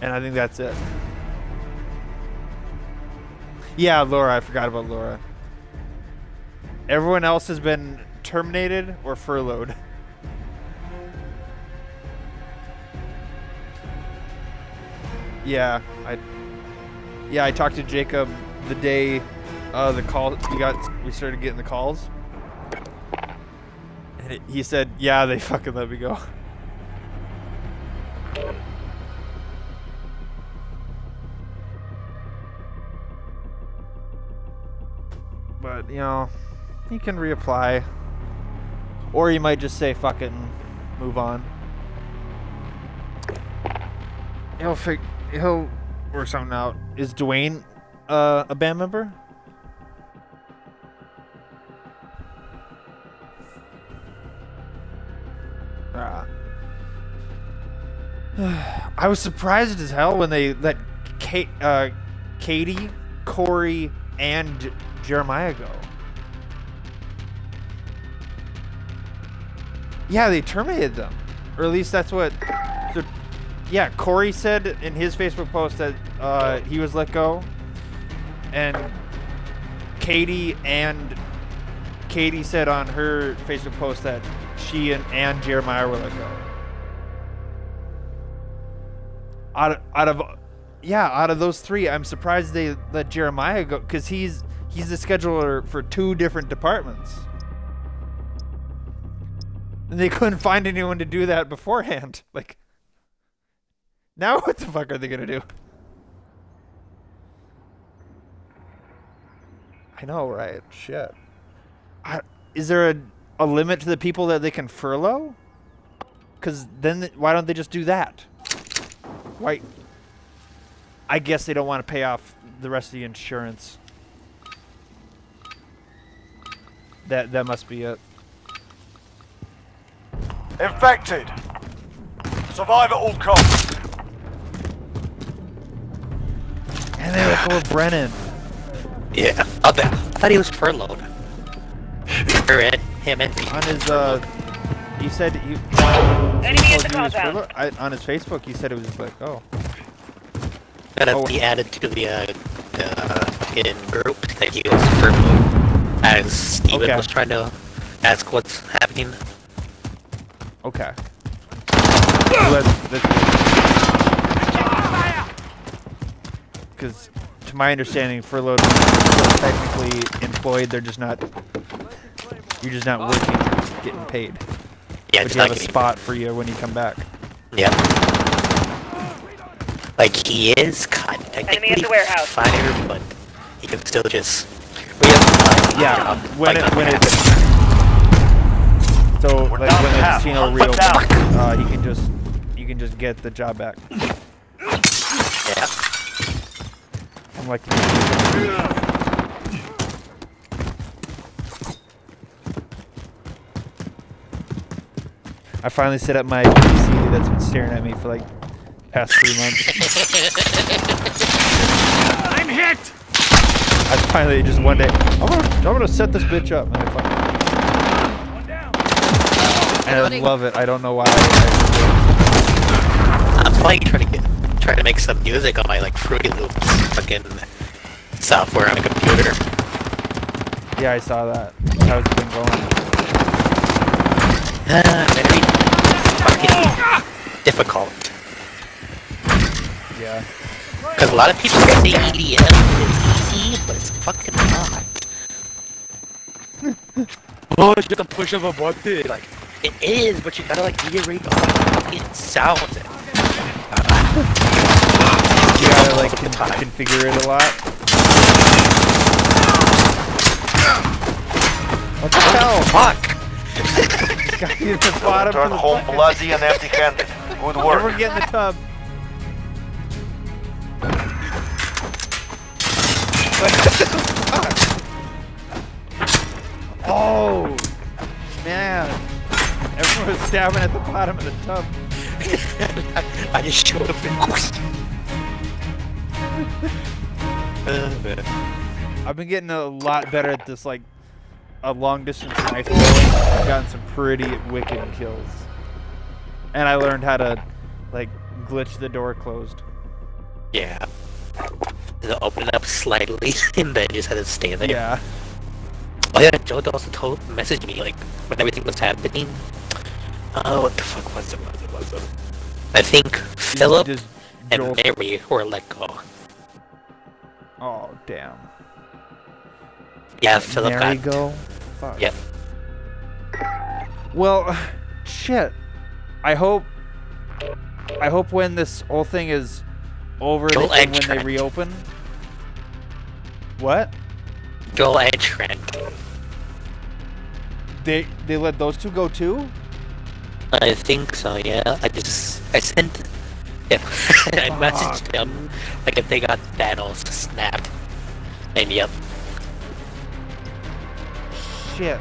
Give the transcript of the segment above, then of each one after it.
And I think that's it. Yeah, Laura. I forgot about Laura. Everyone else has been terminated or furloughed. Yeah, I. Yeah, I talked to Jacob the day uh, the call we got. We started getting the calls, and it, he said, "Yeah, they fucking let me go." But you know, he can reapply, or he might just say "fuck it" and move on. He'll fig- he'll work something out. Is Dwayne uh, a band member? Ah. I was surprised as hell when they let Kate, uh, Katie, Corey, and Jeremiah go. Yeah, they terminated them, or at least that's what. So, yeah, Corey said in his Facebook post that uh, he was let go, and Katie and Katie said on her Facebook post that she and, and Jeremiah were let go. Out of, out of yeah, out of those three, I'm surprised they let Jeremiah go because he's he's the scheduler for two different departments. And they couldn't find anyone to do that beforehand. Like, now what the fuck are they gonna do? I know, right? Shit. I, is there a, a limit to the people that they can furlough? Because then th- why don't they just do that? Why? I guess they don't want to pay off the rest of the insurance. That that must be it. Infected. Survive at all costs. And they let go of Brennan. Yeah. Oh, the, I thought he was furloughed. Or it, him and me. On his uh, he said he. Enemy he at the told you he was compound. I, on his Facebook, he said it was like, oh. Gotta Oh. be added to the uh, uh, in group that he was furloughed. As Steven Okay. was trying to ask what's happening. Okay. Well, that's, Because, to my understanding, furloughed you're technically employed. They're just not. You're just not working, you're getting paid. Yeah, But it's you have a getting- spot for you when you come back. Yeah. Like he is kind of Enemy at technically the warehouse. fired, but he can still just reapply. Yeah, when like it when it. So We're like when it's the half. casino One foot reopens, uh, he can just you can just get the job back. Yeah. I'm like, I finally set up my PC that's been staring at me for like past three months. I'm hit. I finally just one day, I'm gonna, I'm gonna set this bitch up, and I fucking, One down. and I love it. I don't know why. I, I'm probably trying to get trying to make some music on my like Fruity Loops fucking software on a computer. yeah, I saw that. How's it been going? Very fucking difficult. Yeah. Because a lot of people say EDM is easy, but it's fucking not. oh, it's just a push of a button. Like, it is, but you gotta like rearrange all the fucking sounds. And, You gotta like con- time. configure it a lot. What the hell? Fuck! Got you at the bottom Turn home bloody and empty-handed. Good Everyone work. get in the tub. oh, man. Everyone was stabbing at the bottom of the tub. I just showed up and. I've been getting a lot better at this, like, a long distance knife throwing. I've gotten some pretty wicked kills. And I learned how to, like, glitch the door closed. Yeah. It'll open up slightly, and then just had to stay there. Yeah. Oh yeah, Joe also told, messaged me, like, when everything was happening. Oh, what the fuck was it, was it, was it? I think Philip and Joel- Mary were let go. Oh damn. Yeah, Philip Mary got... go. Fuck. Yep. Well, shit. I hope. I hope when this whole thing is over Joel they- and and when they reopen. What? Joel and Trent. They they let those two go too? I think so, yeah. I just... I sent... Yeah, I messaged them, like, if they got Thanos snapped. And yep. Shit.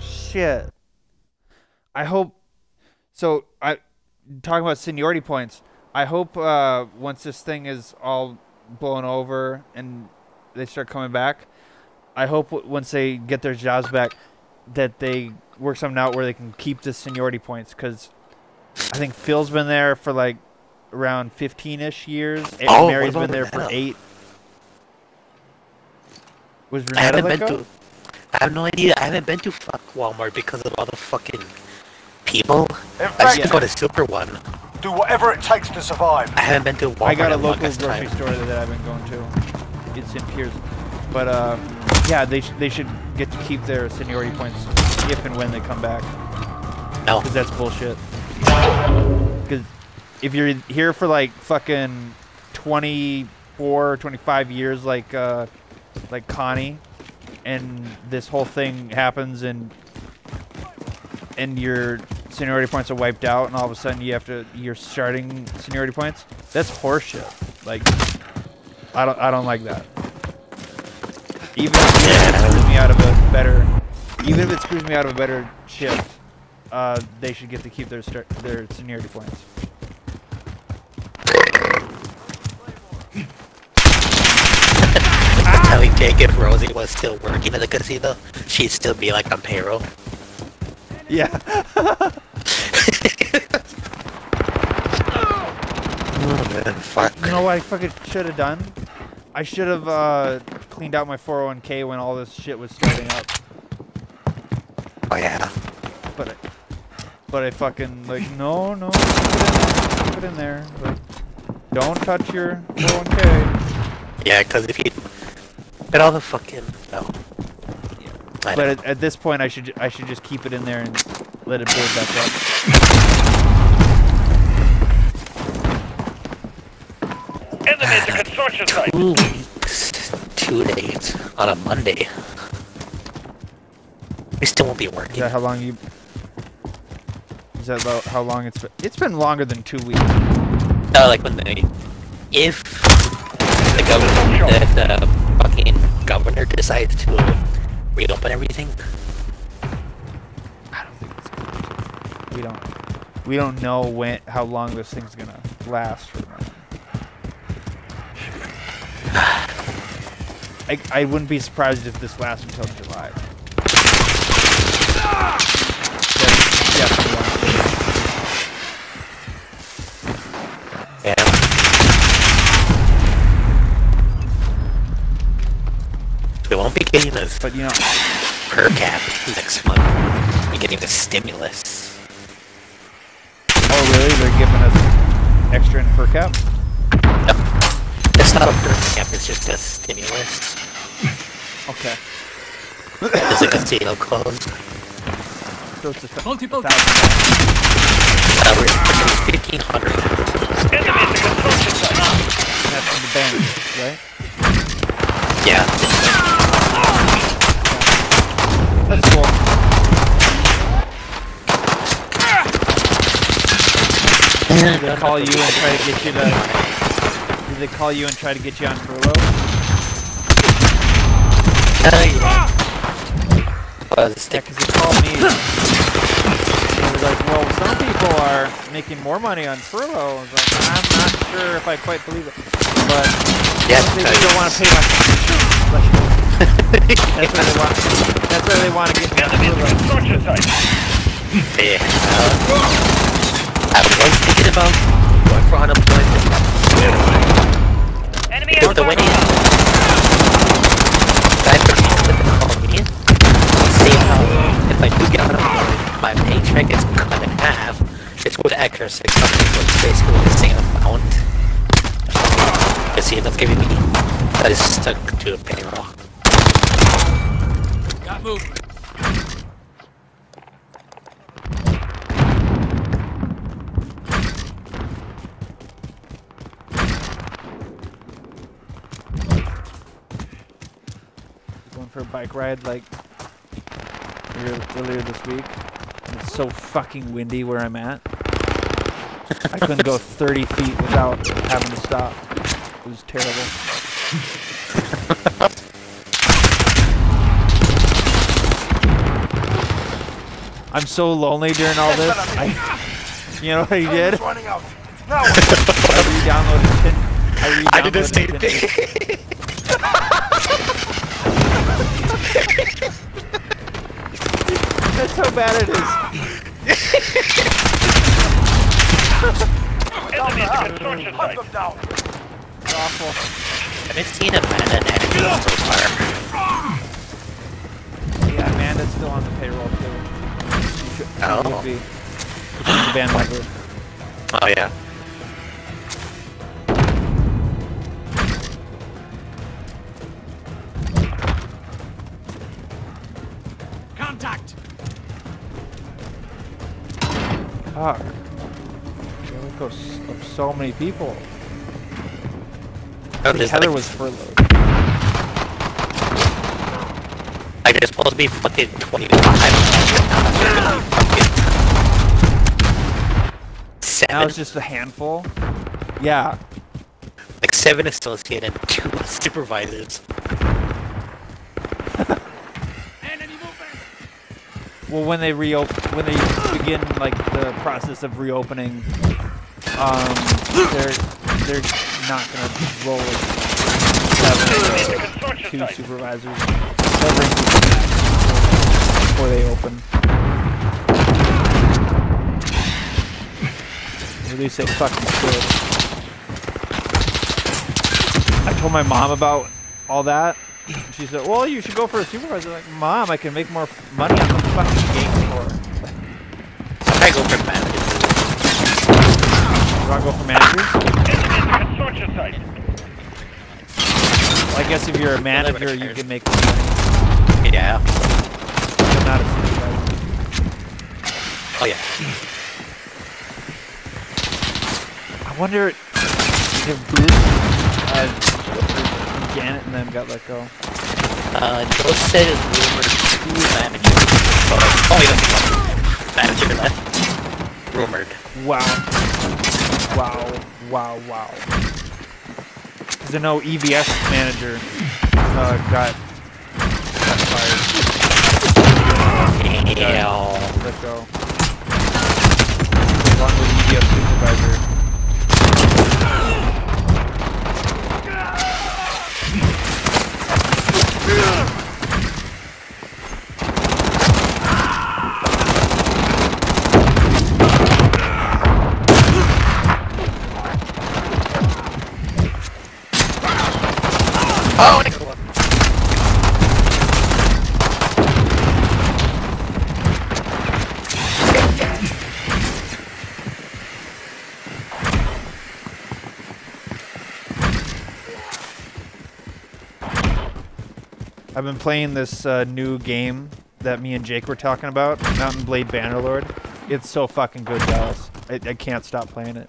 Shit. I hope. So I talking about seniority points. I hope uh, once this thing is all blown over and they start coming back, I hope w- once they get their jobs back, that they work something out where they can keep the seniority points. Because I think Phil's been there for like around 15ish years. and Oh, what Mary's been about there for eight. Was I haven't been go? to... I have no idea. I haven't been to fuck Walmart because of all the fucking people. I just Infected. go to Super One. Do whatever it takes to survive. I haven't been to Walmart I got a in local longest grocery time. store that I've been going to. It's in Pierce. but uh, yeah, they sh- they should get to keep their seniority points if and when they come back, No. because that's bullshit. Because if you're here for like fucking 24, 25 years, like uh, like Connie, and this whole thing happens and and your seniority points are wiped out, and all of a sudden you have to you're starting seniority points. That's horseshit. Like, I don't I don't like that. Even if it screws me out of a better, even if it screws me out of a better shift, uh, they should get to keep their start, their seniority points. I telling Jake if Rosie was still working at the casino, she'd still be like on payroll. Yeah. Oh man, fuck. You know what I fucking should have done? I should have uh, cleaned out my 401k when all this shit was starting up. Oh yeah. But I, but I fucking like no no keep it in there, it in there. Like don't touch your 401k. Yeah, because if you... get all the fucking... No. I But at, at this point, I should I should just keep it in there and let it build back up. Enemy at the construction site. Two weeks, two days, on a Monday. We still won't be Is working. that how long you? Is that lo- how long it's been? It's been longer than two weeks. No, like when they... If the governor, if the fucking governor decides to reopen everything, I don't think it's gonna. We don't. We don't know when how long this thing's gonna last for. Man. I I wouldn't be surprised if this lasts until July. Yeah. We won't be getting a But you know, per cap next month. We're getting the stimulus. oh really? They're giving us extra in per cap. No, it's not a per cap, it's just a stimulus. Okay. Is the casino closed? So it's a Multiple- thousand. Uh, we're pushing 1500 Enemy at the construction site. That's from the bank, right? Yeah. That's cool. Did they call you and try to get you to? Did they call you and try to get you on furlough? Uh, yeah. Was Yeah, they called me. They were like, "Well, some people are making more money on furlough." I was like, "I'm not sure if I quite believe it, but yeah, they still want to pay my." Like, that's why they want. That's why they want to get me on Enemy at the furlough. construction site. Yeah. I was thinking about going for unemployment through the winning. Guys. See how if I do get unemployed, my paycheck is cut in half. It's with accuracy. 600, basically the same amount. Because he giving me that is stuck to a payroll. Got movement. For a bike ride like earlier, earlier this week. It's so fucking windy where I'm at. I couldn't go 30 feet without having to stop. It was terrible. I'm so lonely during all this. I, you know what he did? Running out. Now, I re-downloaded. I, re-downloaded I did the same thing. That's how bad it is. enemy at the construction site. them down. It's awful. Haven't seen a man and so far. Yeah, Amanda's still on the payroll too. Oh. She should, she Oh. be. She's a band member. Oh yeah. Fuck. There we go. Of so many people. Oh, I Heather like, was furloughed. like there's supposed to be fucking 25. Fucking Now it's just a handful. Yeah. like seven associate and two supervisors. Enemy movement. Well, when they reopen, when they begin like the process of reopening, um, they're they're not gonna roll two supervisors. Before they open. At least they fucking should. I told my mom about all that. And She said, "Well, you should go for a supervisor." Like, mom, I can make more money on the fucking game floor. I go for manager. You want to go for managers? Enemy at the construction site. Well, I guess if you're a manager, you can make more money. Yeah. But not a supervisor. Oh yeah. I wonder if Bruce uh, Janet and them got let go. Uh, Joe said it rumored two managers. Oh, oh yeah. Manager left. Rumored. Wow. Wow. Wow. Wow. Because I know EVS manager uh, got, got fired. Damn. Let go. Along with EVS supervisor. Oh, I've been playing this uh, new game that me and Jake were talking about, Mount and Blade Bannerlord. It's so fucking good, Dallas. I, I can't stop playing it.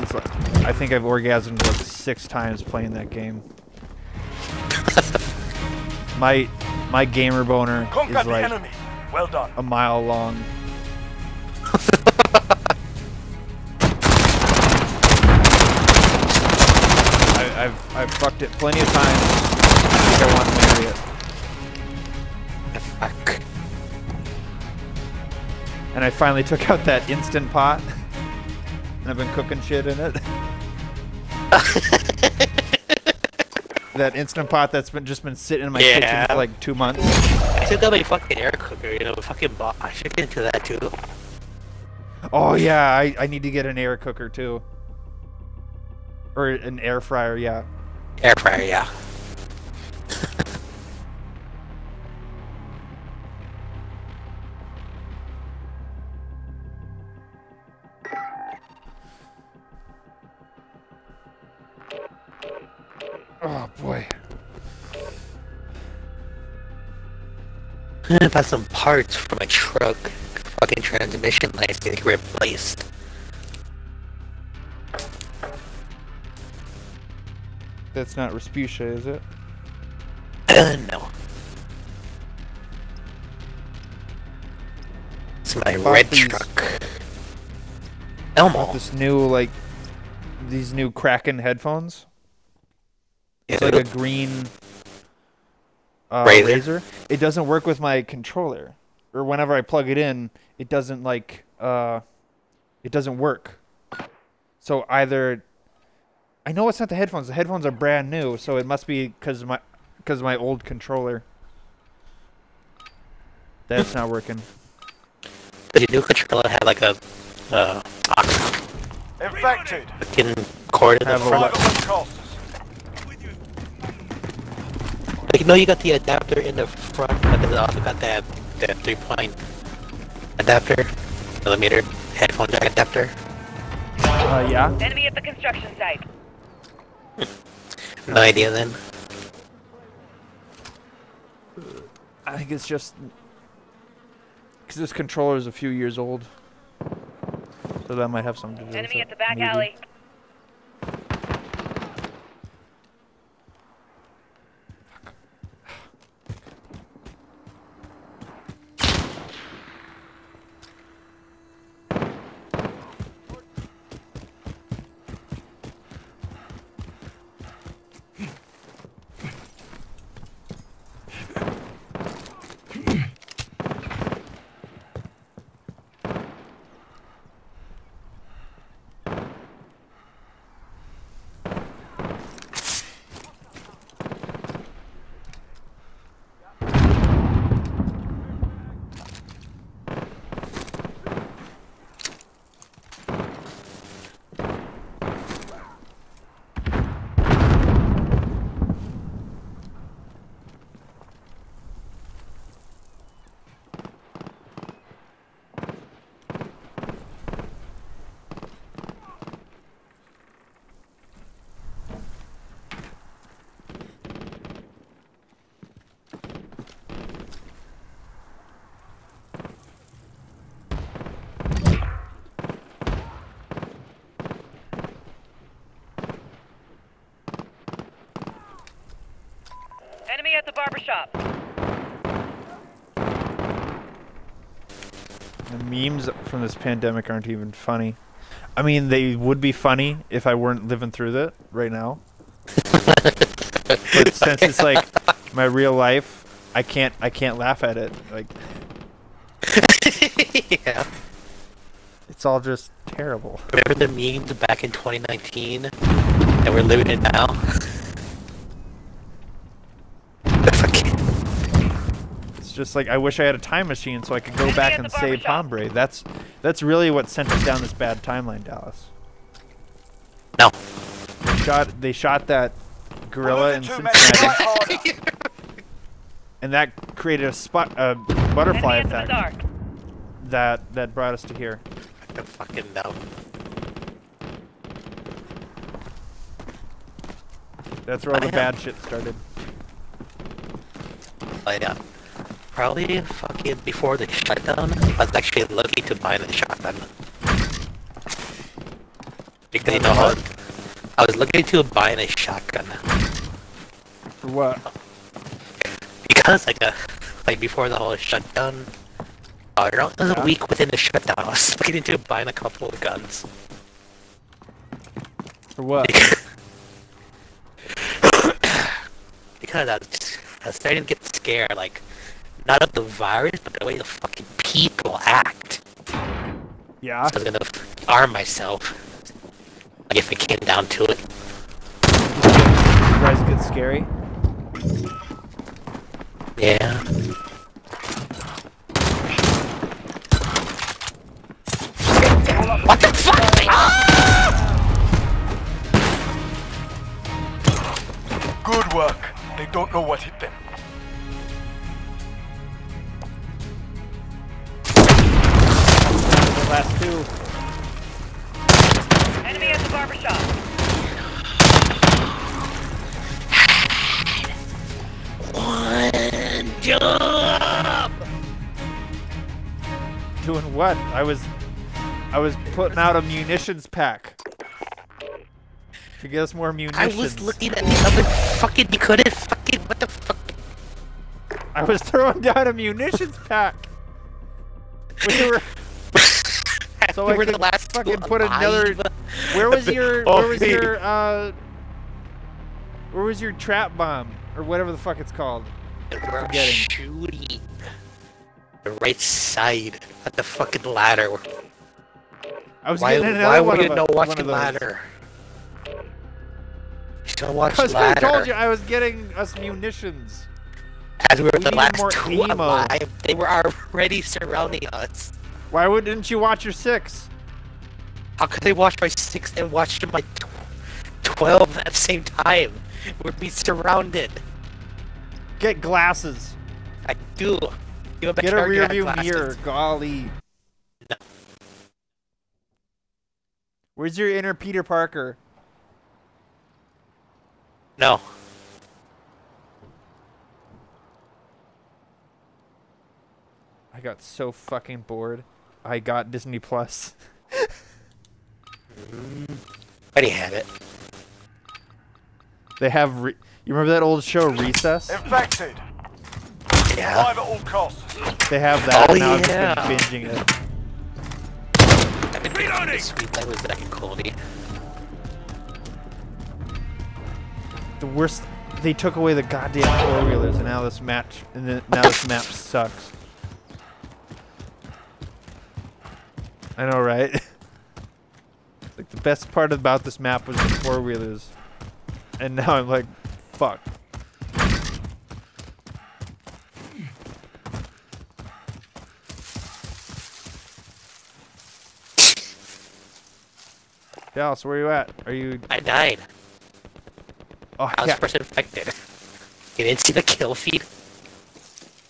It's like, I think I've orgasmed like six times playing that game. my my gamer boner Conquer is like. Well done. a mile long. I've I've fucked it plenty of times. I think I want to marry it. fuck. And I finally took out that instant pot. And I've been cooking shit in it. that instant pot that's been just been sitting in my kitchen for like two months. I still got my fucking air cooker, you know, fucking bo- I should get into that too. Oh yeah, I, I need to get an air cooker too. Or an air fryer, yeah. Air fryer, yeah. oh boy. I'm gonna buy some parts for my truck. Fucking transmission lights to get replaced. That's not Respucia, is it? no. It's my red these- truck. Elmo. This new like these new Kraken headphones. It's Yeah, like a green uh, Razer? Razer. It doesn't work with my controller, or whenever I plug it in, it doesn't like uh, it doesn't work. So either I know it's not the headphones. The headphones are brand new, so it must be because my because my old controller. That's not working. Does your new controller have like a uh, aux Infected. fucking cord in the front? what? Like, you know you got the adapter in the front, but then it also got that that three point adapter, millimeter headphone jack adapter. Uh, yeah. Enemy at the construction site. No idea then. I think it's just because this controller is a few years old, so that might have something to do with Enemy at the back maybe. alley. Enemy at the barber shop. The memes from this pandemic aren't even funny. I mean, they would be funny if I weren't living through it right now. but since it's like my real life, I can't I can't laugh at it. Like yeah. it's all just terrible. Remember the memes back in 2019 that we're living in now? Fucking- It's just like I wish I had a time machine so I could go back and save. Hombre. That's that's really what sent us down this bad timeline, Dallas. no. They shot they shot that gorilla in Losing too many. Cincinnati, and that created a spot a butterfly Enemy at the effect that that brought us to here. I fucking know. That's where all the bad shit started. Like, uh, probably fucking before the shutdown, I was actually lucky to buy the shotgun. Because you know how I was looking to buy a shotgun For what? because like uh, like before the whole shutdown, uh, around a Yeah. week within the shutdown, I was looking into buying a couple of guns. For what? because I was, I was starting to get scared, like not of the virus, but the way the fucking people act. Yeah. So I'm gonna arm myself. Like if it came down to it. You guys get scary. Yeah. What the fuck? Ah! Good work. They don't know what hit them. Last two. Enemy at the barbershop. One job. Doing what? I was, I was putting out a munitions pack to get us more munitions. I was looking at the other fucking. You couldn't fucking. What the fuck? I was throwing down a munitions pack. We were so I could the last fucking put another. Where was your? Where was your? Uh, where was your trap bomb or whatever the fuck it's called? We're shooting the right side at the fucking ladder. I was Why, getting another why one were you one watching ladder? You should watch Because I told you I was getting us munitions. As we were we the last two ammo. alive, they were already surrounding us. Why wouldn't you watch your six? How could they watch my six and watch my tw- twelve at the same time? We'd be surrounded. Get glasses. I do. You Get a rear view mirror. Golly. No. Where's your inner Peter Parker? No. I got so fucking bored. I got Disney Plus. I already had it. They have. Re- you remember that old show Recess? Infected. Yeah. Alive at all costs. They have that. Oh, and now I've just been binging it. I've been doing this week. That was that quality. The worst. They took away the goddamn four wheelers, and now this match. And then, now this map sucks. I know, right? like the best part about this map was the four wheelers, and now I'm like, fuck. Dallas, where are you at? Are you? I died. Oh, I was yeah. first infected. You didn't see the kill feed?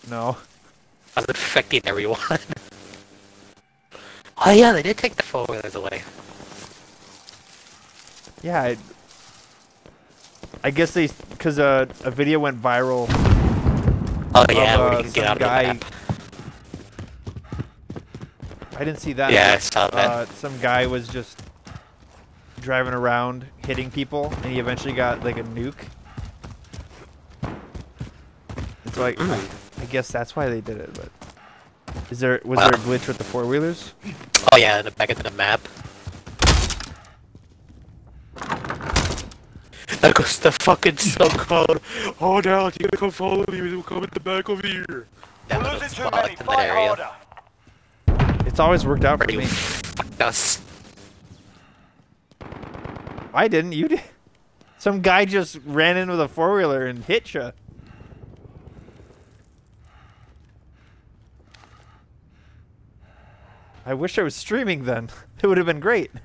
No. I was infecting everyone. oh yeah, they did take the four wheelers away. Yeah, I, I guess they because uh, a video went viral. Oh yeah, Of, uh, you can get out guy- of the map. I didn't see that. Yeah, I saw that. Uh, some guy was just driving around hitting people, and he eventually got like a nuke. It's like Mm. I guess that's why they did it. But is there was Wow. there a glitch with the four wheelers? Oh yeah, in the back of the map. That goes the fucking so code. Oh no, you gotta come follow me. We'll come in the back over here. That We're losing too many. Fight harder. It's always worked out for you me. fucked us. I didn't. You did. Some guy just ran in with a four wheeler and hit you. I wish I was streaming then. It would have been great.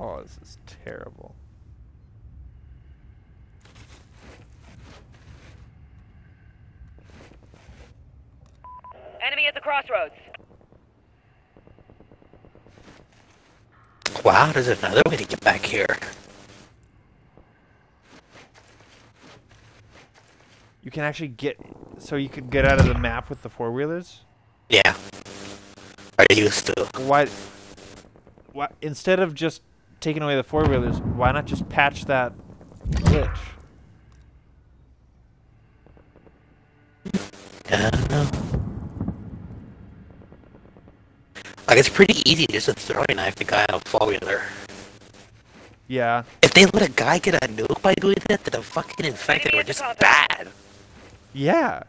Oh, this is terrible. Enemy at the crossroads. Wow, there's another way to get back here. You can actually get so you could get out of the map with the four wheelers. Yeah. I used to. Why? Why instead of just taking away the four wheelers, why not just patch that glitch? I don't know. Like, it's pretty easy just to throw a knife the guy on a four-wheeler. Yeah. If they let a guy get a nuke by doing that, then the fucking infected were just bad. Yeah.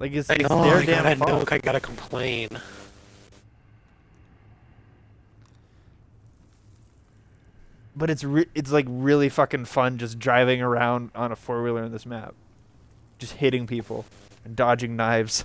Like it's, Like, it's oh, their I got a damn nuke, I gotta complain. But it's it's like really fucking fun just driving around on a four wheeler in this map, just hitting people and dodging knives.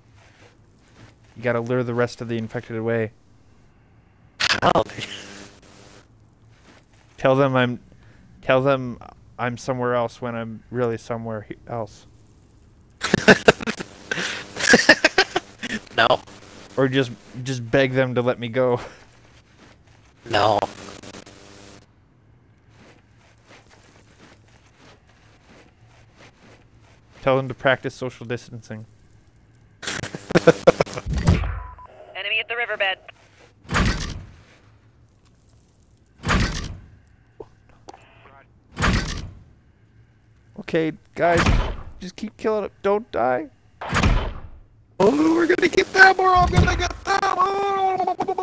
You gotta lure the rest of the infected away. How? Tell them I'm, tell them I'm somewhere else when I'm really somewhere else. No. Or just, just beg them to let me go. No. Tell them to practice social distancing. Enemy at the riverbed. Okay, guys, just keep killing it. Don't die. Oh, we're gonna get them or I'm gonna get them! Oh,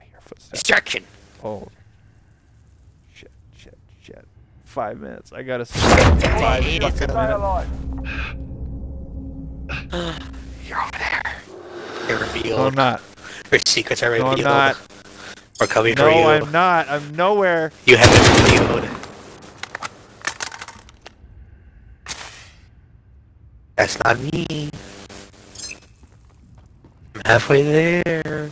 I hear footsteps. Distraction! Oh. Five minutes. I gotta five fucking Stay minutes. You're over there. You're revealed. No, I'm not. Your secrets are No, revealed. I'm not. We're coming No, for you. No, I'm not. I'm nowhere. You have been revealed. That's not me. I'm halfway there.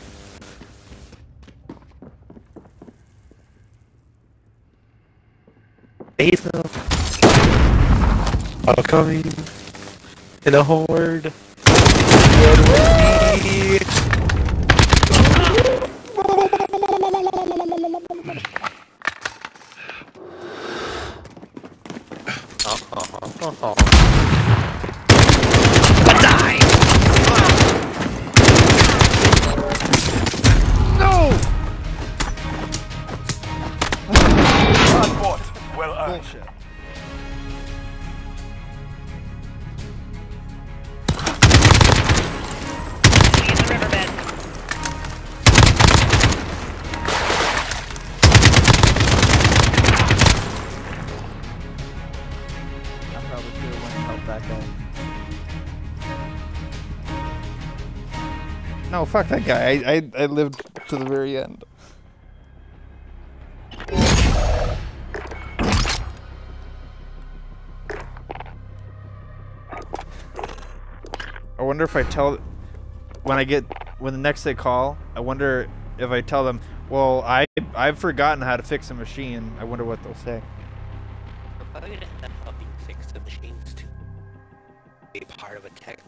Basil. I'm coming. In a horde. Oh, oh, oh, oh, oh. Fuck that guy. I, I, I lived to the very end. I wonder if I tell when I get when the next they call. I wonder if I tell them, "Well, I I've forgotten how to fix a machine." I wonder what they'll say. End up helping fix the machines to be part of a tech.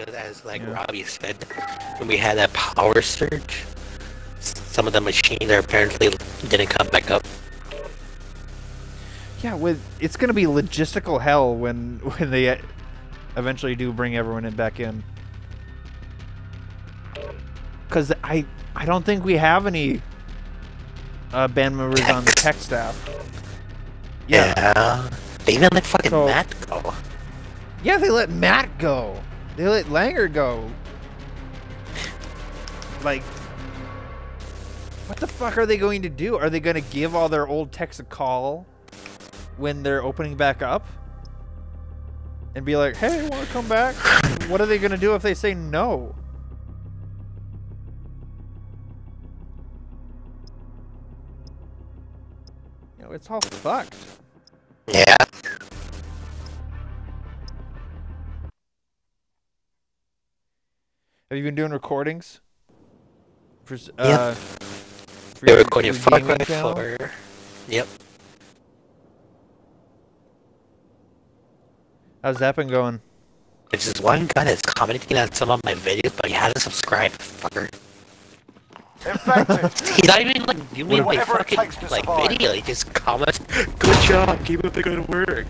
Because as like Yeah. Robbie said, when we had that power surge, some of the machines are apparently didn't come back up. Yeah, with it's gonna be logistical hell when when they eventually do bring everyone in back in. Cause I I don't think we have any uh, band members on the tech staff. Yeah, Yeah. They even let fucking So- Matt go. yeah, they let Matt go. They let Langer go. Like, what the fuck are they going to do? Are they going to give all their old techs a call when they're opening back up? And be like, hey, want to come back? what are they going to do if they say no? You know, it's all fucked. Yeah. Have you been doing recordings? For, s- Yep. uh, for They're recording your Far Cry channel? 4. Yep. How's that been going? There's this one guy that's commenting on some of my videos, but he hasn't subscribed, fucker. He's not even like viewing my fucking like survive. video. He just comments, "Good job, keep up the good work."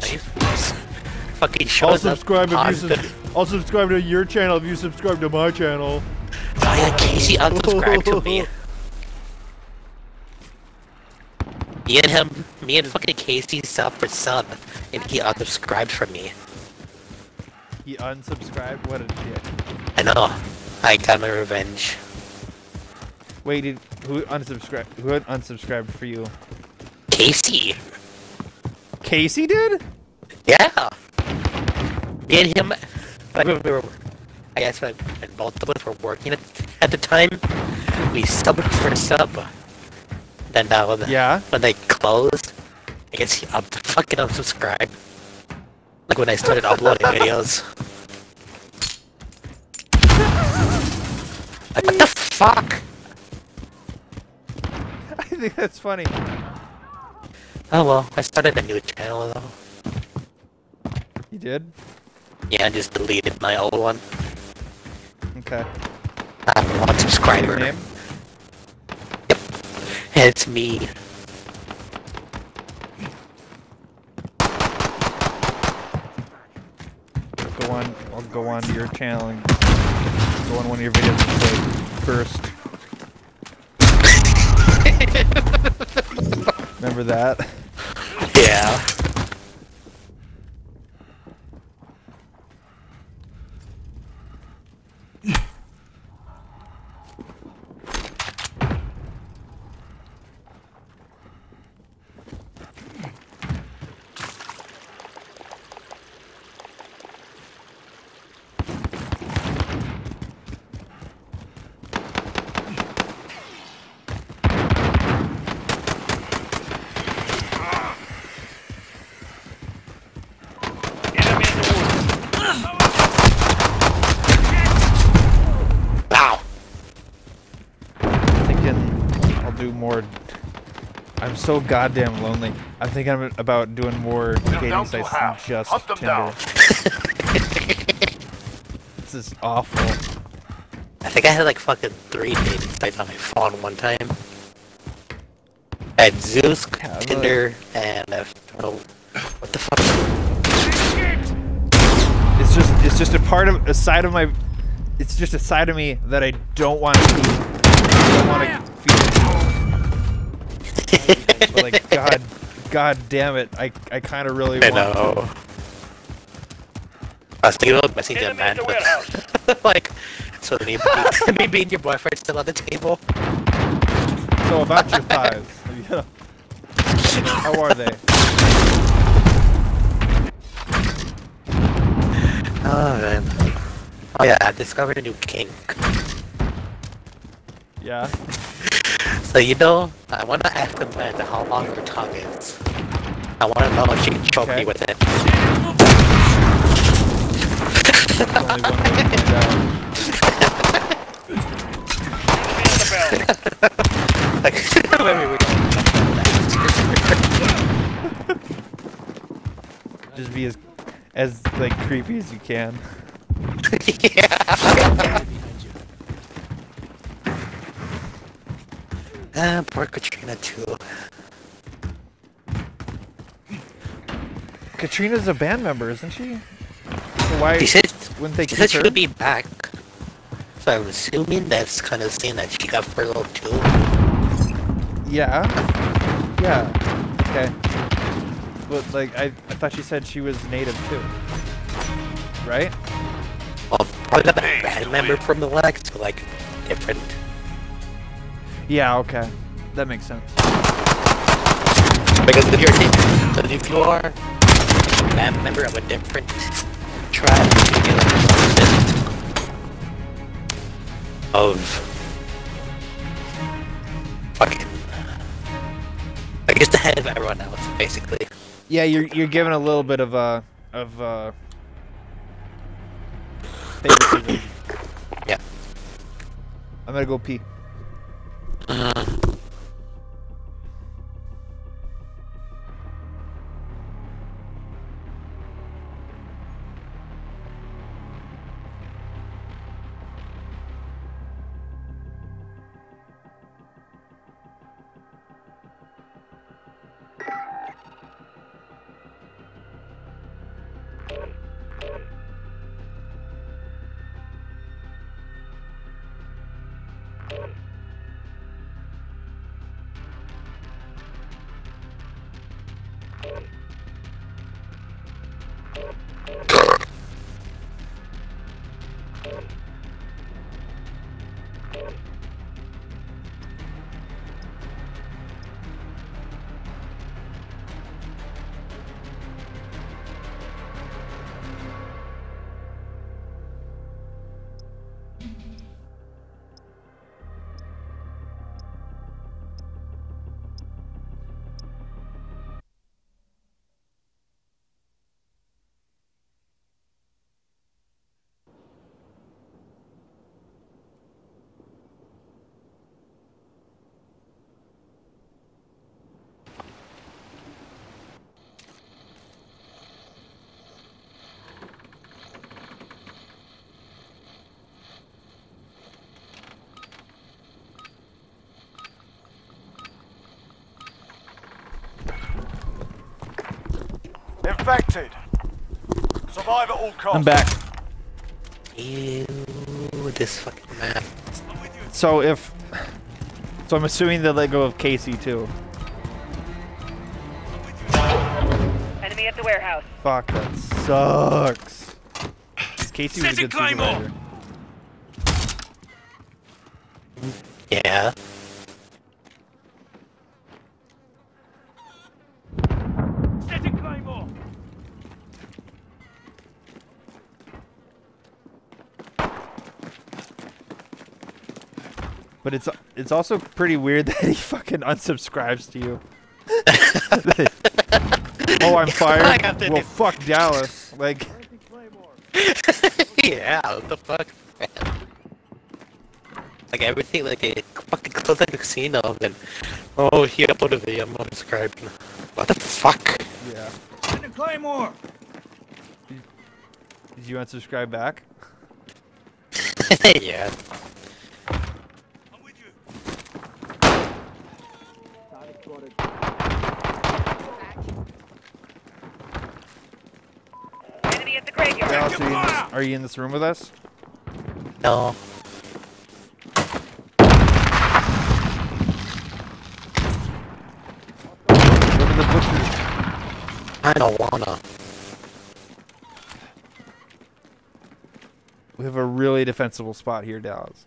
Like, just fucking shows up positive. I'll subscribe to your channel if you subscribe to my channel. Oh yeah, Casey unsubscribed to me. Me and him, me and fucking Casey sub for sub, and he unsubscribed from me. He unsubscribed. What a dick. I know. I got my revenge. Wait, did who unsubscribed? Who had unsubscribed for you? Casey. Casey did? Yeah. Me and him, I remember, I guess when, when both of us were working at at the time, we subbed for a sub. Then uh, when, Yeah. when they closed, I guess he up fucking unsubscribe. Like when I started uploading videos. Like what the fuck? I think that's funny. Oh well, I started a new channel though. You did? Yeah, I just deleted my old one. Okay. I have one subscriber. Name? Yep. It's me. Go on. I'll go on to your channel and go on one of your videos and say first. Remember that? Yeah. Enemy in the woods. Ow! thinking I'll do more. I'm so goddamn lonely. I'm thinking I'm about doing more dating down to sites than half. just Hunt them Tinder. down. This is awful. I think I had like fucking three dating sites on my phone one time. I had Zeus, Yeah, I Tinder, and uh, oh, what the fuck? It's just it's just a part of a side of my. It's just a side of me that I don't want to feed. I don't want to feed. But like God, God damn it! I I kind of really I want. know. I was thinking about messaging a man, but like, so me, me being your boyfriend still on the table. So about your thighs. Yeah. How are they? Oh man. Oh yeah, I discovered a new kink. Yeah. So you know, I want to ask the man how long her tongue is. I want to know if she can choke Okay. me with it. There's only one way to find out. Enemy in the bell. like, maybe we Just be as as like creepy as you can. yeah. Ah, poor Katrina too. Katrina's a band member, isn't she? So why She said, wouldn't they she said her? would be back. So I'm assuming that's kind of saying that she got furloughed too. Yeah. Yeah. Okay. But like I, I thought she said she was native too. Right? Well, probably not a band member from the Lex, like different. Yeah, okay. That makes sense. Because if you're because if you are a member of a different tribe, you get like a list of fucking. I guess the head of everyone else, basically. Yeah, you're you're given a little bit of uh of uh favoritism. Yeah. I'm gonna go pee. Uh, infected. Survive at all costs. I'm back. Ew, this fucking map. So if, so I'm assuming they let go of Casey too. Enemy at the warehouse. Fuck, that sucks. Casey was a Setting good Claymore. It's it's also pretty weird that he fucking unsubscribes to you. oh, I'm fired. Well, new- fuck Dallas. Like, yeah, what the fuck. Like everything, like they fucking close the casino, and then, oh, he uploaded a video, I'm unsubscribed. What the fuck? yeah. Setting Claymore. Did you unsubscribe back? yeah. I'm with you. Enemy at the graveyard. Dallas, are you, in this, are you in this room with us? No. Go to the butchers. I don't wanna. We have a really defensible spot here, Dallas.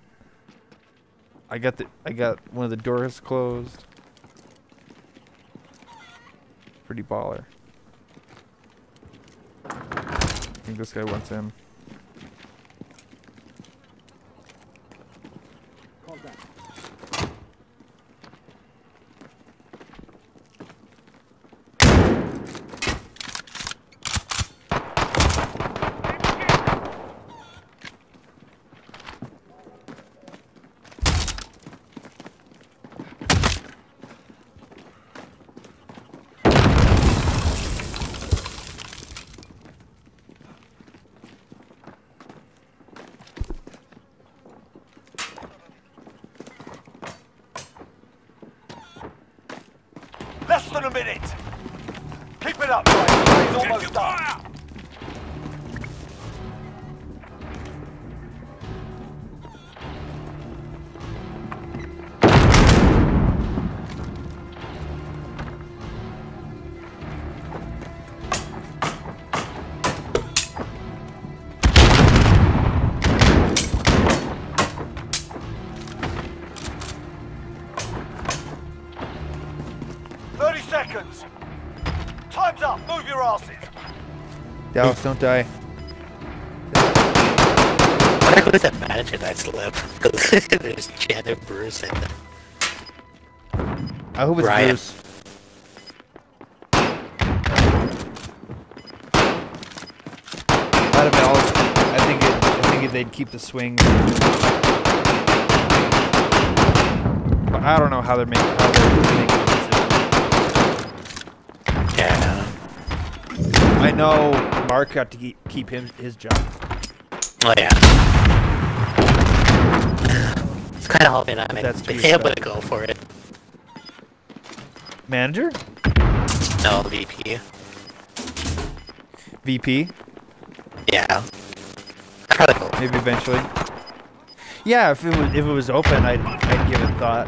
I got the I got one of the doors closed. Pretty baller. I think this guy wants in. Dallas, don't die. I wonder who's that manager left. Because there's Bruce and I hope it's Ryan. Bruce. Out of Dallas, I think it, I think they'd keep the swing. But I don't know how they're making how they're making the decision. yeah. I know Mark got to keep, keep him his job. Oh yeah. It's kind of hoping I'm That's too able to go for it. Manager? No, VP. VP? Yeah. Probably. Maybe eventually. Yeah, if it was if it was open, I'd I'd give it thought.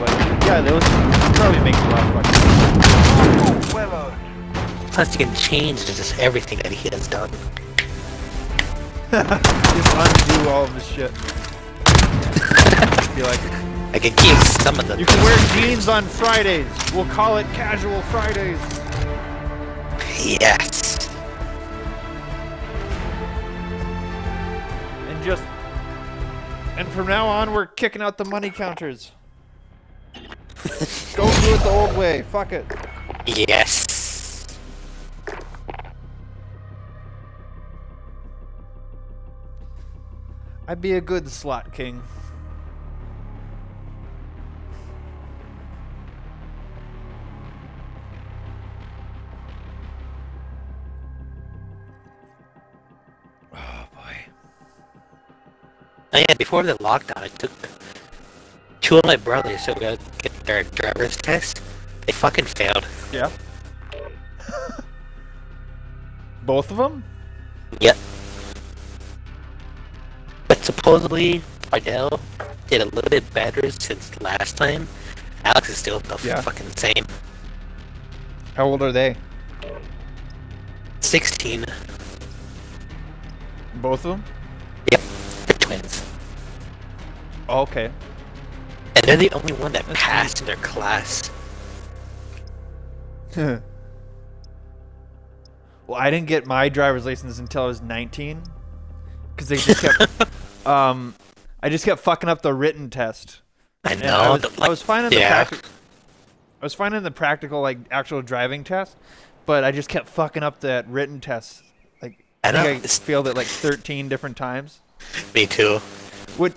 But yeah, those probably makes a lot of fucking. Plus, you can change just everything that he has done. Just undo all of this shit. Be like, I can keep some of the. you can wear jeans on Fridays. We'll call it casual Fridays. Yes. And just and from now on, we're kicking out the money counters. Go do it the old way. Fuck it. Yes. I'd be a good slot king. Oh boy. Oh yeah, before the lockdown, I took Two of my brothers who got get their driver's test, they fucking failed. Yeah. Both of them? Yep. Supposedly, Ardell did a little bit better since last time. Alex is still the Yeah. fucking same. How old are they? 16. Both of them? Yep. They're twins. Oh, okay. And they're the only one that That's passed in their class. well, I didn't get my driver's license until I was 19, because they just kept, um, I just kept fucking up the written test. I know. I was, the- I was fine in the yeah. practical. I was fine in the practical, like actual driving test, but I just kept fucking up that written test. Like I think I failed it like 13 different times, Me too. which,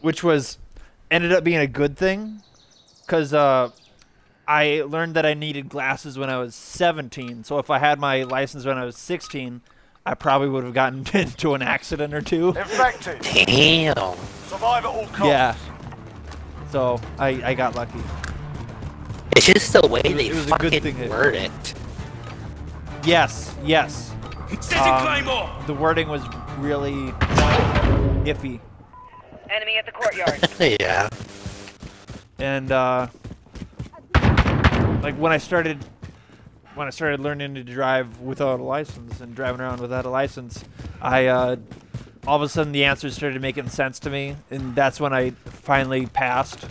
which was ended up being a good thing, because uh, I learned that I needed glasses when I was 17. So if I had my license when I was 16, I probably would have gotten into an accident or two. Infected. Damn. Survive at all costs. Yeah. So I, I got lucky. It's just the way was- they it was a good fucking thing word it. Yes, yes. Um, The wording was really iffy. Enemy at the courtyard. yeah. And uh like when I started when I started learning to drive without a license and driving around without a license, I uh all of a sudden the answers started making sense to me and that's when I finally passed.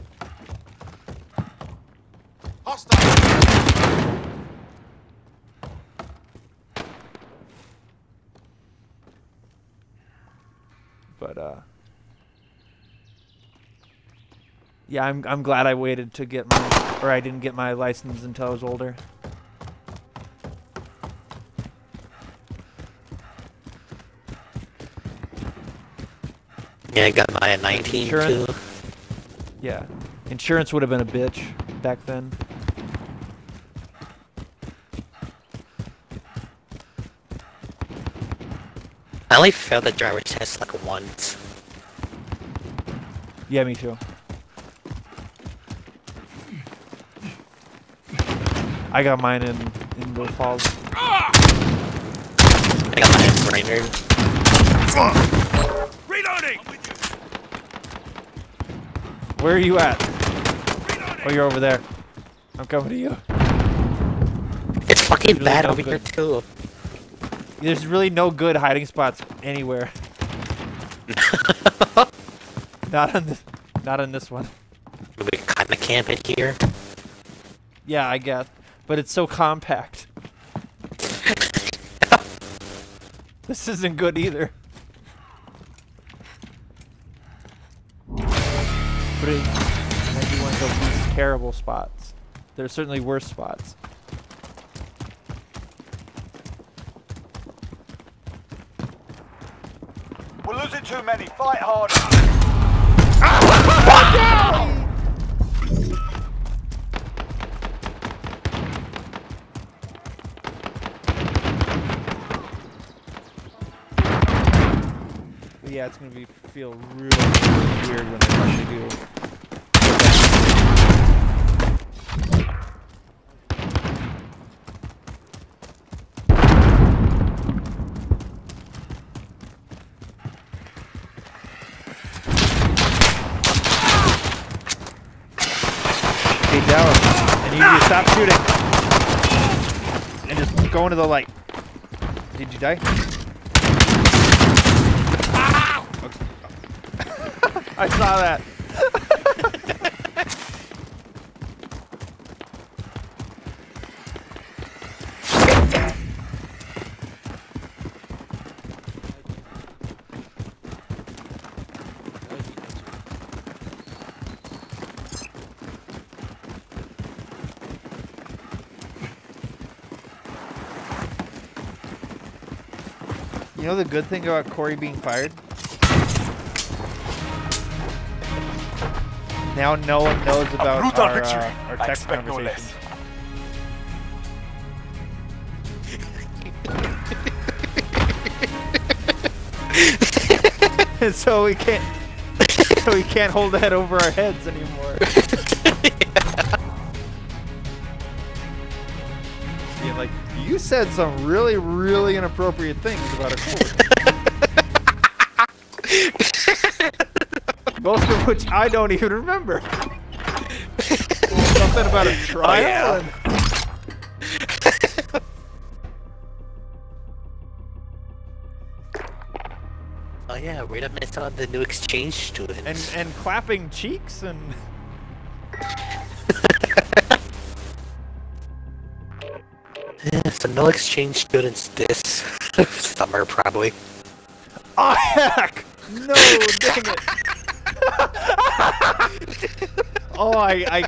But uh Yeah, I'm I'm glad I waited to get my or I didn't get my license until I was older. Yeah, I got my at 19 Insurance? too. Yeah. Insurance would have been a bitch back then. I only failed the driver's test like once. Yeah, me too. I got mine in in the falls. I got my brainer. Reloading! Where are you at? Oh, you're over there. I'm coming to you. It's fucking Really bad no over here too. There's really no good hiding spots anywhere. not on this. Not on this one. we kind of camp it here. Yeah, I guess. But it's so compact. this isn't good either. But it might be one of the least terrible spots. There's certainly worse spots. We're losing too many. Fight hard. Ah! But yeah, it's gonna be feel really weird when I actually do. Hey Dallas, I need you to stop shooting. And just go into the light. Did you die? I saw that. You know the good thing about Corey being fired? Now no one knows about brutal our, victory. uh, our text expect no conversations. so we can't so we can't hold that over our heads anymore. Yeah, like you said some really, really inappropriate things about a court. Which I don't even remember. Something about a trial. yeah. Oh yeah, we're gonna miss out on the new exchange students. and and clapping cheeks and Yeah, so no exchange students this summer probably. oh heck no dang it oh I I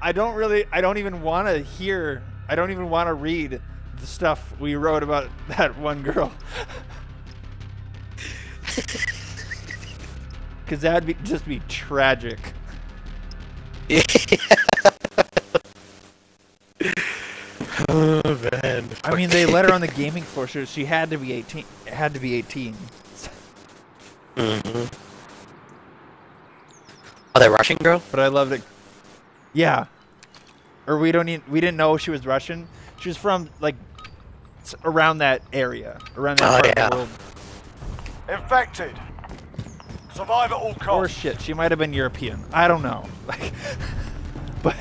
I don't really I don't even want to hear I don't even want to read the stuff we wrote about that one girl. Because that'd be just be tragic. Oh man. I mean they let her on the gaming floor so she had to be 18 it had to be 18 hmm Oh, that Russian girl? but I loved it. Yeah. Or we don't even, we didn't know she was Russian. She was from like around that area, around that Oh, part yeah. of the world. Infected. Survive at all costs. Or shit, she might have been European. I don't know. Like, but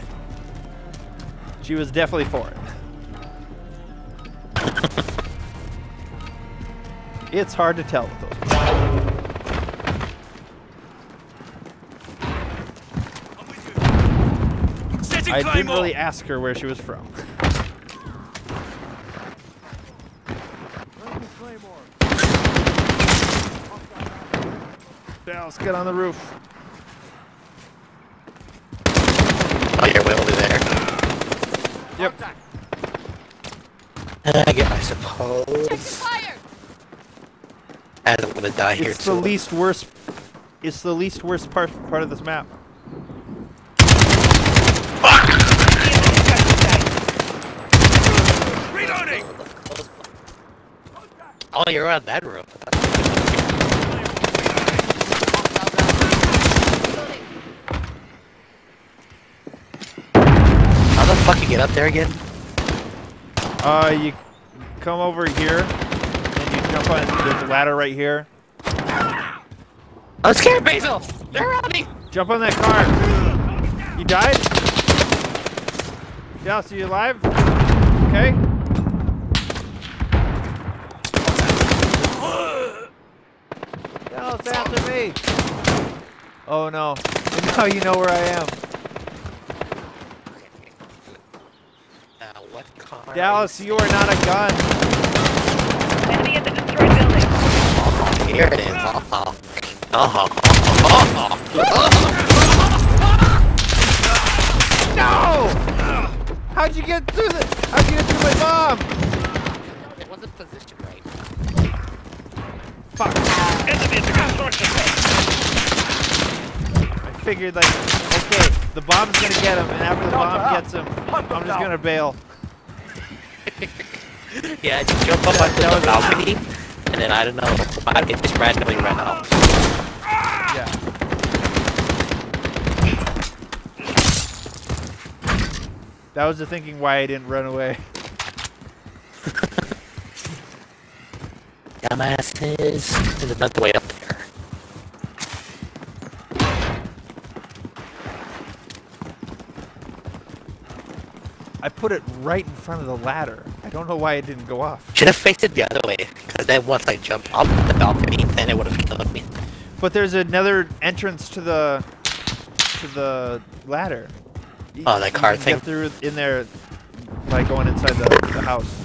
she was definitely for it. it's hard to tell with those. I'm with you. Setting I didn't Claymore. really ask her where she was from. Dallas, get on the roof. Oh, you're way over there. Yep. I guess I suppose. As I'm gonna die here It's the soon. least worst. It's the least worst part part of this map. Oh, you're on that roof. How the fuck you get up there again? Uh, you come over here, and you jump on. A ladder right here. I'm scared, Basil! They're on me! Jump on that car. You died. Dallas, are you alive? Okay. Dallas, after me. Oh no. Now you know where I am. Now, what car? Dallas, you are not a gun. Enemy at the destroyed building. Oh, here it is. Oh, oh, oh, No! How'd you get through the? How'd you get through my bomb? It wasn't positioned right. Fuck. Enemy at the construction site. I figured like, okay, the bomb's gonna get him, and after the bomb gets him, I'm just gonna bail. Yeah, just jump up onto the balcony, and then I don't know, I can just randomly run out. Yeah. That was the thinking why I didn't run away. Dumbasses. There's another way up there. I put it right in front of the ladder. I don't know why it didn't go off. Should have faced it the other way, because then once I jumped up the balcony, then it would have killed me. But there's another entrance to the to the ladder. Oh, that car can thing? Get through in there by going inside the, the house.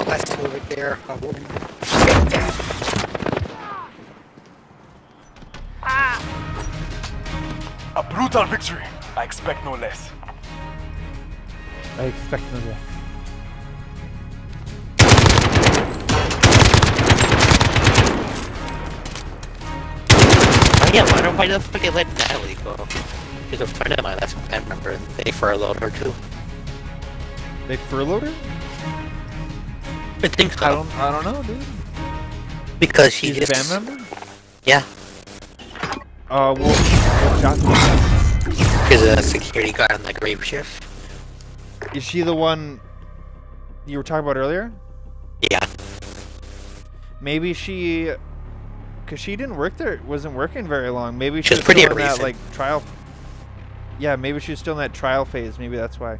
Oh, let's move it there. I won't- A brutal victory. I expect no less. I expect no less. Oh, yeah, why don't why the fuck they let Natalie go? She's a friend of mine, that's what I remember. They furloughed her too. They furloughed her? I think so. I don't. I don't know, dude. because she She's a just band member. yeah, Uh, what, what she's a security guard on the grave shift. is she? The one you were talking about earlier? Yeah, Maybe she, cause she didn't work there. Wasn't working very long. Maybe she She's was pretty still in that like trial. Yeah, maybe she was still in that trial phase. Maybe that's why.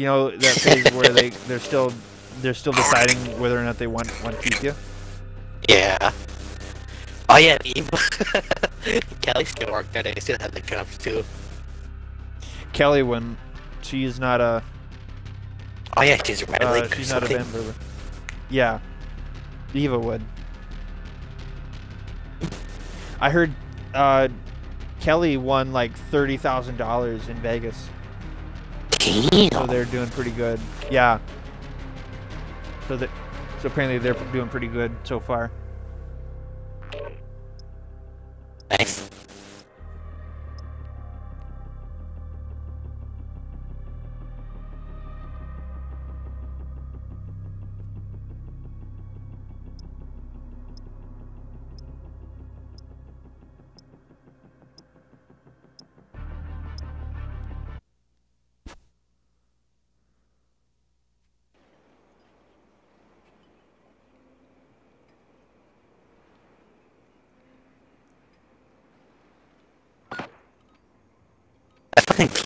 You know that phase where they they're still they're still deciding whether or not they want want to keep you. yeah. Oh yeah. Kelly still worked there. They still have the jobs too. Kelly, when she's not a Oh yeah, she's red uh, she's not a member. Yeah, Eva would. I heard uh, Kelly won like thirty thousand dollars in Vegas, so they're doing pretty good. Yeah. So that, so apparently they're doing pretty good so far. Nice.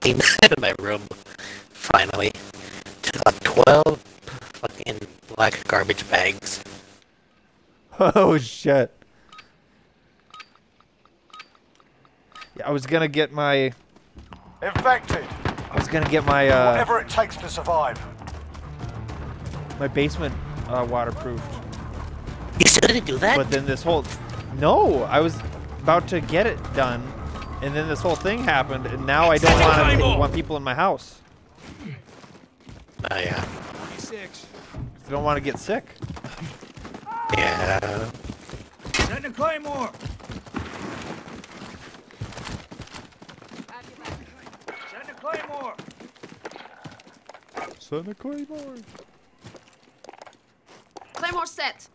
I out of my room. Finally. Took out 12 fucking black garbage bags. oh shit! Yeah, I was gonna get my Infected. I was gonna get my uh, Whatever it takes to survive. my basement uh, waterproofed. You still didn't do that? But then this whole no, I was about to get it done, and then this whole thing happened, and now I don't want Claymore! want people in my house. Oh yeah. 26. I don't want to get sick. Yeah. Setting a claymore. Setting a claymore. Santa Claymore. Claymore set.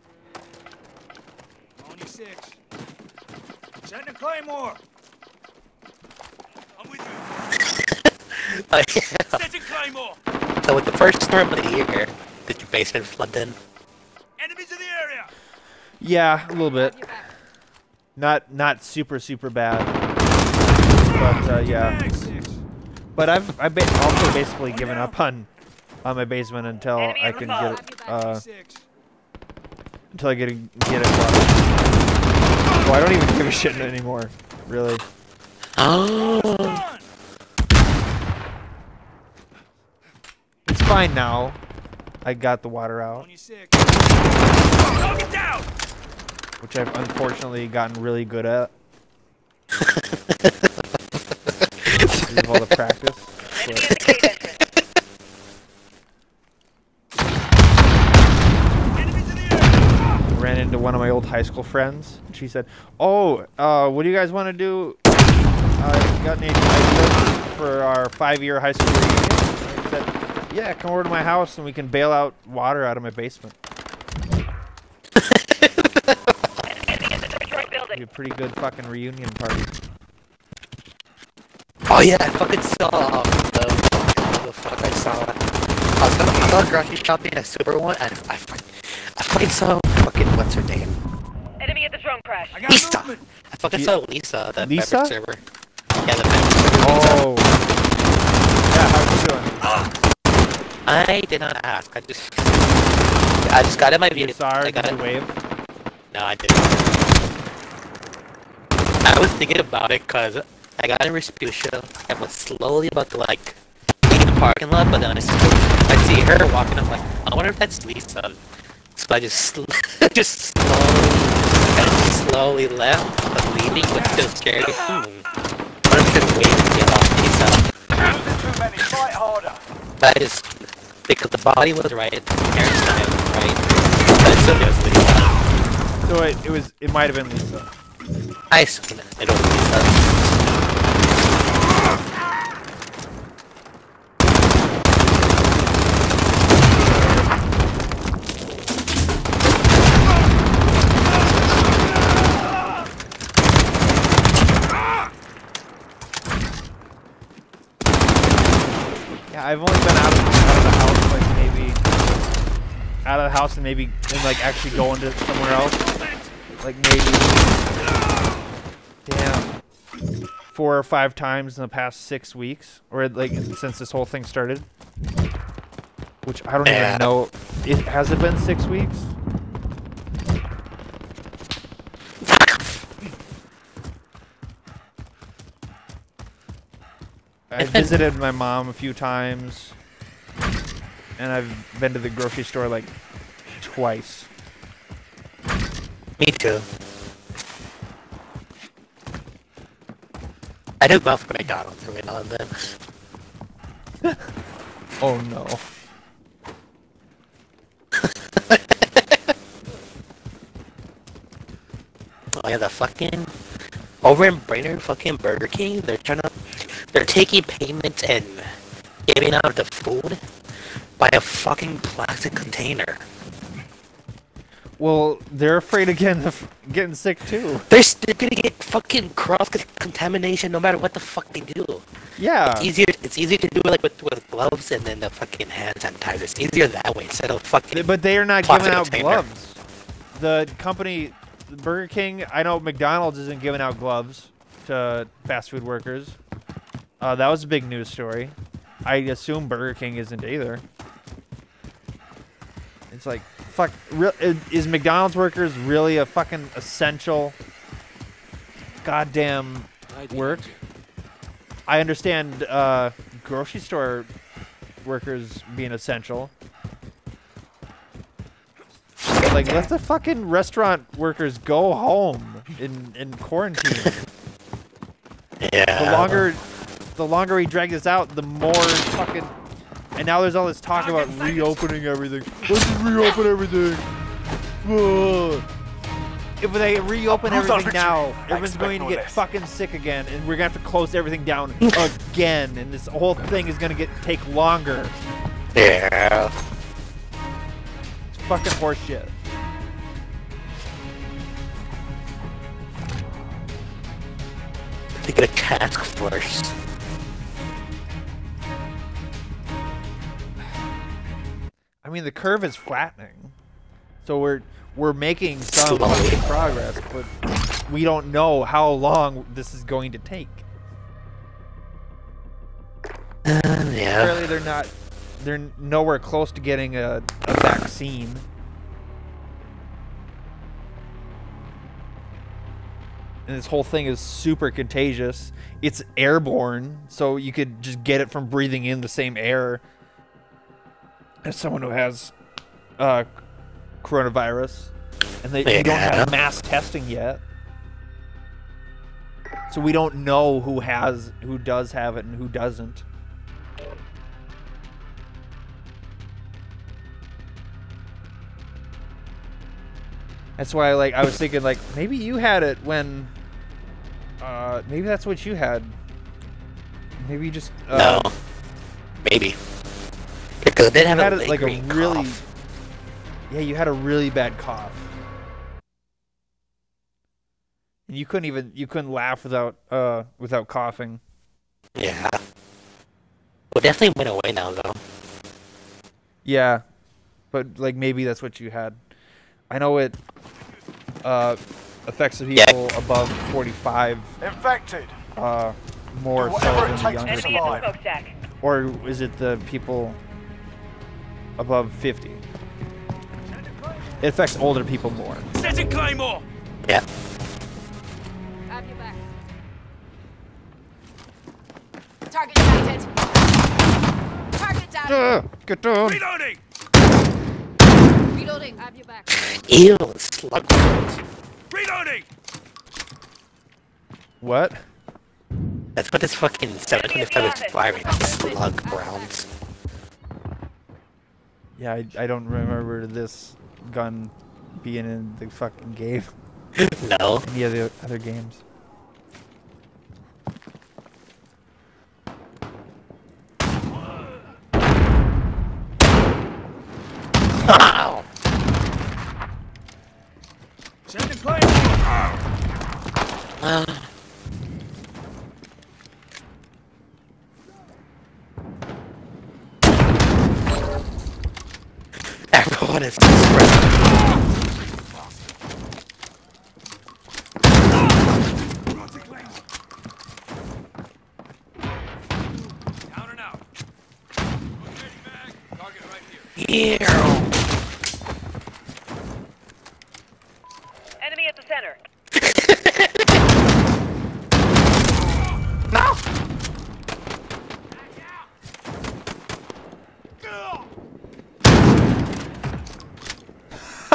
26. Setting a claymore. I'm with you. Oh, yeah. Setting claymore. So with the first storm of the year, did your basement flood then? Enemies in the area. Yeah, a little bit. Not not super super bad, but uh, yeah. But I've I've ba- also basically given up on on my basement until I can get it uh, until I get it, get it. Well, I don't even give a shit anymore, really. Oh. Done. It's fine now. I got the water out, 26. Which I've unfortunately gotten really good at. Because of all the practice. But in the cave entrance. Enemies in the area. ran into one of my old high school friends. And she said, "Oh, uh, what do you guys want to do? Uh, got any ideas for our five-year high school reunion?" I said, "Yeah, come over to my house and we can bail out water out of my basement. Enemy in the destroyed Be a pretty good fucking reunion party." Oh yeah, I fucking saw um, the, the fuck I saw. I was gonna, I was grocery shopping at Super One, and I, fuck- I fucking saw fucking what's her name? Enemy at the drone crash. I got Lisa. movement. I fucking Ye- saw Lisa, the Lisa? server. Yeah, the beverage server. Lisa. Oh, yeah. How's you doing? I did not ask. I just, I just got in my You video. saw her? I got Did it. you wave? No, I didn't. I was thinking about it because I got in Respucia and was slowly about to like be in the parking lot, but then I see, I see her walking. I'm like, I wonder if that's Lisa. So I just sl- just slowly and slowly left, but leaving with still scared. Hmm. What if I could wait and get off Lisa? Losing too many. Fight harder. But I just because the body was right, the hairstyle was right. So Lisa. So it, it was it might have been Lisa. I assume it was Lisa. Yeah, I've only been out of out of the house and maybe and like actually going to somewhere else. Like maybe damn four or five times in the past six weeks, or like since this whole thing started. Which I don't even know. It has it been six weeks? I visited my mom a few times, and I've been to the grocery store like twice. Me too. I do go for McDonald's every now and then. Oh no. Oh yeah, the fucking over in Brainerd, fucking Burger King, they're trying to, they're taking payments and giving out the food by a fucking plastic container. Well, they're afraid of getting getting sick too. They're, s- they're gonna get fucking cross contamination no matter what the fuck they do. Yeah. It's easier. It's easier to do it like with, with gloves and then the fucking hand sanitizer. It's easier that way instead of fucking. But they are not giving out container. gloves. The company, Burger King, I know McDonald's isn't giving out gloves to fast food workers. Uh, that was a big news story. I assume Burger King isn't either. It's like, fuck, re- is McDonald's workers really a fucking essential goddamn work? I understand uh, grocery store workers being essential. But, like, let the fucking restaurant workers go home in, in quarantine. yeah. The longer, the longer we drag this out, the more fucking. And now there's all this talk about reopening everything. Let's just reopen everything. Ugh. If they reopen everything now, everyone's going to get less. fucking sick again, and we're gonna have to close everything down again, and this whole thing is gonna get take longer. Yeah. It's fucking horseshit. They get a task force. I mean, the curve is flattening, so we're we're making some progress, but we don't know how long this is going to take. Uh, yeah. Apparently, they're not. They're nowhere close to getting a, a vaccine. And this whole thing is super contagious. It's airborne, so you could just get it from breathing in the same air as someone who has uh, coronavirus. And they, they don't Yeah. have mass testing yet. So we don't know who has who does have it and who doesn't. That's why, like, I was thinking, like, maybe you had it when, uh, maybe that's what you had. Maybe you just, uh, no. Maybe. Because it did you have had a it, like a lingering really, cough. yeah, you had a really bad cough. And you couldn't even, you couldn't laugh without, uh, without coughing. Yeah. Well, definitely went away now though. Yeah, but like maybe that's what you had. I know it, uh, affects the Yeah. people above 45, Infected. uh, more so than the younger to people. at the survive. smokestack. Or is it the people above 50? It affects older people more. Setting Claymore! Yeah. Have your back. Target sighted. Target down. Ugh, get down! Reloading! Reloading. Have your back. Ew, slug rounds. Reloading! What? That's what this fucking 727 is firing. Slug rounds. Yeah, I, I don't remember this gun being in the fucking game. No. Any of the other games. Ow. Setting Claymore! Everyone is spread. Down and out. Okay, mag. Target right here. Yeah. Enemy at the center. No.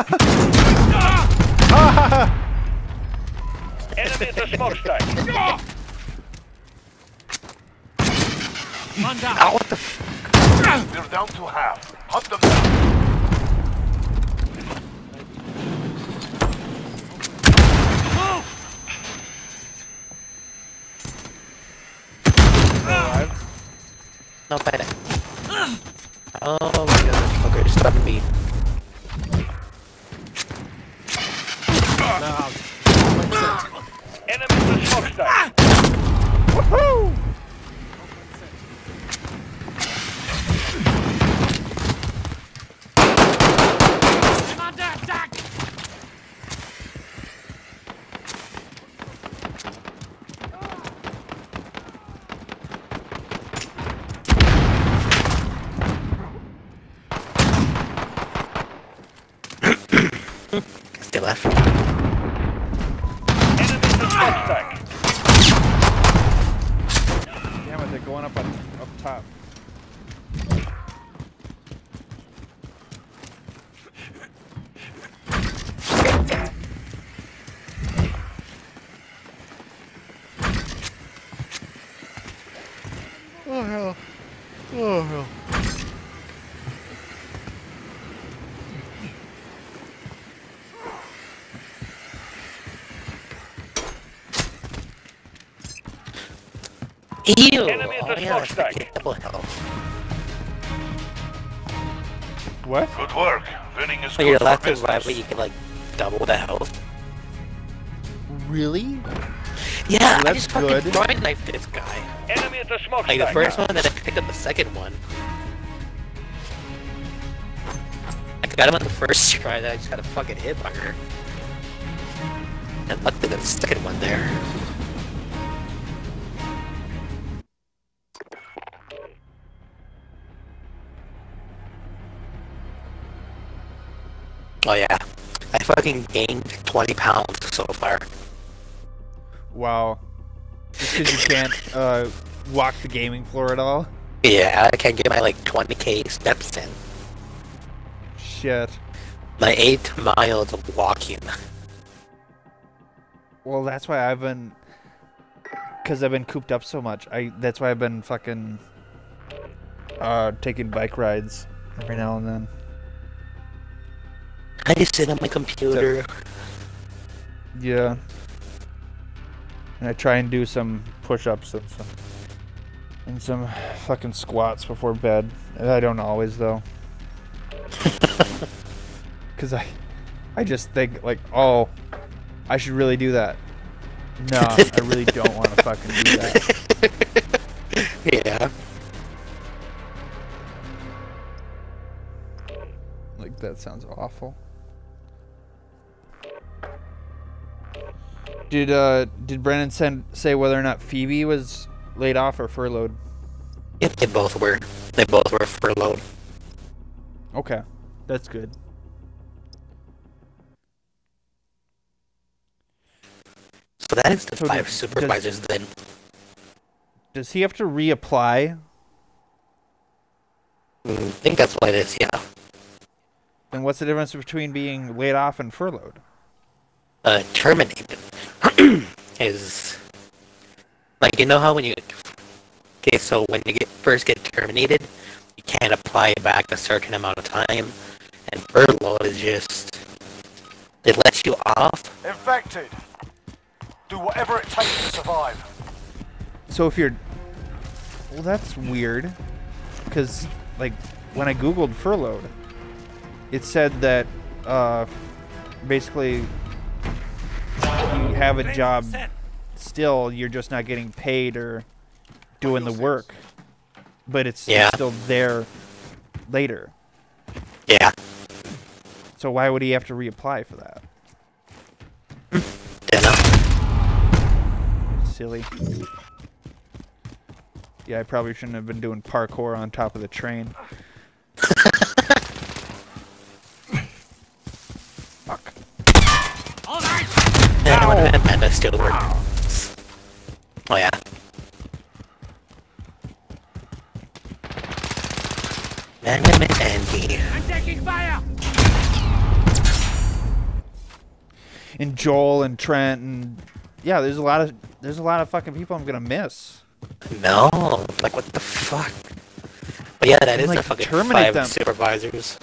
Enemy at the smokestack. One down. Oh, what the? F- They're down to half. Hunt them down. no panic. Oh my god, fucker, stop me. Enemy at the smokestack. Come on down, Doc. Still left. Enemy at the smokestack. Damn it, they're going up on up top. Ew! The oh, yeah, that's smokestack. like double health. What? Good work. Winning is oh, When good you're left and business. right, where you can like double the health. Really? Yeah, I that's just fucking good. throwing knife this guy. Enemy at the smokestack. Like the first one, then I picked up the second one. I got him on the first try, then I just got a fucking hit by her. And luckily the second one there. Fucking gained 20 pounds so far. Wow. Just because you can't uh, walk the gaming floor at all? Yeah, I can't get my like 20k steps in. Shit. My 8 miles of walking. Well, that's why I've been. Because I've been cooped up so much. I That's why I've been fucking. Uh, taking bike rides every now and then. I just sit on my computer. Yeah. And I try and do some push-ups and some and some fucking squats before bed. I don't always though. Cuz I I just think like, "Oh, I should really do that." No, I really don't want to fucking do that. yeah. Like that sounds awful. Did uh did Brennan send say whether or not Phoebe was laid off or furloughed? Yep, they both were. They both were furloughed. Okay, that's good. So that is the So five does- supervisors then. Does he have to reapply? Mm, I think that's what it is, yeah. Then what's the difference between being laid off and furloughed? Uh, terminated is like you know how when you okay, so when you get first get terminated, you can't apply back a certain amount of time, and furlough is just it lets you off. Infected. Do whatever it takes to survive. So if you're Well, that's weird cuz like when I googled furloughed, it said that uh basically you have a job still, you're just not getting paid or doing the work. But it's Yeah. still there later. Yeah, So why would he have to reapply for that? Don't know. Silly. Yeah, I probably shouldn't have been doing parkour on top of the train. Fuck. Oh. Yeah, I wonder if Amanda still works. Oh yeah. Amanda Miss Andy. I'm taking fire! And Joel and Trent and yeah, there's a lot of there's a lot of fucking people I'm gonna miss. No, like what the fuck? But yeah, that is Like, the fucking terminate five them. supervisors.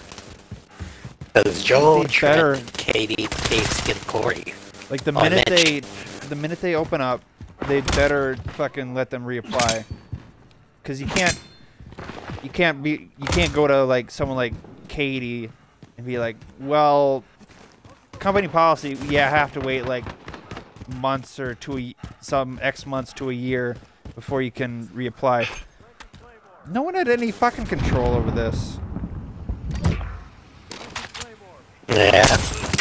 There's Joel, They Trent, better- Katie, Casey, and Corey. Like the Oh, minute they the minute they open up, they'd better fucking let them reapply. Cause you can't you can't be you can't go to like someone like Katie and be like, well, company policy, yeah, I have to wait like months or to a, some X months to a year before you can reapply. No one had any fucking control over this. Yeah.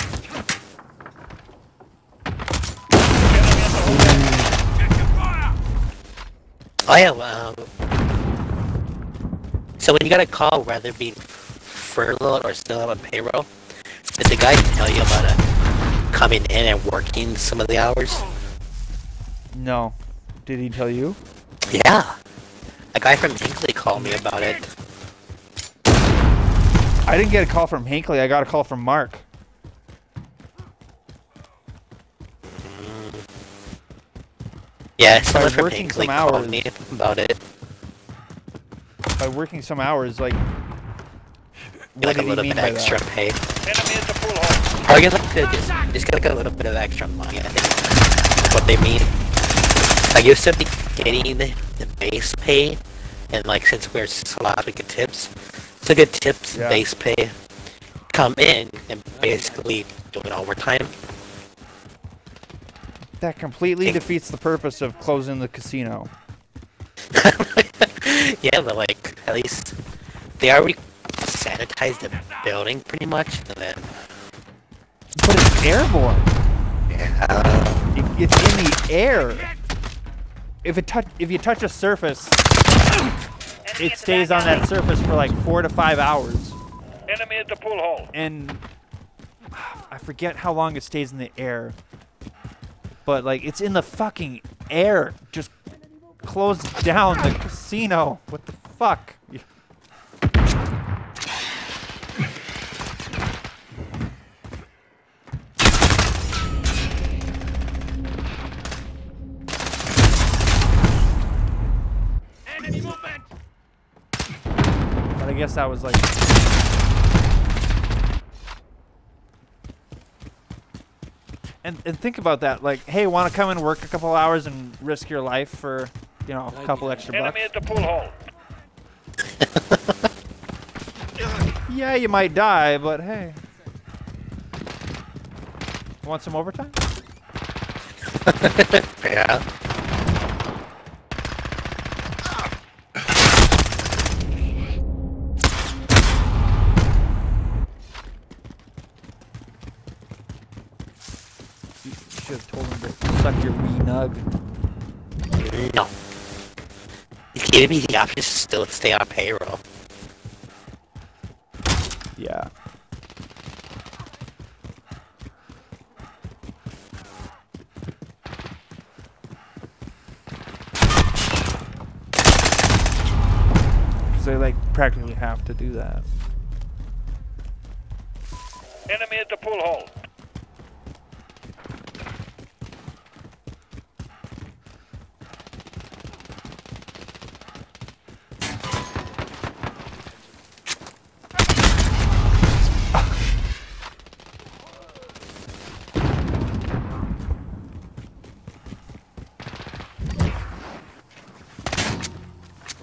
Oh yeah, well, so when you got a call, whether being furloughed or still on a payroll, did the guy tell you about uh, coming in and working some of the hours? No. Did he tell you? Yeah. A guy from Hinckley called me about it. I didn't get a call from Hinckley. I got a call from Mark. Yeah, someone from working some Hinckley hours. me about it. By working some hours, like, what like did a he little mean bit by extra that? pay. Enemy at the pool hall. Or get like the, just, just get like a little bit of extra money, I think. That's what they mean. I used to be getting the, the base pay, and like since we're allowed to get tips, So get tips, Yeah. base pay, come in and basically do it overtime. That completely Think- defeats the purpose of closing the casino. yeah, but like at least they already sanitized the building pretty much, and then But it's airborne. yeah, It, it's in the air. If it touch, if you touch a surface, it stays on that surface for like four to five hours, Enemy at the pool hall. and ah, I forget how long it stays in the air. But like, it's in the fucking air. Just close down the casino. What the fuck? But I guess that was like. And, and think about that. Like, hey, want to come and work a couple hours and risk your life for, you know, a couple extra bucks? Enemy at the pool hall. Yeah, you might die, but hey. Want some overtime? yeah. You should have told him to suck your wee nug. No. He's giving me the option to still stay on payroll. Yeah. Because they like practically have to do that. Enemy at the pool hall.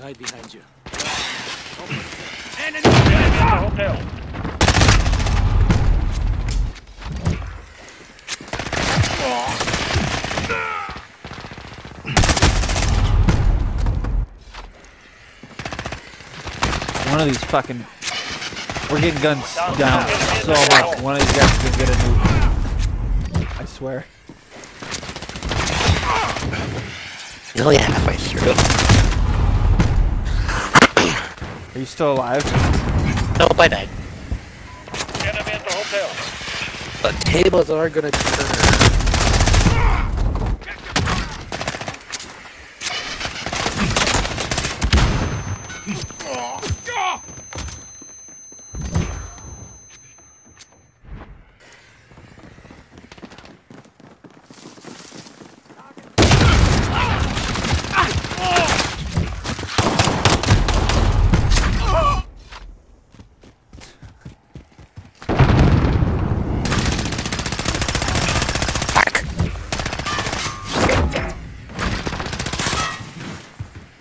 Right behind you. Enemy at the hotel. One of these fucking We're getting guns down so much. One of these guys is gonna get a new. I swear. You're only halfway through. Are you still alive? Nope, I died. Enemy at the hotel. The tables are gonna turn.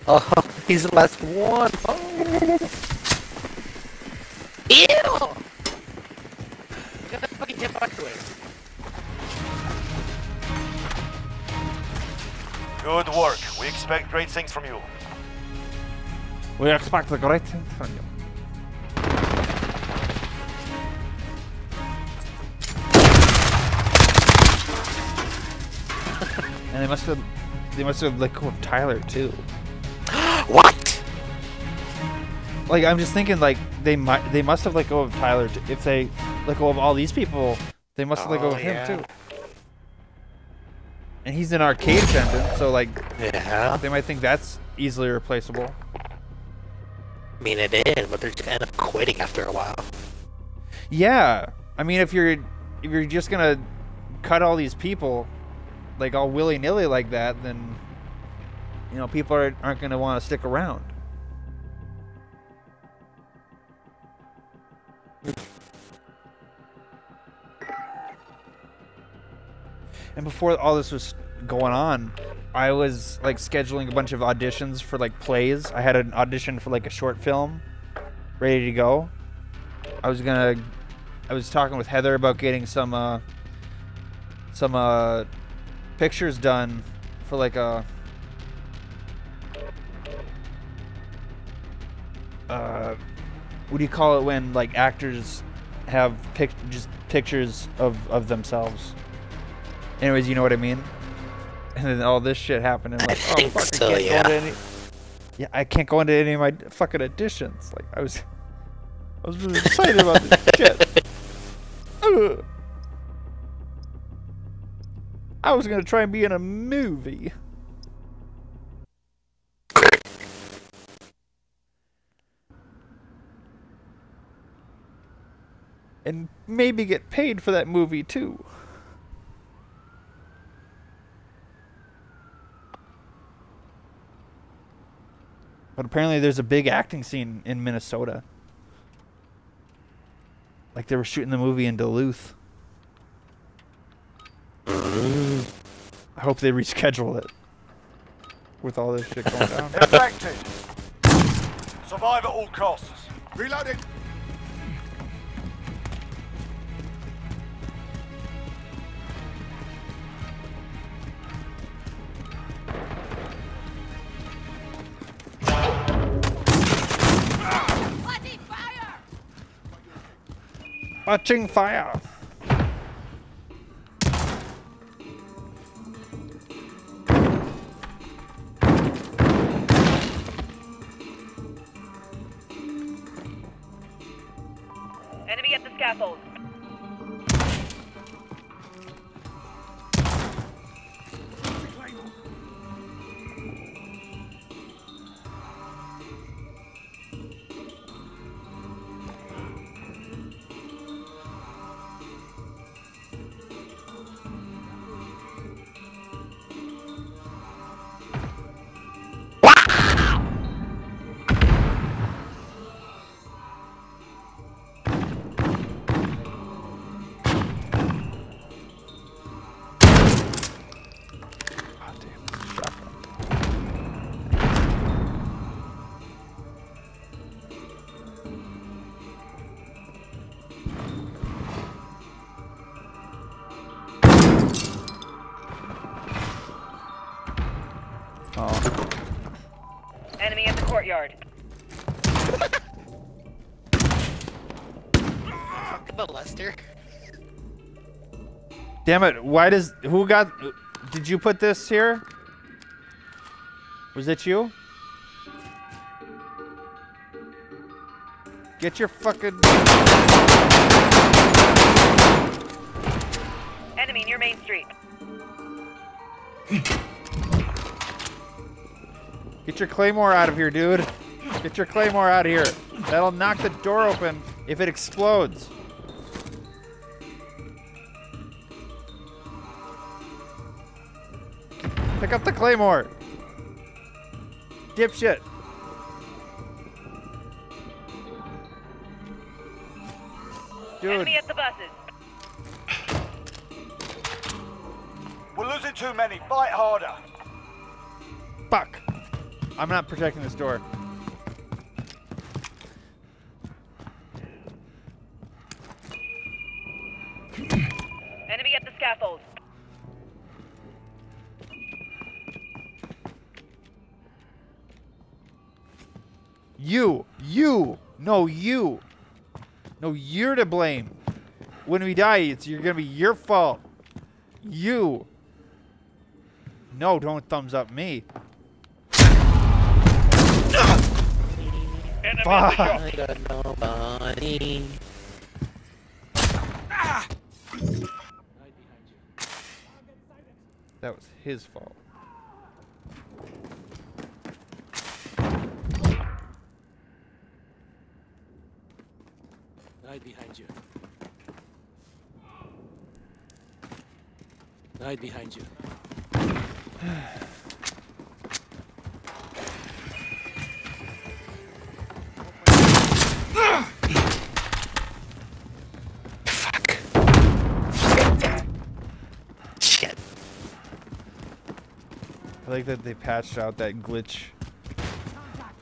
Oh, he's the last one. Oh. Ew! Get that fucking hitbox away. Good work. We expect great things from you. We expect the great thing from you. and they must have, they must have like go of Tyler too. Like I'm just thinking, like they might, they must have let go of Tyler. T- if they let go of all these people, they must have let go Oh, of him yeah. too. And he's an arcade attendant, so like Yeah. they might think that's easily replaceable. I mean, it is, but they're just end up quitting after a while. Yeah, I mean, if you're if you're just gonna cut all these people, like all willy nilly like that, then you know people are, aren't gonna want to stick around. And before all this was going on, I was like scheduling a bunch of auditions for like plays. I had an audition for like a short film ready to go. I was gonna I was talking with Heather about getting some uh some uh pictures done for like a uh what do you call it when like actors have pic- just pictures of of themselves. Anyways, you know what I mean? And then all this shit happened and I oh think fuck, so, I can't yeah. go into any Yeah, I can't go into any of my fucking auditions. Like I was I was really excited about this shit. Ugh. I was gonna try and be in a movie. And maybe get paid for that movie too. But apparently there's a big acting scene in Minnesota. Like they were shooting the movie in Duluth. I hope they reschedule it. With all this shit going down. Infected. Survive at all costs. Reloading. Watching fire. Enemy at the scaffold. Damn it! Why does who got? Did you put this here? Was it you? Get your fucking. Enemy near Main Street. Get your claymore out of here, dude. Get your claymore out of here. That'll knock the door open if it explodes. Pick up the claymore. Dipshit. Dude, Enemy at the buses. We're losing too many. Fight harder. fuck. I'm not protecting this door. Enemy at the scaffold. You, you, no, you. No, you're to blame. When we die, it's you're gonna be your fault. You. No, don't thumbs up me. Enemy Fuck. at the shop. I got nobody. That was his fault. Right behind you. Right behind you. Fuck. Shit. I like that they patched out that glitch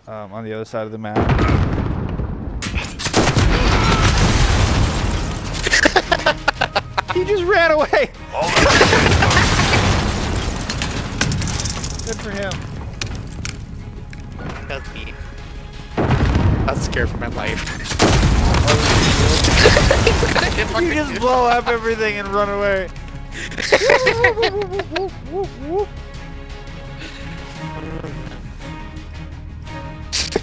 um, on the other side of the map. he just ran away. Good for him. That's me. Was scared for my life. You just blow up everything and run away.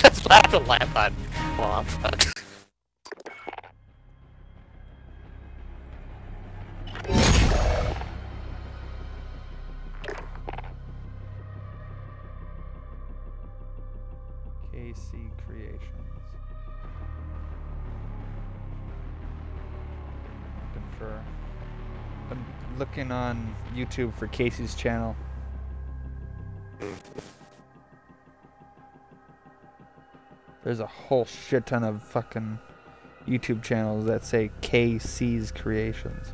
That's have to laugh on. Well, I'm fucked. Looking on YouTube for Casey's channel. There's a whole shit ton of fucking YouTube channels that say KC's Creations.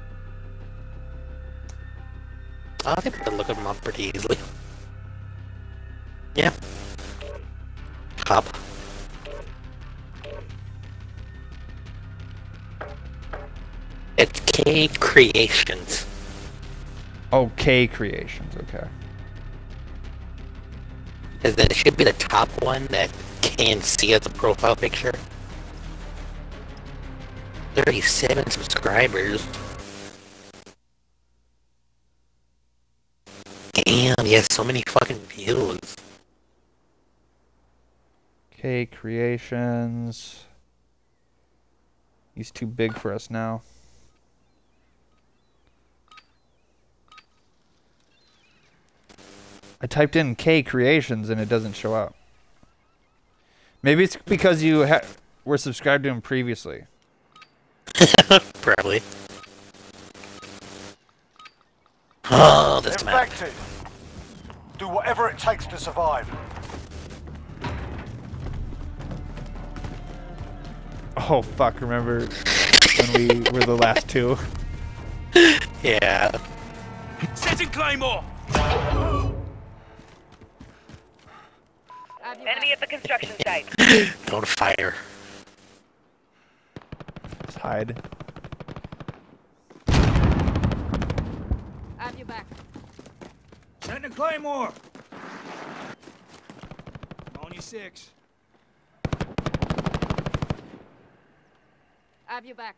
I think I can look them up pretty easily. Yeah. Hop. It's K Creations. Oh, K Creations. Okay. Then it should be the top one that can see as a profile picture. 37 subscribers. Damn, he has so many fucking views. K Creations. He's too big for us now. I typed in K Creations and it doesn't show up. Maybe it's because you ha- were subscribed to him previously. Probably. Oh, this map. Do whatever it takes to survive. Oh fuck! Remember when we were the last two? Yeah. Setting Claymore! Have your Enemy at the construction site. Don't fire. Let's hide. Have your back. Setting Claymore! On your six. Have you back.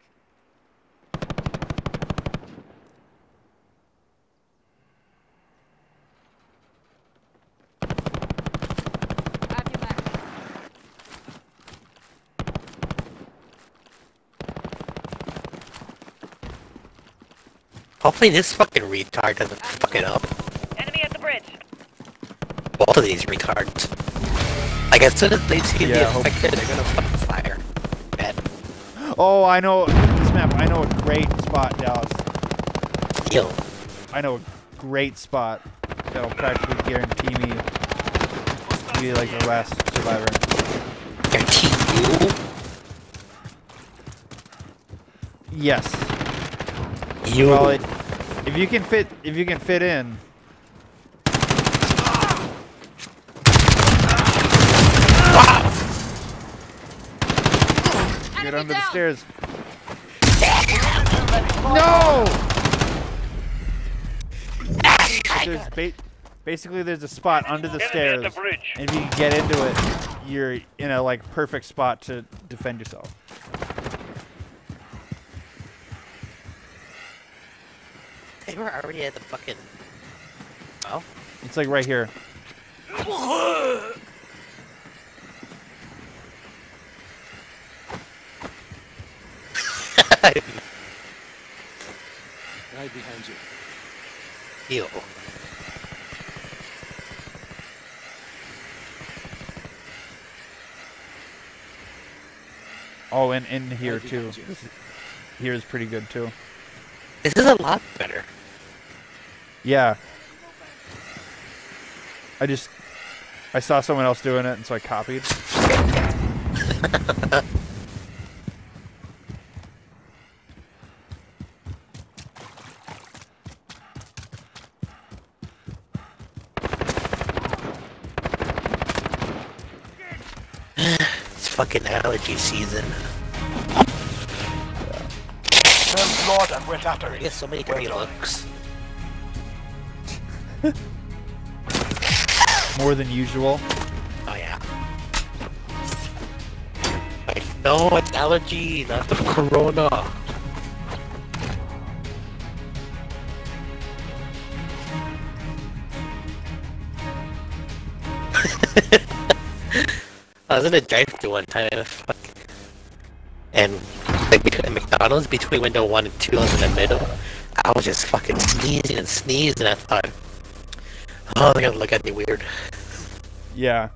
Hopefully this fucking retard doesn't fuck it up. Enemy at the bridge. Both of these retards. Like as soon as they see Yeah, the hope- infected, they're gonna fucking fire. Bad. Oh, I know this map. I know a great spot, Dallas. Yo. I know a great spot that'll practically guarantee me to be like the last survivor. Guarantee you. Yes. You. Well, it, if you can fit, if you can fit in. Get Enemy under the stairs. No! There's ba basically there's a spot under the Enemy stairs, the and if you can get into it, you're in a like perfect spot to defend yourself. They were already at the fucking. Oh. It's like right here. Right behind you. Ew. Oh, and in here Right too. Here is pretty good too. This is a lot better. Yeah. I just I saw someone else doing it and so I copied. It's fucking allergy season. Smell blood and wet I apple. get so many dirty looks. More than usual. Oh yeah. I know it's allergy, not the corona. I was in a drive-thru one time and like between McDonald's between window one and two, I was in the middle. I was just fucking sneezing and sneezing. And I thought, oh, they're gonna look at me weird. Yeah.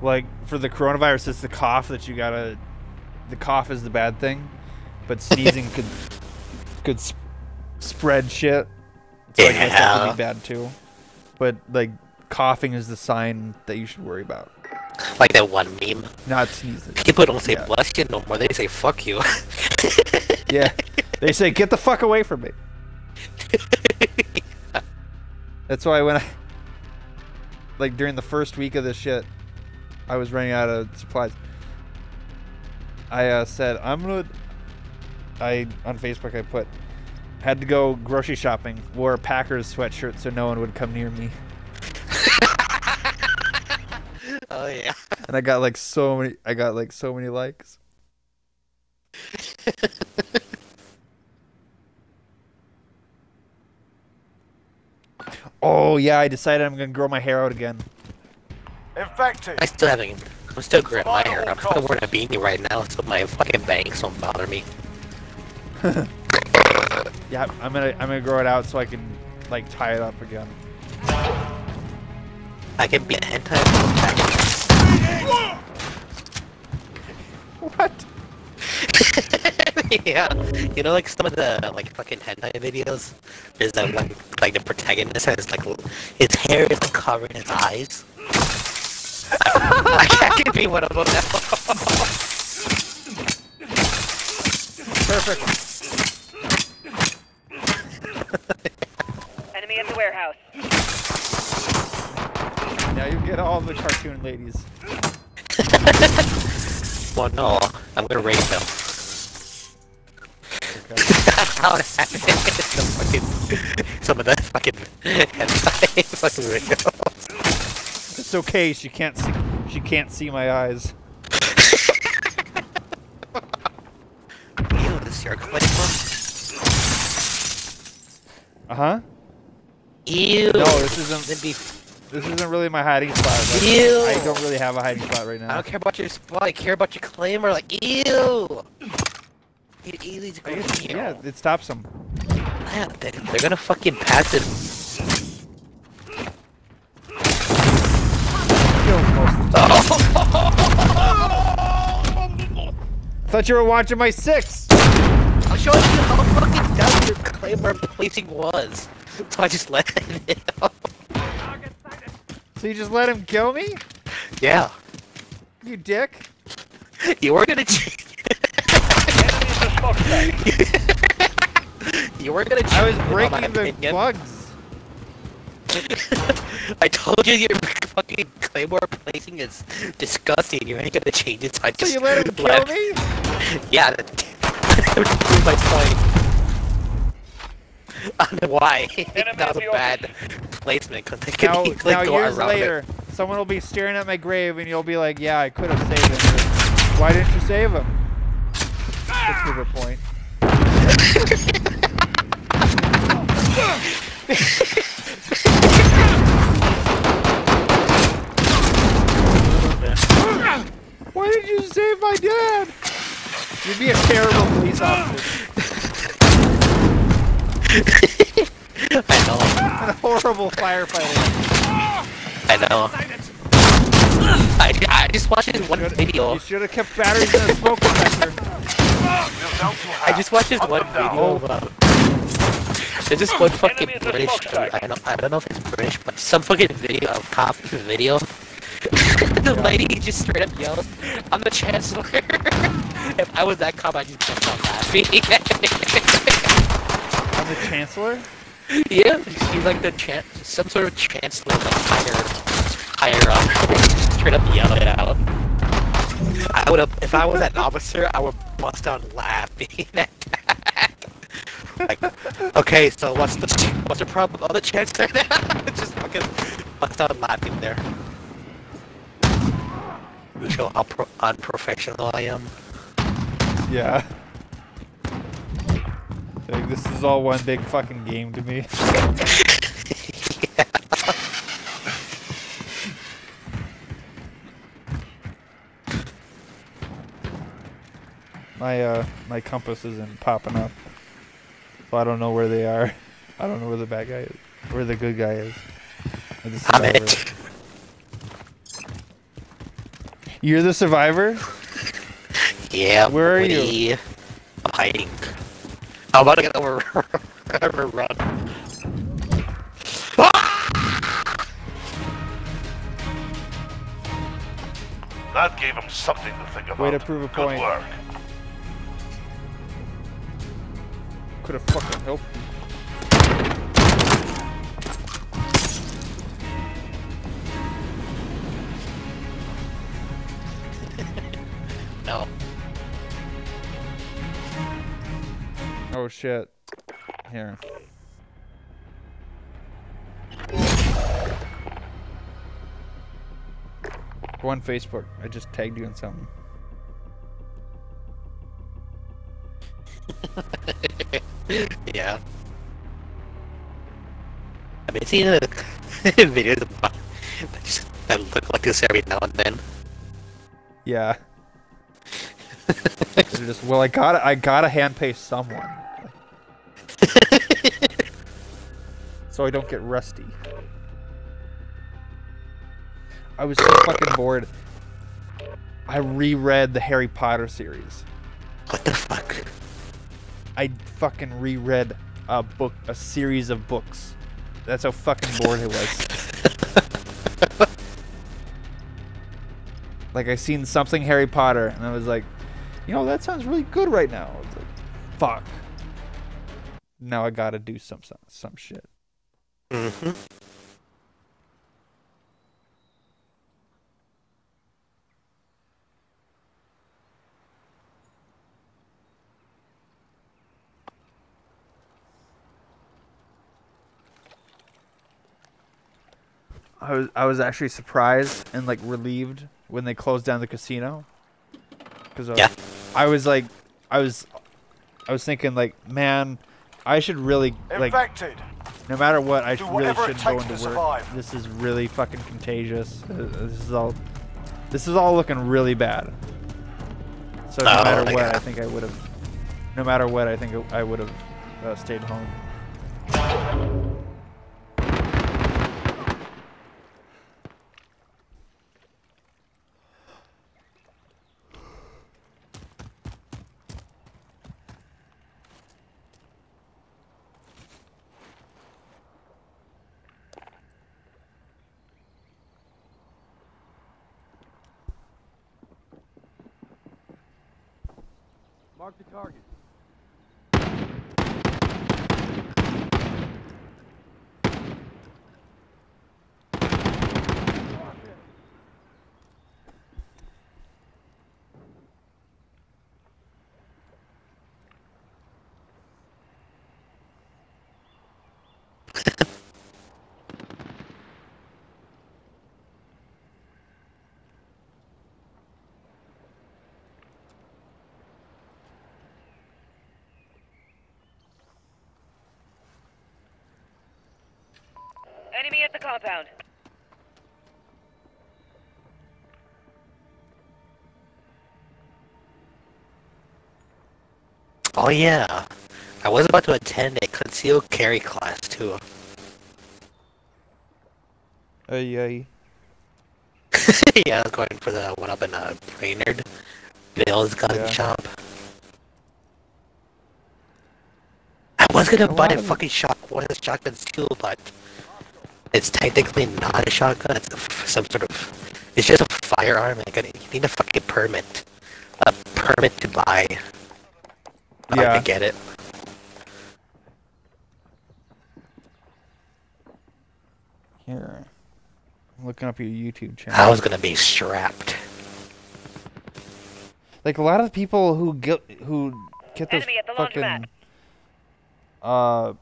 Like for the coronavirus it's the cough that you gotta the cough is the bad thing, but sneezing could could sp- spread shit. So I guess that could Yeah. be bad too. But like coughing is the sign that you should worry about. Like that one meme. Not sneezing. People don't say Yeah. bless you no more, they say fuck you. Yeah. They say get the fuck away from me. That's why when I like during the first week of this shit, I was running out of supplies. I uh, said I'm gonna. I on Facebook I put had to go grocery shopping. Wore a Packers sweatshirt so no one would come near me, oh yeah. and I got like so many. I got like so many likes. Oh yeah, I decided I'm gonna grow my hair out again. Infected. I still haven't I'm still growing my hair. I'm still wearing a beanie right now so my fucking bangs don't bother me. Yeah, I'm gonna I'm gonna grow it out so I can like tie it up again. I can be a hentai What? yeah. You know like some of the like fucking hentai videos? There's that one like the protagonist has like his hair is like covering his eyes. I, I can be one of them now. Perfect. Enemy at the warehouse. Now you get all the cartoon ladies. well no, I'm gonna rape them. Okay. How happened the fucking some of the fucking fucking videos. It's okay. She can't see. She can't see my eyes. Ew, this is your clinical? Uh huh. Ew. No, this isn't- This isn't really my hiding spot. Like, Ew. I don't really have a hiding spot right now. I don't care about your spot. I care about your claymore. Like, ew. It easy to go to guess- jail. yeah, it stops them. Yeah, they, they're gonna fucking pass it. Kill most of the time. Thought you were watching my six. I'll show you how fucking dumb your claymore placing was. So I just let it. So you just let him kill me? yeah, You dick. you were gonna. ch- Enemy in the smokestack. you were gonna. I was cheat, in my breaking the opinion. bugs. I told you your fucking claymore placing is disgusting. You ain't gonna change it. So I So just you let him kill me? Yeah, that my point. I don't know why. that was a bad placement because they could Now, easily now go years around later, someone will be staring at my grave and you'll be like, yeah, I could have saved him. Why didn't you save him? Just prove a point. Why did you save my dad? You'd be a terrible police officer it. I know. and a horrible firefighter. I know. I, I just watched this one video. You should have kept batteries in the smoke detector. I just watched this one video about. There's this one fucking Enemy at the British. smokestack. I don't. I don't know if it's British, but some fucking video, a cop video. the lady just straight up yells, "I'm the chancellor." if I was that cop, I'd just bust out laughing. I'm the chancellor. yeah, she's like the chan, some sort of chancellor, like higher, higher up. straight up yell it out. I would have, if I was that officer, I would bust out laughing. at that. like, okay, so what's the what's the problem? Oh, the chancellor. just fucking bust out laughing there. Show how pro- unprofessional I am. Yeah. Like, this is all one big fucking game to me. My uh my compass isn't popping up. So I don't know where they are. I don't know where the bad guy is. Where the good guy is. I'm it. You're the survivor? Yeah. Where are you? I'm hiding. I'm about to get over overrun. Ah! That gave him something to think about. Way to prove a Good point. work. Could have fucking helped. No. Oh shit. Here. Go on Facebook. I just tagged you in something. yeah. I've been seeing uh, videos that just that look like this every now and then. Yeah. Just well, I gotta, I gotta hand pay someone, so I don't get rusty. I was so fucking bored. I reread the Harry Potter series. What the fuck? I fucking reread a book, a series of books. That's how fucking bored it was. like I seen something Harry Potter, and I was like, you know, that sounds really good right now. I was like, fuck. Now I gotta do some some, some shit. I was I was actually surprised and like relieved when they closed down the casino. Cause I was, Yeah. I was like, I was, I was thinking like, man, I should really like, Infected. no matter what, I really shouldn't go into work. survive. This is really fucking contagious. Uh, This is all, this is all looking really bad. So no Oh matter my what, I think I would have, no matter what, I think I would have uh, stayed home. Enemy the compound. Oh yeah. I was about to attend a concealed carry class too. Ay, ay. yeah, I was going for the one up in uh, Brainerd. Bill's gun Yeah. shop. I was gonna A buy lot a fucking shot, one of the shotguns too, but it's technically not a shotgun. It's some sort of. It's just a firearm. Like, you need a fucking permit, a permit to buy. Hard Yeah. to get it. Here. I'm looking up your YouTube channel. I was gonna be strapped. Like a lot of people who get who get those Enemy at the fucking laundromat. uh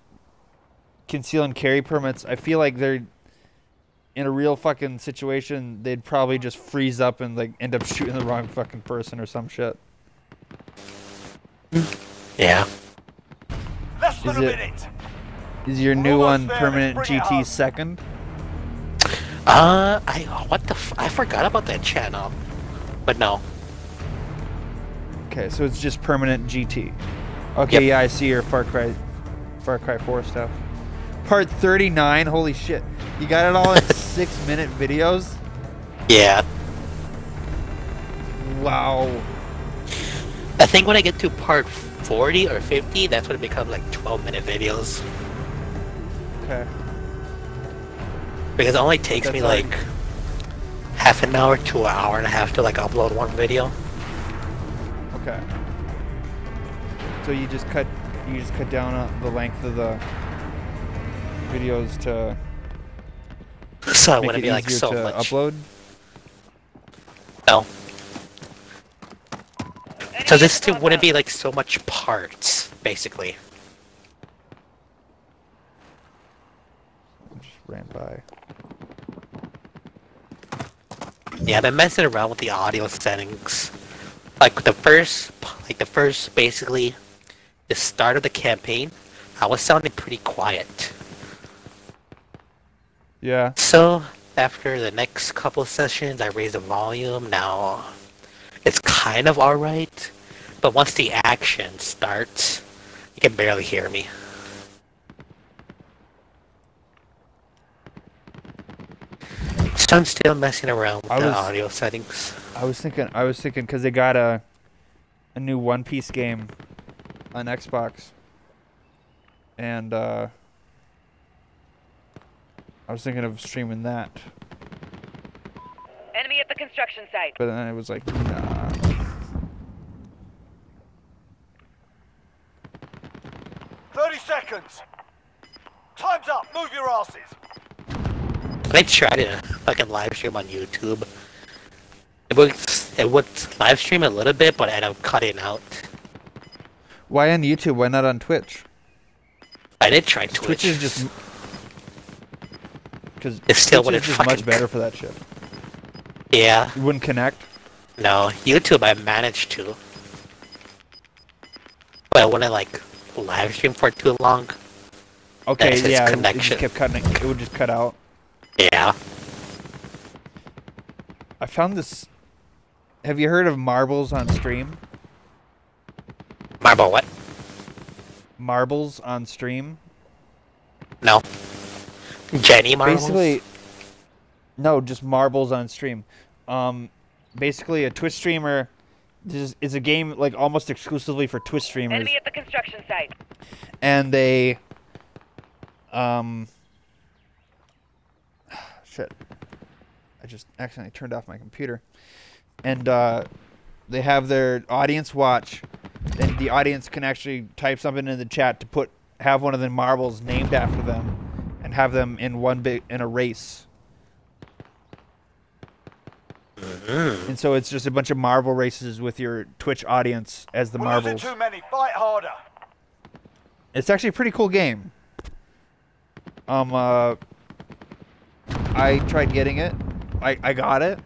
conceal and carry permits, I feel like they're in a real fucking situation, they'd probably just freeze up and like end up shooting the wrong fucking person or some shit. Yeah. Less than Is a it- minute. Is your new almost one there, permanent let's bring it GT second? Uh, I what the f- I forgot about that channel, but no. Okay, so it's just permanent GT. Okay, Yep. yeah, I see your Far Cry Far Cry 4 stuff. Part 39, holy shit. You got it all in 6 minute videos? Yeah. Wow. I think when I get to part 40 or 50, that's when it becomes like 12 minute videos. Okay. Because it only takes That's me like- like half an hour to an hour and a half to like upload one video. Okay. So you just cut you just cut down uh, the length of the videos to So I make wouldn't it be like easier so to much. upload. No. So this the too wouldn't be like so much parts, basically. Just ran by. Yeah, I've been messing around with the audio settings. Like the first, like the first, basically, the start of the campaign, I was sounding pretty quiet. Yeah. So after the next couple sessions, I raised the volume. Now it's kind of alright, but once the action starts, you can barely hear me. So I'm still messing around with I the was- audio settings. I was thinking I was thinking cuz they got a a new One Piece game on Xbox. And uh I was thinking of streaming that, Enemy at the construction site. but then it was like, nah. Thirty seconds. Time's up. Move your asses. I tried to fucking live stream on YouTube. It would it would live stream a little bit, but I ended up cutting out. Why on YouTube? Why not on Twitch? I did try Twitch. Twitch is just because It still wouldn't just fucking- much better for that shit. yeah. You wouldn't connect. No, YouTube I managed to. But when I like live stream for too long, Okay, its yeah, it- it just kept cutting. It would just cut out. yeah. I found this. Have you heard of marbles on stream? Marble what? Marbles on stream. No. Jenna Marbles? Basically, no, just marbles on stream. Um, basically, a Twitch streamer. This is, is a game like almost exclusively for Twitch streamers, Enemy at the construction site. and they, um, shit, I just accidentally turned off my computer, and uh, they have their audience watch, and the audience can actually type something in the chat to put have one of the marbles named after them, and have them in one big in a race. And so it's just a bunch of marble races with your Twitch audience as the marbles. too many. Fight harder. It's actually a pretty cool game. Um, uh, I tried getting it. I, I got it.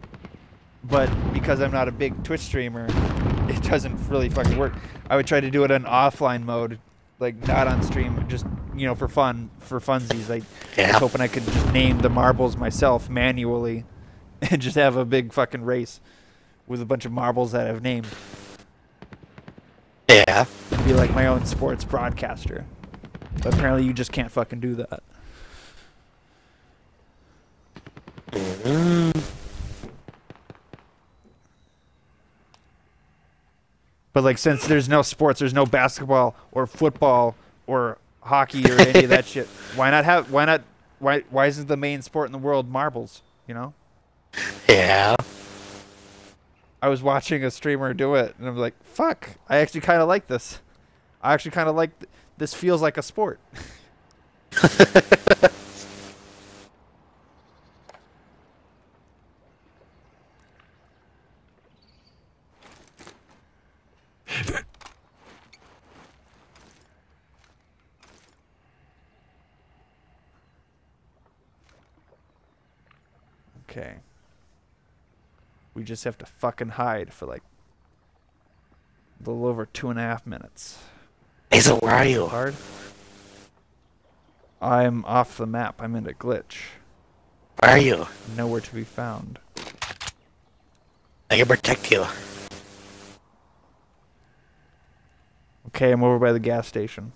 But because I'm not a big Twitch streamer, it doesn't really fucking work. I would try to do it in offline mode, like not on stream, just, you know, for fun, for funsies. I Yeah. was hoping I could just name the marbles myself manually and just have a big fucking race with a bunch of marbles that I've named. Yeah. Be like my own sports broadcaster. But apparently you just can't fucking do that. Mm-hmm. But like since there's no sports, there's no basketball or football or hockey or any of that shit. Why not have why not why why isn't the main sport in the world marbles, you know? Yeah. I was watching a streamer do it and I'm like, "Fuck, I actually kind of like this. I actually kind of like th- this feels like a sport." Okay. We just have to fucking hide for like a little over two and a half minutes. Hazel, where are you? Hard. I'm off the map. I'm in a glitch. Where are you? Nowhere to be found. I can protect you. Okay, I'm over by the gas station.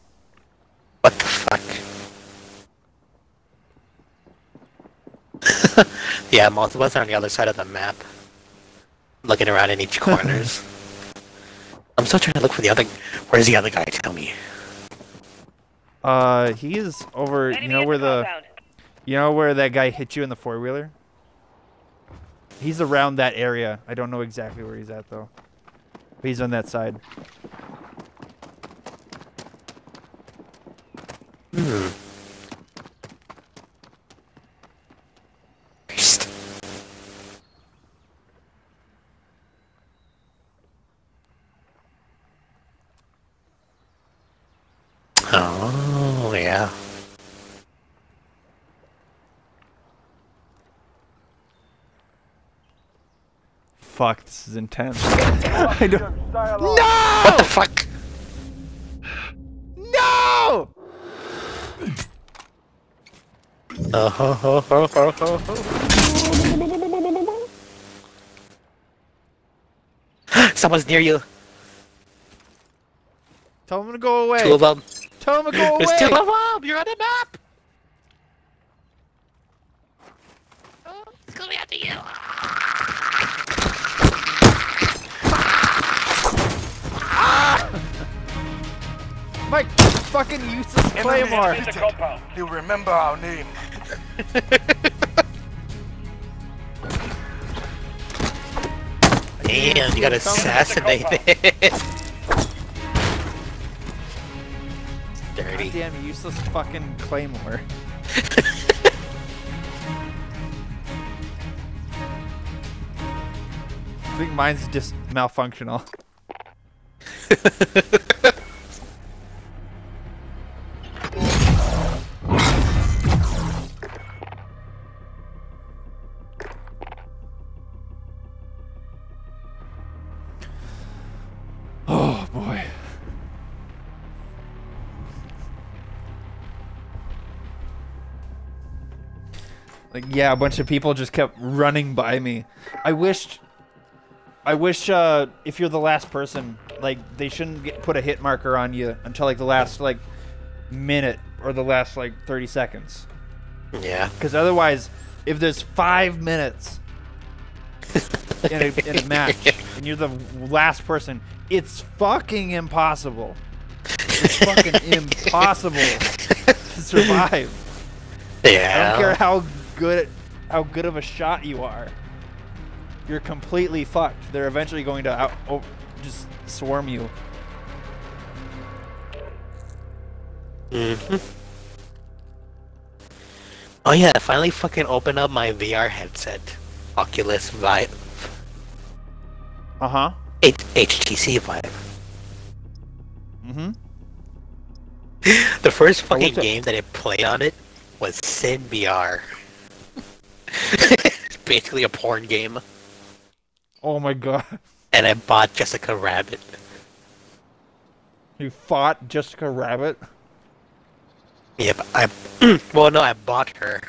What the fuck? yeah, most of us are on the other side of the map. Looking around in each corners. I'm still trying to look for the other... Where's the other guy? Tell me. Uh, he is over. You know where the, compound. you know where that guy hit you in the four wheeler. He's around that area. I don't know exactly where he's at though. But he's on that side. Hmm. Christ. Oh, yeah. Fuck, this is intense. I don't. Stay alive. What the fuck? No! Uh, ho, ho, ho, ho, ho, ho. Someone's near you. Tell him to go away. Two of them. Tell him to go There's away. two of them. You're on the map. Mike, fucking useless claymore. Enemy defeated. He'll remember our name. Damn, you got assassinated. Dirty. Goddamn useless fucking claymore. I think mine's just malfunctional. Yeah, a bunch of people just kept running by me. I wished I wish uh if you're the last person, like they shouldn't get, put a hit marker on you until like the last like minute or the last like 30 seconds. Yeah. Because otherwise, if there's five minutes in a, in a match and you're the last person, it's fucking impossible. It's fucking impossible to survive. Yeah. I don't care how good how good of a shot you are. You're completely fucked. They're eventually going to out, oh, just swarm you. Mhm. Oh yeah, I finally fucking opened up my VR headset. Oculus Vive. Uh huh. H- HTC Vive. Mm-hmm. The first Oh, fucking game that I played on it was Sin VR. It's basically a porn game. Oh my god. And I bought Jessica Rabbit. You fought Jessica Rabbit. Yep, I. well, no, I bought her,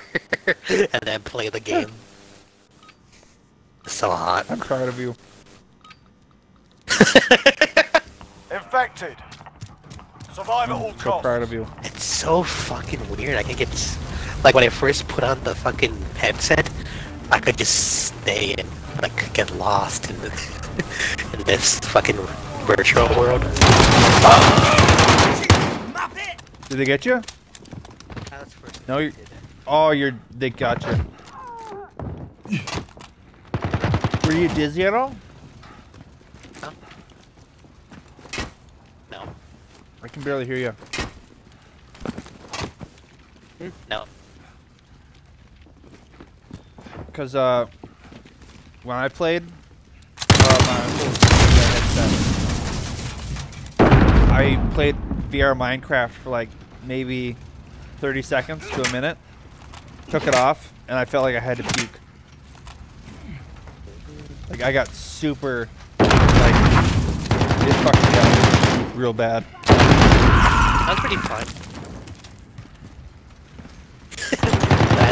and then played the game. so hot. I'm proud of you. Infected. Survive at all So proud of you. It's so fucking weird. I can get like when I first put on the fucking headset, I could just stay and like get lost in the in this fucking virtual world. Did they get you? No, you. Oh, you're. They got you. Were you dizzy at all? No, I can barely hear you. no. Cause uh, when I played, uh, I played VR Minecraft for like maybe 30 seconds to a minute. Took it off, and I felt like I had to puke. Like I got super, like it fucked me up real bad. That's pretty fun.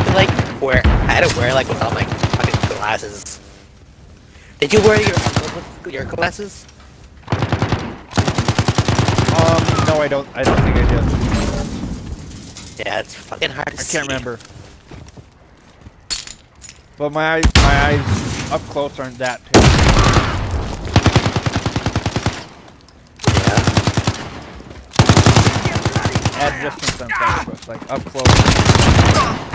To like wear. I had to wear like without my fucking glasses. Did you wear your your glasses? Um, no, I don't. I don't think I did. Yeah, it's fucking hard to I see. can't remember. But my eyes, my eyes up close aren't that terrible. Yeah. At distance, I'm like up close.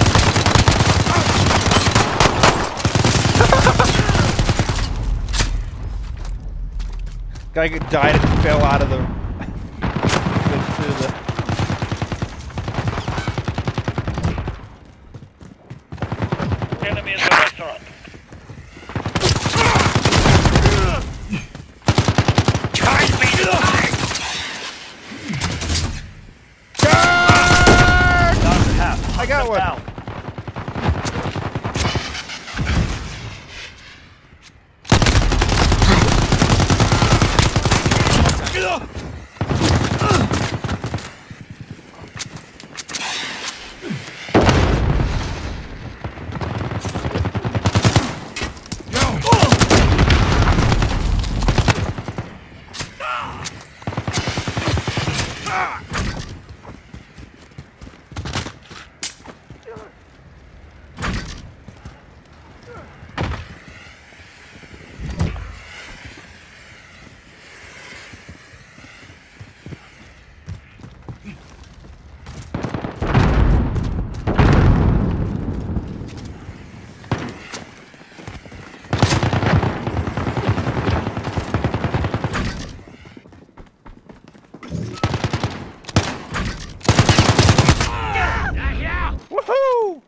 Guy died and fell out of the. into the Enemy in the restaurant. Charge me! Down to half. I got one. Down. Woohoo!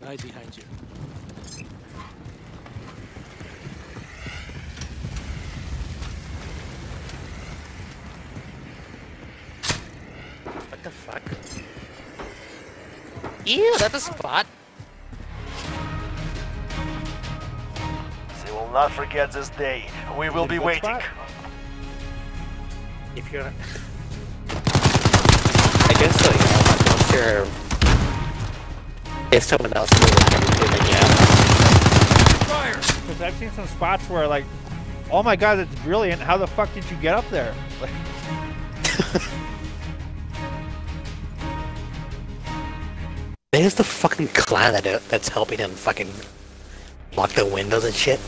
Right behind you. What the fuck? Ew, that's a spot. They will not forget this day. We will be waiting. spot. If you're. I guess so, yeah. Once you're. If someone else will allow you to, yeah. because I've seen some spots where like, oh my god, that's brilliant. How the fuck did you get up there? Like, There's the fucking clan that that's helping him fucking lock the windows and shit.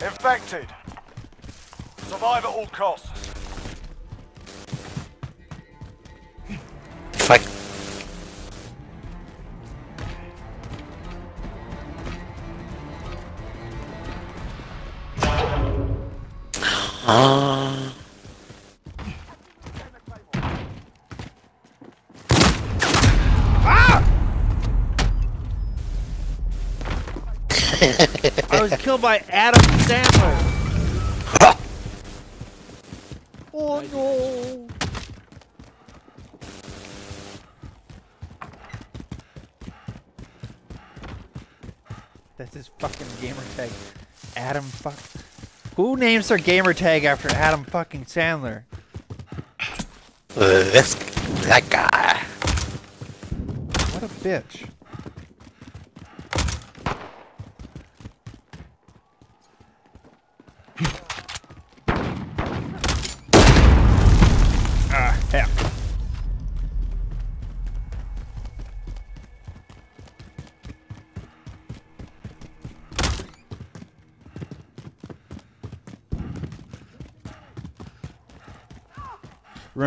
Infected. Survive at all costs. Fuck. Ah. I was killed by Adam Sandler. oh no. That's his fucking gamer tag. Adam fuck. Who names their gamer tag after Adam fucking Sandler? Uh, this that guy. What a bitch. ah, heck.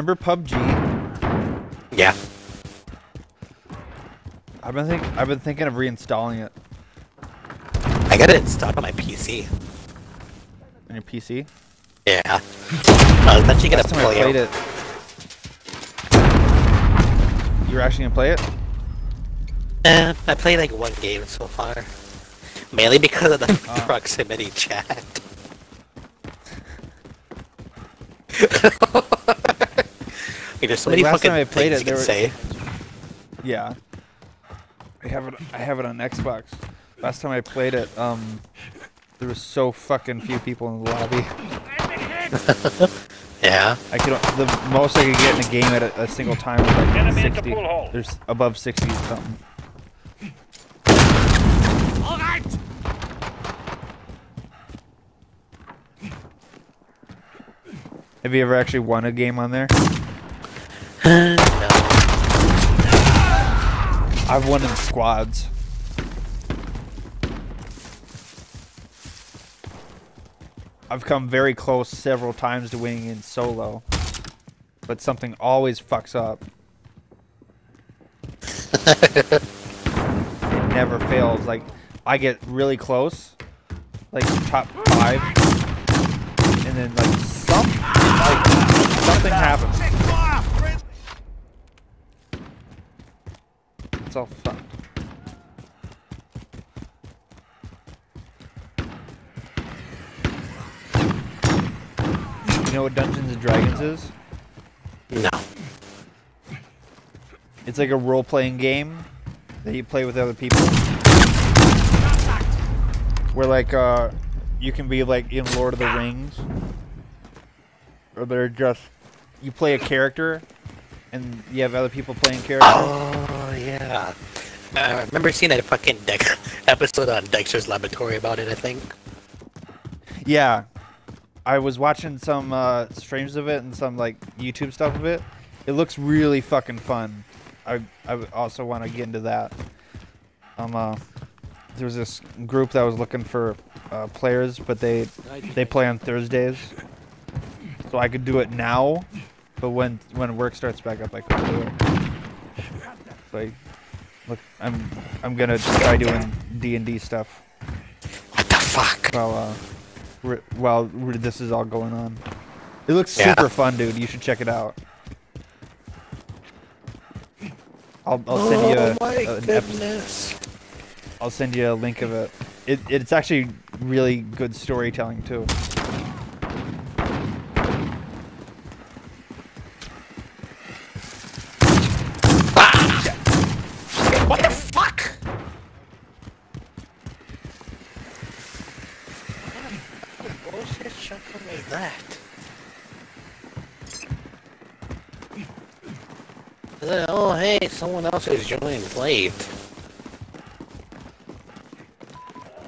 Remember PUBG? Yeah. I've been think I've been thinking of reinstalling it I got it installed on my PC. on your PC. Yeah. I was actually gonna Last time I play played it. it. You were actually gonna play it? Eh, I played like one game so far. Mainly because of the Ah. proximity chat. Like, there's so Like, many last fucking time I played things it, you can there say. Yeah. I have it. I have it on Xbox. Last time I played it, um, there was so fucking few people in the lobby. Yeah. I could the most I could get in a game at a, a single time was like Enemy at the 60. There's above 60 something. All right. Have you ever actually won a game on there? I've won in squads. I've come very close several times to winning in solo, but something always fucks up. it never fails. Like I get really close, like top five, and then like some like something happens. Check fire. Friend. It's all fucked. You know what Dungeons and Dragons is? No. It's like a role-playing game that you play with other people. where like uh, you can be like in Lord of the Rings, or they're just you play a character, and you have other people playing characters. Yeah. I remember seeing that fucking Dex episode on Dexter's Laboratory about it. I think. Yeah, I was watching some uh, streams of it and some like YouTube stuff of it. It looks really fucking fun. I I also want to get into that. Um, uh, there was this group that was looking for uh, players, but they they play on Thursdays, so I could do it now. But when when work starts back up, I couldn't do it. So I, look, I'm I'm gonna try doing D and D stuff What the fuck? while uh, while this is all going on. It looks Yeah. super fun, dude. You should check it out. I'll, I'll send you a, oh my a- an ep- goodness. I'll send you a link of it. It it's actually really good storytelling too. What the fuck? What kind of bullshit shotgun was that? I said, Oh hey, someone else is joining played.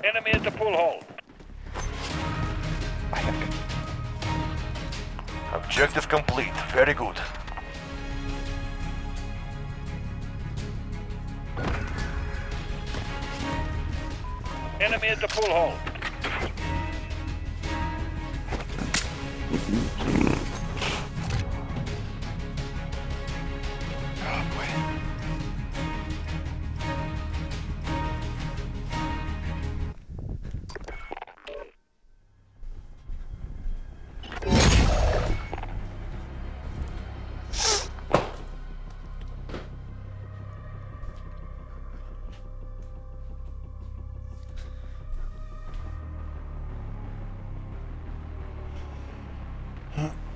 Enemy at the pool hall. Objective complete. Very good. Enemy at the pool hall.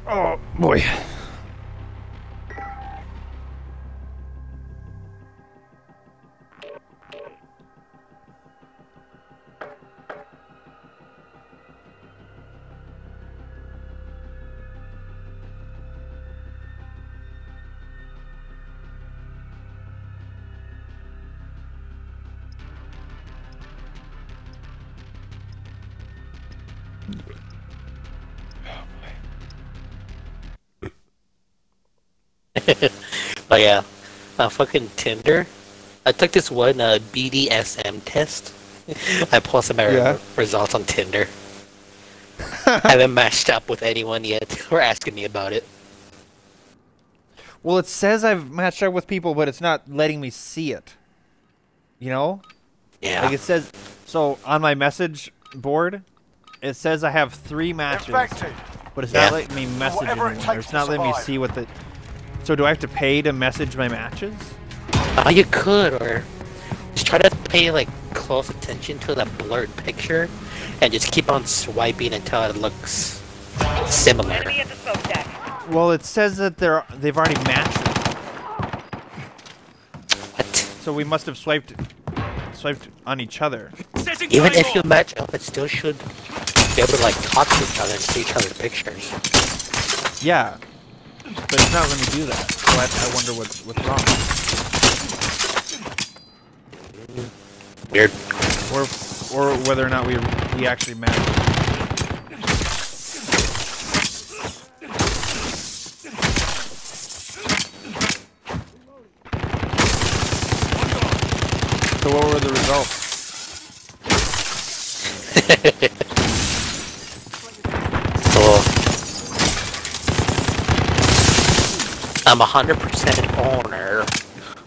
Oh boy. But yeah, uh, fucking Tinder. I took this one uh, BDSM test. I posted my Yeah. results on Tinder. I haven't matched up with anyone yet. We're asking me about it. Well, it says I've matched up with people, but it's not letting me see it. You know? Yeah. Like it says, so on my message board, it says I have three matches, Infected. but it's Yeah. not letting me message Whatever it anyone. It's to not letting me see what the. So do I have to pay to message my matches? Oh, you could, or just try to pay like close attention to the blurred picture, and just keep on swiping until it looks similar. Enemy at the smokestack. Well, it says that they're they've already matched, What? so we must have swiped swiped on each other. Even if you match up, it still should be able to like talk to each other and see each other's pictures. Yeah, but it's not letting me do that. So I, I wonder what's what's wrong, Weird. or or whether or not we we actually matched. So what were the results? So I'm a hundred percent owner,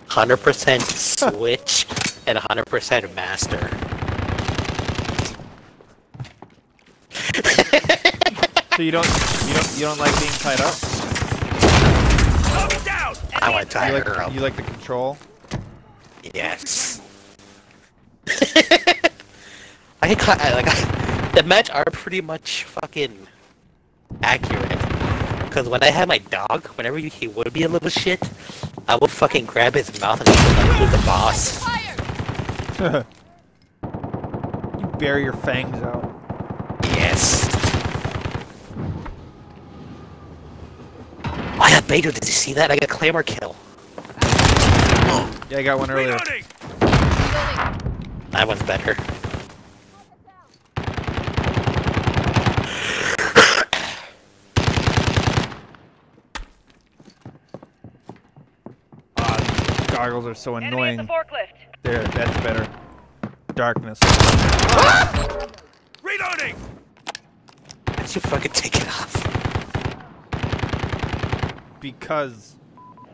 hundred percent switch, and hundred percent master. So you don't you don't you don't like being tied up? I want to tie You like her up. you like the control? Yes. I I like the match are pretty much fucking accurate. Because when I had my dog, whenever he would be a little shit, I would fucking grab his mouth and show him he was the boss. You bear your fangs out. Yes. Oh, I got Baker. Did you see that? I got a Claymore kill. Yeah, I got one earlier. That one's better. Ah, these goggles are so annoying. the forklift. There, that's better. Darkness. Reloading! Why did you fucking take it off? Because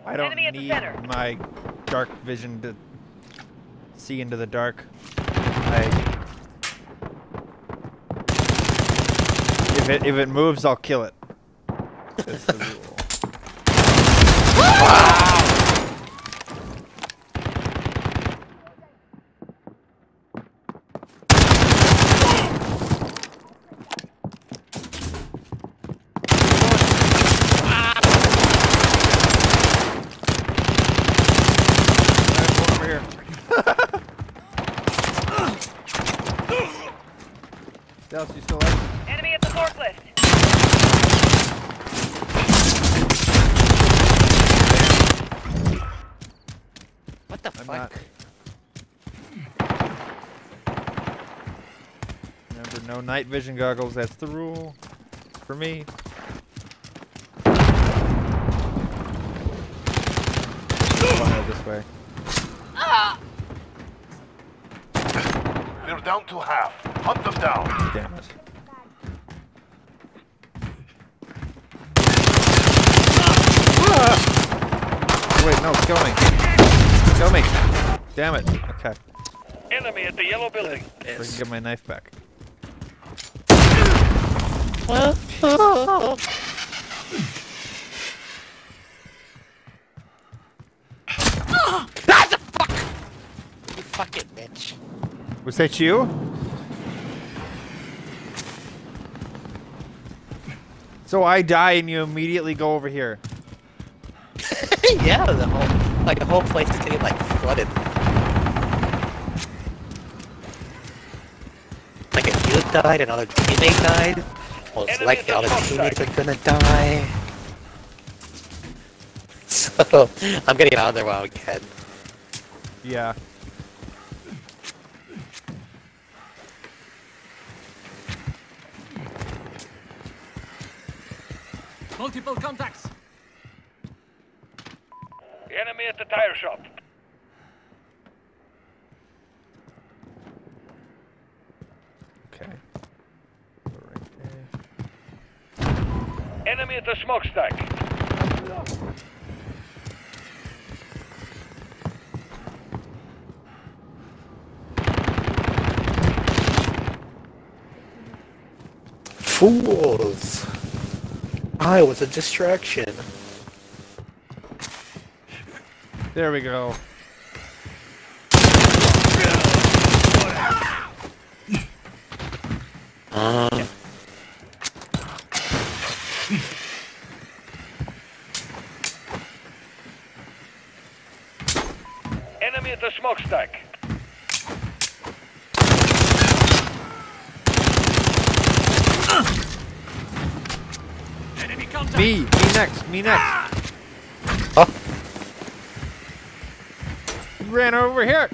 I don't Enemy at the need my dark vision to see into the dark. I if it if it moves, I'll kill it. That's the rule. There's one over here. Dallas, you still alive? Enemy at the forklift. What the I'm fuck? not. Remember, no night vision goggles. That's the rule for me. I'll this way. They're down to half. Hunt them down. Damn it. Ah! Wait, no, kill me. Kill me. Damn it. Okay. Enemy at the yellow building. I can get my knife back. Ah, the fuck! You fucking bitch. Was that you? So I die and you immediately go over here. yeah, the whole like the whole place is getting like flooded. Like a you died, another teammate died. Most Enemy likely all the the teammates are gonna die. So I'm getting out of there while I can. Yeah. Multiple contacts. Enemy at the tire shop. Okay. Go right there. Enemy at the smokestack. Fools! I was a distraction. There we go. Uh, Enemy at the smokestack. Enemy contact. Me! Me next! Me next! oh, He ran over here!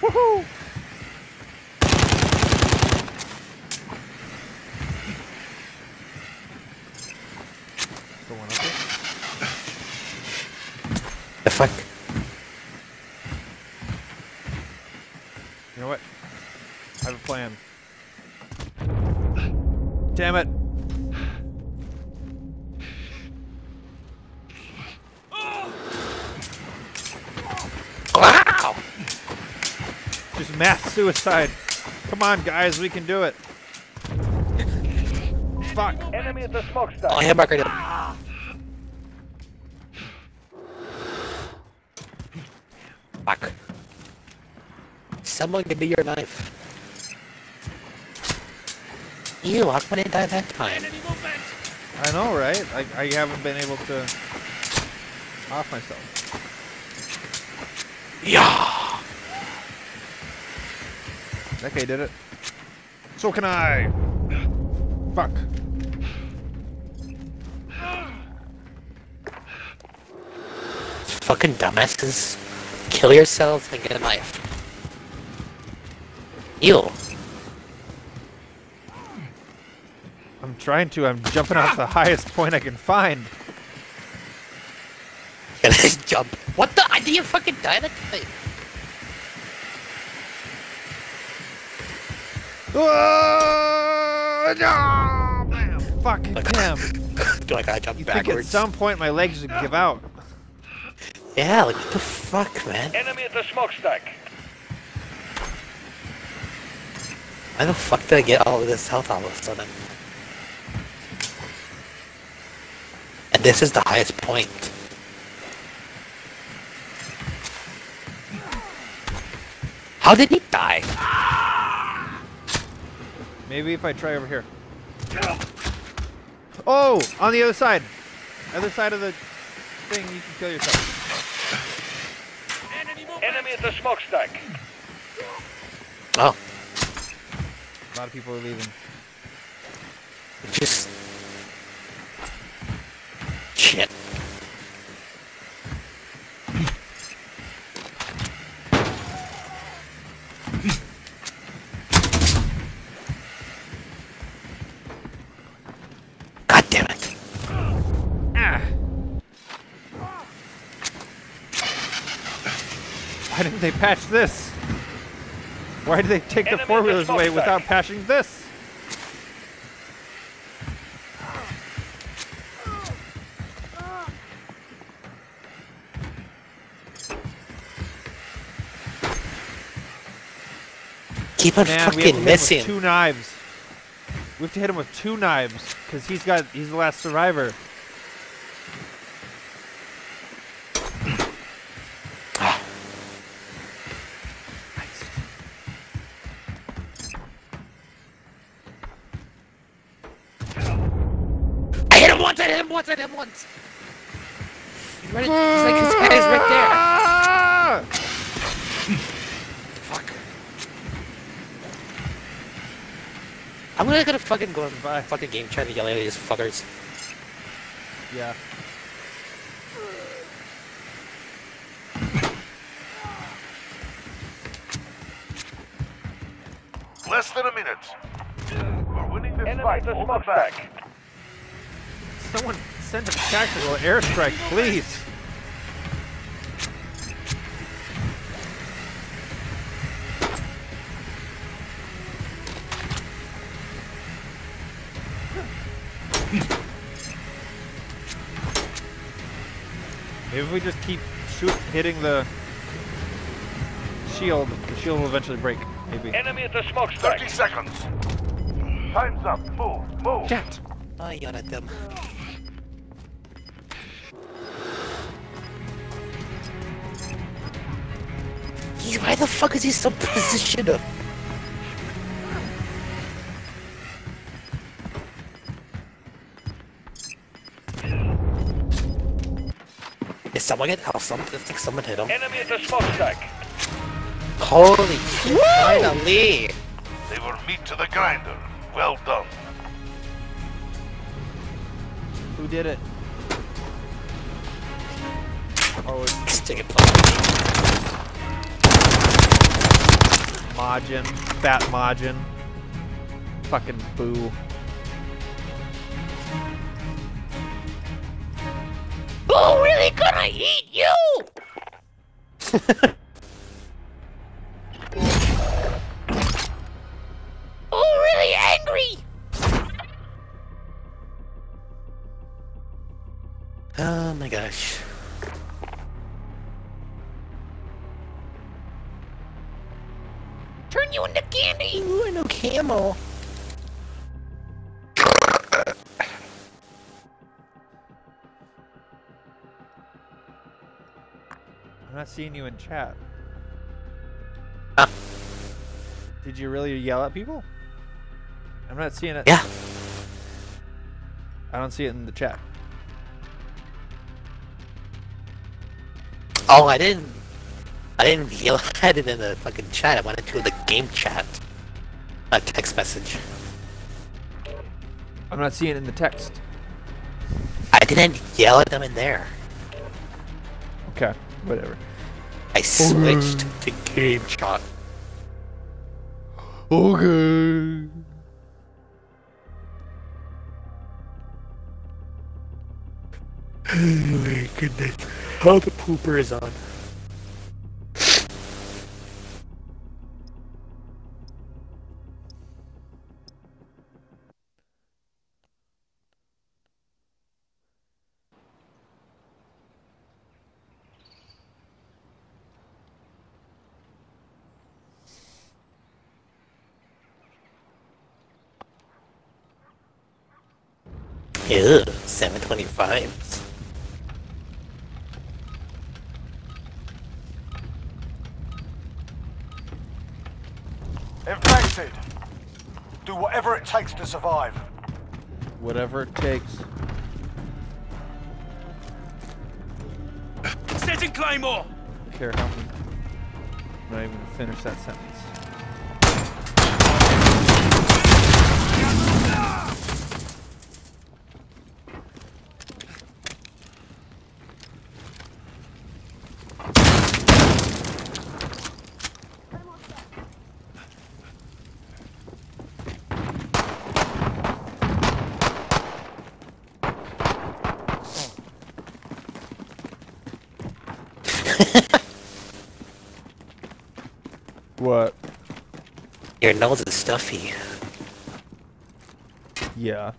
Woohoo! Go one up here. the fuck? You know what? I have a plan. Damn it! Wow! Just mass suicide. Come on, guys, we can do it. Fuck. Enemy at the smokestack. Oh, hamburger. did- Fuck. Someone give me your knife. You, I couldn't die that time. I know, right? I, I haven't been able to off myself. Yeah. That guy did it. So can I. Fuck. Fucking dumbasses. Kill yourselves and get a knife. Ew. I'm trying to. I'm jumping off the highest point I can find. Gonna jump. What the? I didn't fucking die that time. Oh, no, man. Fucking damn. Do I gotta jump You think at some point my legs would give out. Yeah, like what the fuck, man? Enemy at the smokestack. Why the fuck did I get all of this health all of a sudden? And this is the highest point. How did he die? Maybe if I try over here. Oh, on the other side. Other side of the thing, you can kill yourself. Enemy at the smokestack. Oh, A lot of people are leaving. just shit. God damn it. Ah. Why didn't they patch this? Why did they take the four wheelers away smokestack. without patching this? Keep on Man, we have to fucking hit him with missing. two knives. We have to hit him with two knives because he's got he's the last survivor. I hit him once, I hit him once, I hit him once. He's, right, he's like, his head is right there. Fuck. I'm gonna gonna fucking go and buy a fucking game chat and yell at these fuckers. Yeah. Less than a minute. We're winning this Enemy fight. Hold them back. Smokestack. Someone send a tactical airstrike, please. Maybe if we just keep shoot hitting the shield, the shield will eventually break. Maybe. Enemy at the 30 seconds. Time's up. Move. Move. Chat. I yell at them. Fuck is he so positioned up? Is someone get oh someone I think someone hit him. Enemy at the smokestack. Holy shit, finally! They were meat to the grinder. Well done. Who did it? Oh, it's Stick it Majin. Fat Majin. Fucking boo. Who really gonna eat you? Seeing you in chat. Ah. Did you really yell at people? I'm not seeing it. Yeah. I don't see it in the chat. Oh, I didn't. I didn't yell at it in the fucking chat. I wanted to in the game chat. A text message. I'm not seeing it in the text. I didn't yell at them in there. Okay, whatever. I switched to game shot. Okay. Oh my goodness. How the pooper is on. Your nose is stuffy. Yeah.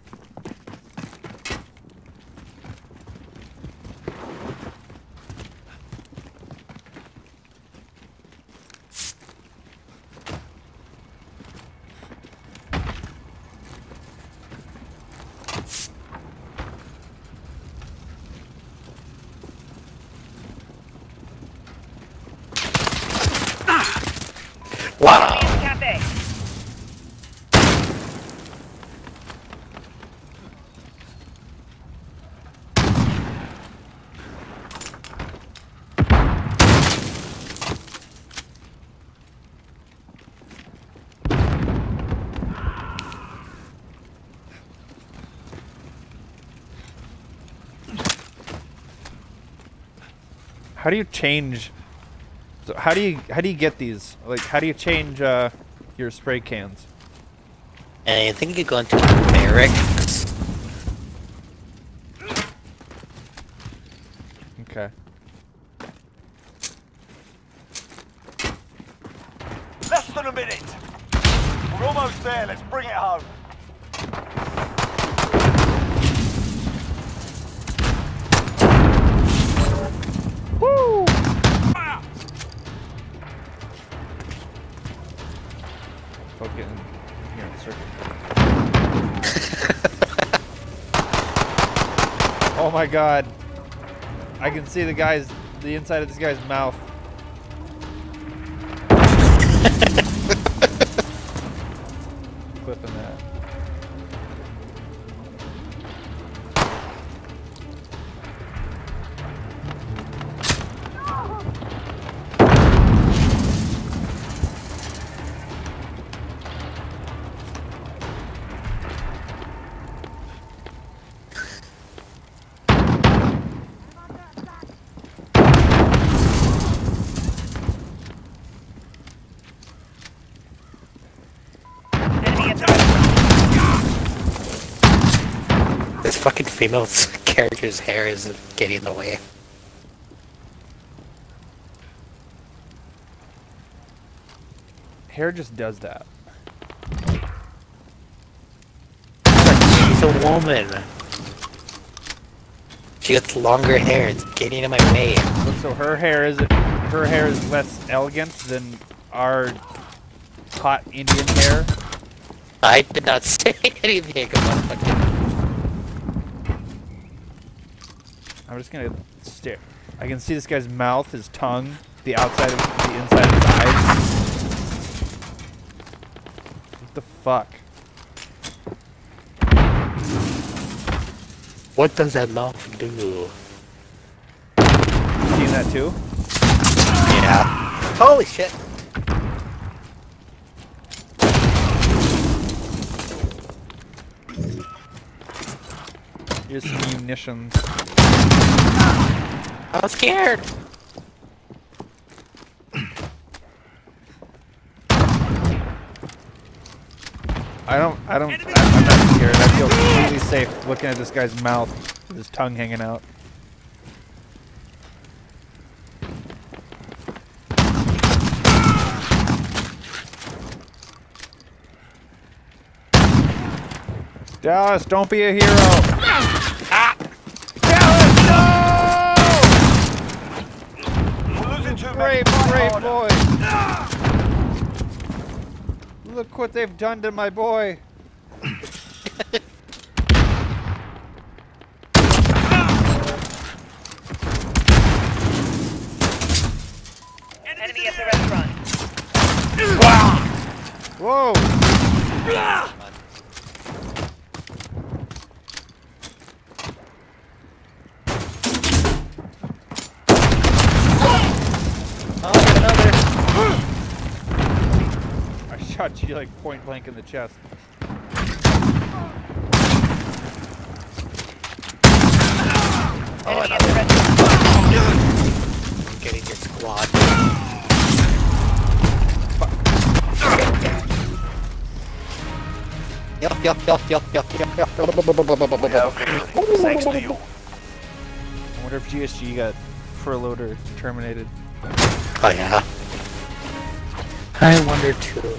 How do you change? So how do you how do you get these? Like how do you change uh, your spray cans? And I think you go into barracks. God. I can see the guy's the inside of this guy's mouth. Female character's hair is getting in the way. Hair just does that. She's a woman. She gets longer hair. It's getting in my way. So her hair is her hair is less elegant than our hot Indian hair. I did not say anything about I'm just gonna stare. I can see this guy's mouth, his tongue, the outside of the inside of his eyes. What the fuck? What does that mouth do? You that too? Yeah. Holy shit! Here's some munitions. I was scared. I don't, I don't, I, I'm not scared. I feel completely safe looking at this guy's mouth with his tongue hanging out. Dallas, don't be a hero. Many. Brave, Fight brave harder. boy. Look what they've done to my boy. Enemy at the restaurant. Whoa! Oh, I got another. I shot you like point blank in the chest. Enemy at the restaurant. Getting your squad. Yup, yup, yup, yup, yup, yup, yup. Thanks to you. I wonder if GSG got furloughed or terminated. Oh yeah. I wonder too.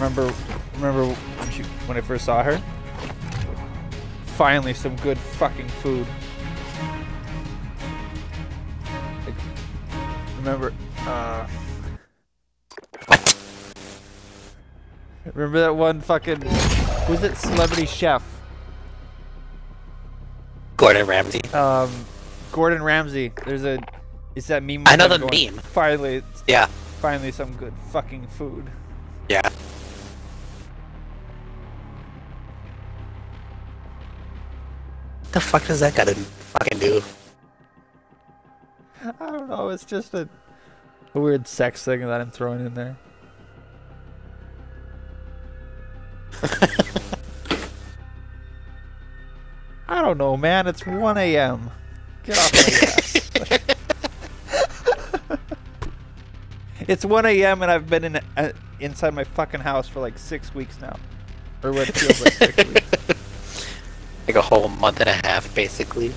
Remember, remember when she when I first saw her? Finally, some good fucking food. Like, remember, uh, remember that one fucking who's it? Celebrity chef. Gordon Ramsay. Um, Gordon Ramsay. There's a. Is that meme. I know the going, meme. Finally, Yeah, finally, some good fucking food. yeah. What the fuck does that gotta fucking do? I don't know. It's just a, a weird sex thing that I'm throwing in there. I don't know, man. It's 1 a.m. Get off my ass. it's 1 a.m. and I've been in uh, inside my fucking house for like six weeks now, or what feels like six weeks. Like a whole month and a half, basically.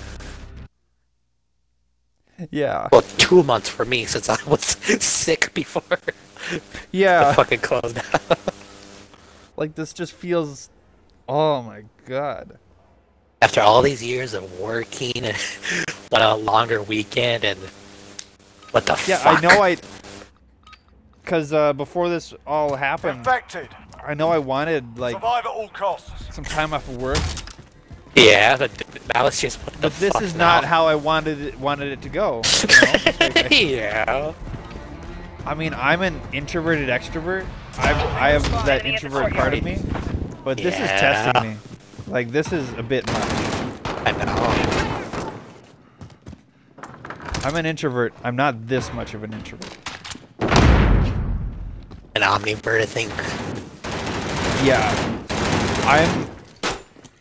Yeah, Well, two months for me since I was sick before the yeah. fucking closed down. Like this just feels. Oh my god. After all these years of working and on a longer weekend and what the Yeah, fuck? I know I. Cause uh, before this all happened, Infected. I know I wanted like Survive at all costs. some time off of work, Yeah, but that was just but this is not how I wanted it wanted it to go. You know? I, yeah. I mean, I'm an introverted extrovert. I've, I have that introvert part of me, but this is testing me. Like this is a bit much. I know. I'm an introvert. I'm not this much of an introvert. An omnivert, I think. Yeah, I'm.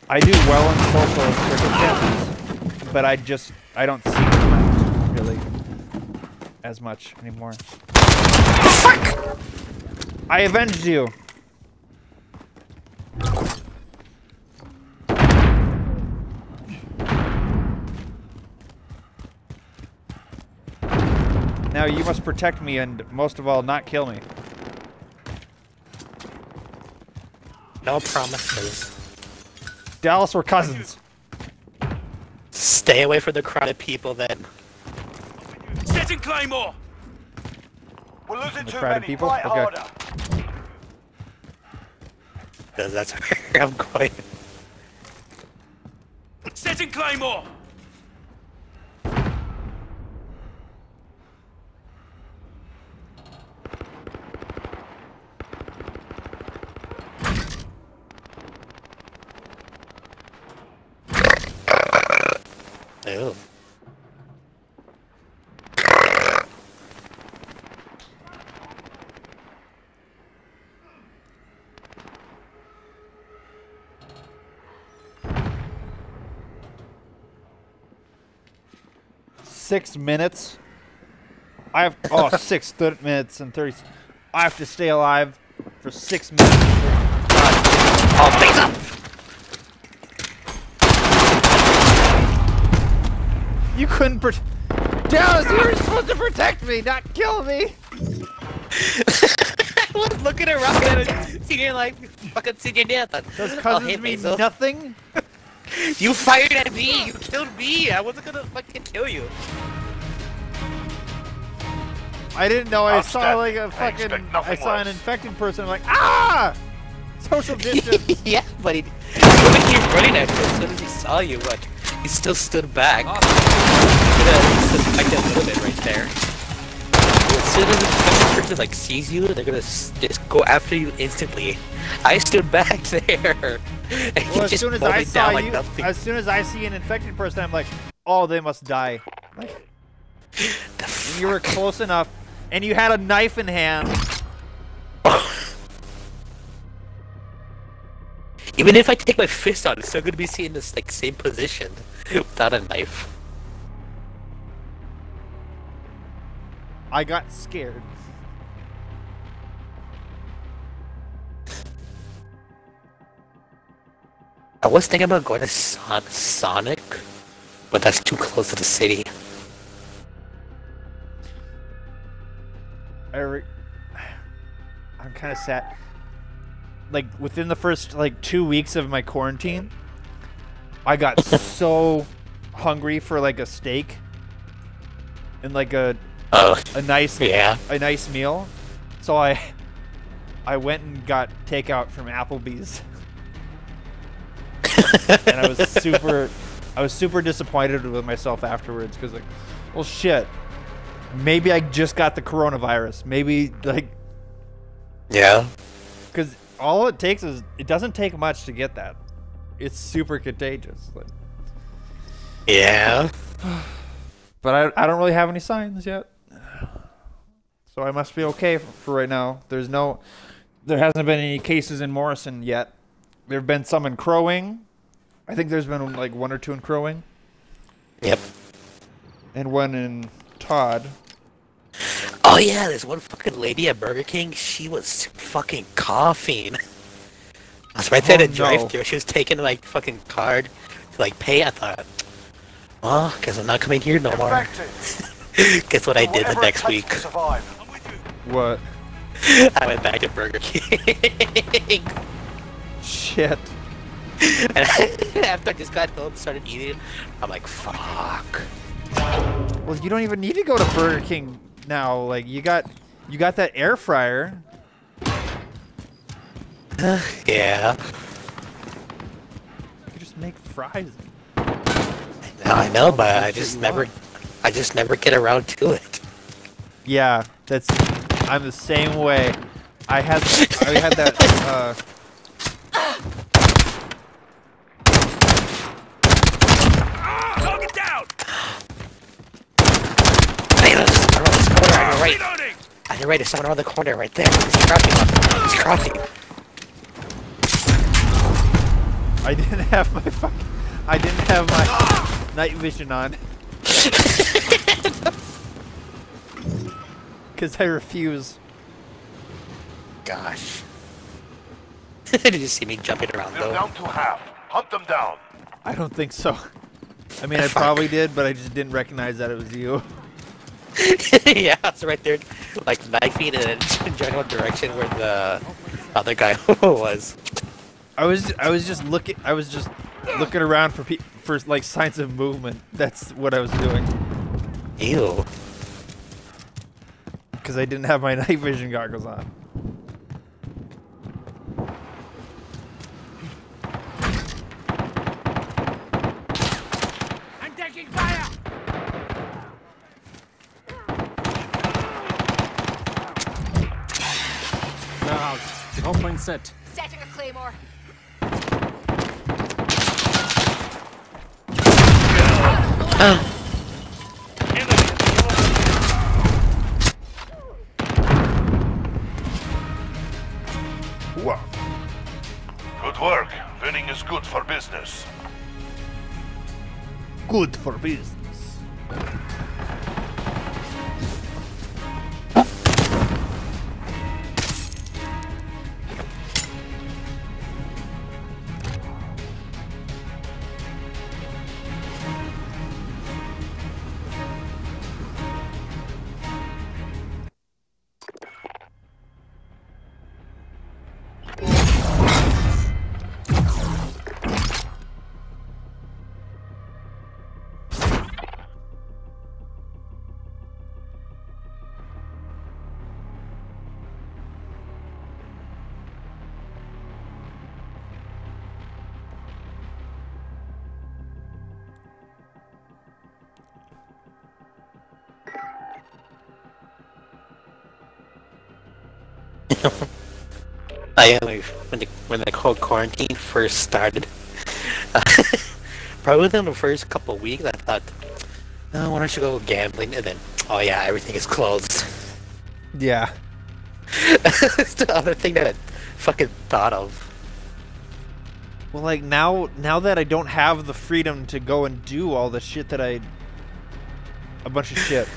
I do well in social circumstances, but I just I don't see them really as much anymore. Fuck! I avenged you. Now you must protect me and most of all not kill me. No promises. Dallas, we're cousins. Stay away from the crowd of people then. Setting Claymore! We're losing The too crowded many. people? Fight Okay. harder. That's where I'm going. Setting Claymore! Ew. Six minutes. I have oh six minutes and thirty. I have to stay alive for six minutes. Oh, face up! You couldn't pro- Dallas, you were supposed to protect me, not kill me. I was looking around and senior like fucking senior death. Those oh, cousins hey, mean Basil. nothing. You fired at me. You killed me. I wasn't gonna fucking kill you. I didn't know I saw like a I fucking. expect I nothing saw an infected person. I'm like, ah! Social distance. yeah, but he, he was running at you as soon as he saw you, but he still stood back. Ah. Could have suspected a little bit right there. As soon as the infected person like sees you, they're gonna s- just go after you instantly. I stood back there, and he well, as just soon as I saw down like you, nothing. as soon as I see an infected person, I'm like, oh, they must die. Like, The you were close enough, and you had a knife in hand. Even if I take my fist out, it's still gonna be seen in this like same position without a knife. I got scared. I was thinking about going to Son- Sonic, but that's too close to the city. I re- I'm kind of sad. Like within the first like two weeks of my quarantine, I got so hungry for like a steak and like a Oh, a nice yeah. a nice meal. So I I went and got takeout from Applebee's, and I was super I was super disappointed with myself afterwards because like, well shit, maybe I just got the coronavirus. Maybe like Yeah. because all it takes is it doesn't take much to get that. It's super contagious. Like, Yeah. but I, I don't really have any signs yet. So I must be okay for, for right now. There's no, there hasn't been any cases in Morrison yet. There have been some in Crowing. I think there's been like one or two in Crowing, Yep. and one in Todd. Oh yeah, there's one fucking lady at Burger King. She was fucking coughing. I was right there Oh, at the no. drive-thru. She was taking like fucking card to like pay. I thought, well, guess I'm not coming here no more. Guess what I did the Whatever it next week? What? I went back to Burger King. Shit. and after I just got home, started eating. I'm like, fuck. Well, you don't even need to go to Burger King now. Like you got, you got that air fryer. Yeah. You just make fries. Now I know, but I just never, want. I just never get around to it. Yeah, that's. I'm the same way. I had I had that. Uh, Target down! Hey, there's someone around this corner on right. On your right, there's someone around the corner right there. He's crouching. He's crouching. I didn't have my fuck. I didn't have my night vision on. Cause I refuse. Gosh. Did you see me jumping around We're though? down to half. Hunt them down. I don't think so. I mean, I Fuck. probably did, but I just didn't recognize that it was you. yeah, it's right there, like knifing in a general direction where the other guy was. I was I was just looking I was just looking around for pe- for like signs of movement. That's what I was doing. Ew. Because I didn't have my night vision goggles on. I'm taking fire! Now, the point set. Setting a claymore. Good work. Winning is good for business. Good for business. I when the when the whole quarantine first started. Uh, probably within the first couple weeks, I thought, "Oh, why don't you go gambling?" And then, oh yeah, everything is closed. Yeah. It's the other thing that I fucking thought of. Well, like now, now that I don't have the freedom to go and do all the shit that I, a bunch of shit.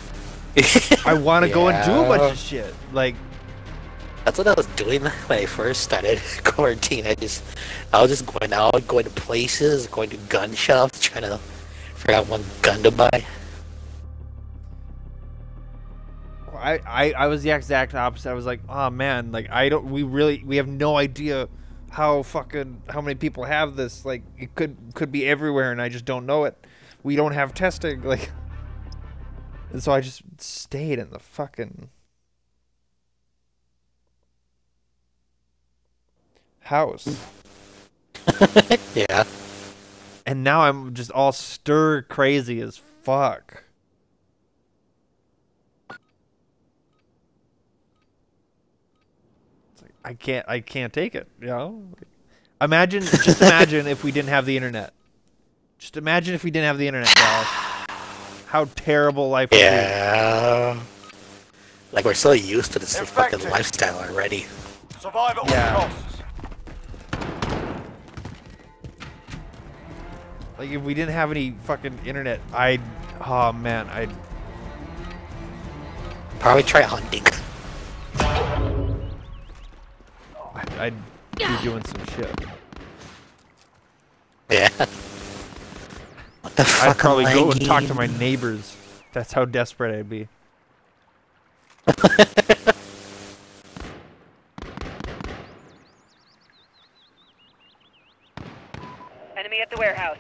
I want to go and do a bunch of shit. Like, That's what I was doing when I first started quarantine. I just, I was just going out, going to places, going to gun shops, trying to figure out one gun to buy. I, I, I was the exact opposite. I was like, oh man, like I don't, we really, we have no idea how fucking how many people have this. Like, it could could be everywhere, and I just don't know it. We don't have testing. Like, and so I just stayed in the fucking house. Yeah. and now I'm just all stir crazy as fuck. It's like, I can't I can't take it, you know? Imagine just imagine if we didn't have the internet. Just imagine if we didn't have the internet, Dallas. How terrible life would be. Yeah. Like we're so used to this fucking lifestyle already. Survive at all Yeah. costs. Like if we didn't have any fucking internet, I'd oh man, I'd Probably try hunting. I'd, I'd be doing some shit. Yeah. What the fuck? I'd probably go and talk to my neighbors. That's how desperate I'd be. Enemy at the warehouse.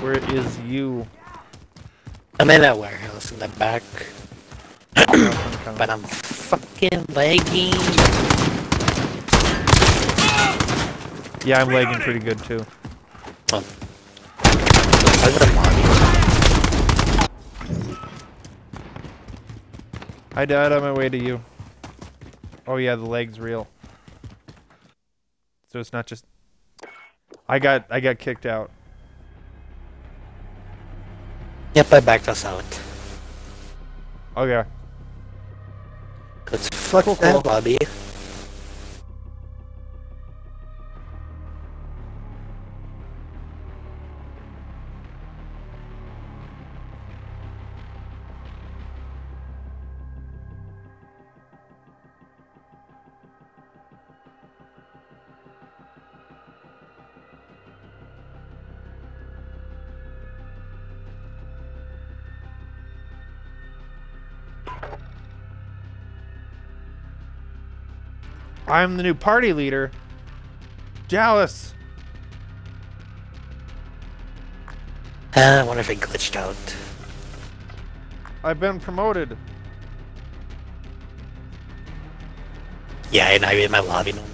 Where is you? I'm in that warehouse in the back, But I'm fucking lagging. yeah, I'm lagging pretty good too. Oh. Lobby? I died on my way to you. Oh yeah, the leg's real. So it's not just. I got I got kicked out. Yep, I backed us out. Okay. Cause fuck Cool, that cool. lobby. I'm the new party leader. Dallas. Ah, I wonder if it glitched out. I've been promoted. Yeah, and I'm in my lobby no more.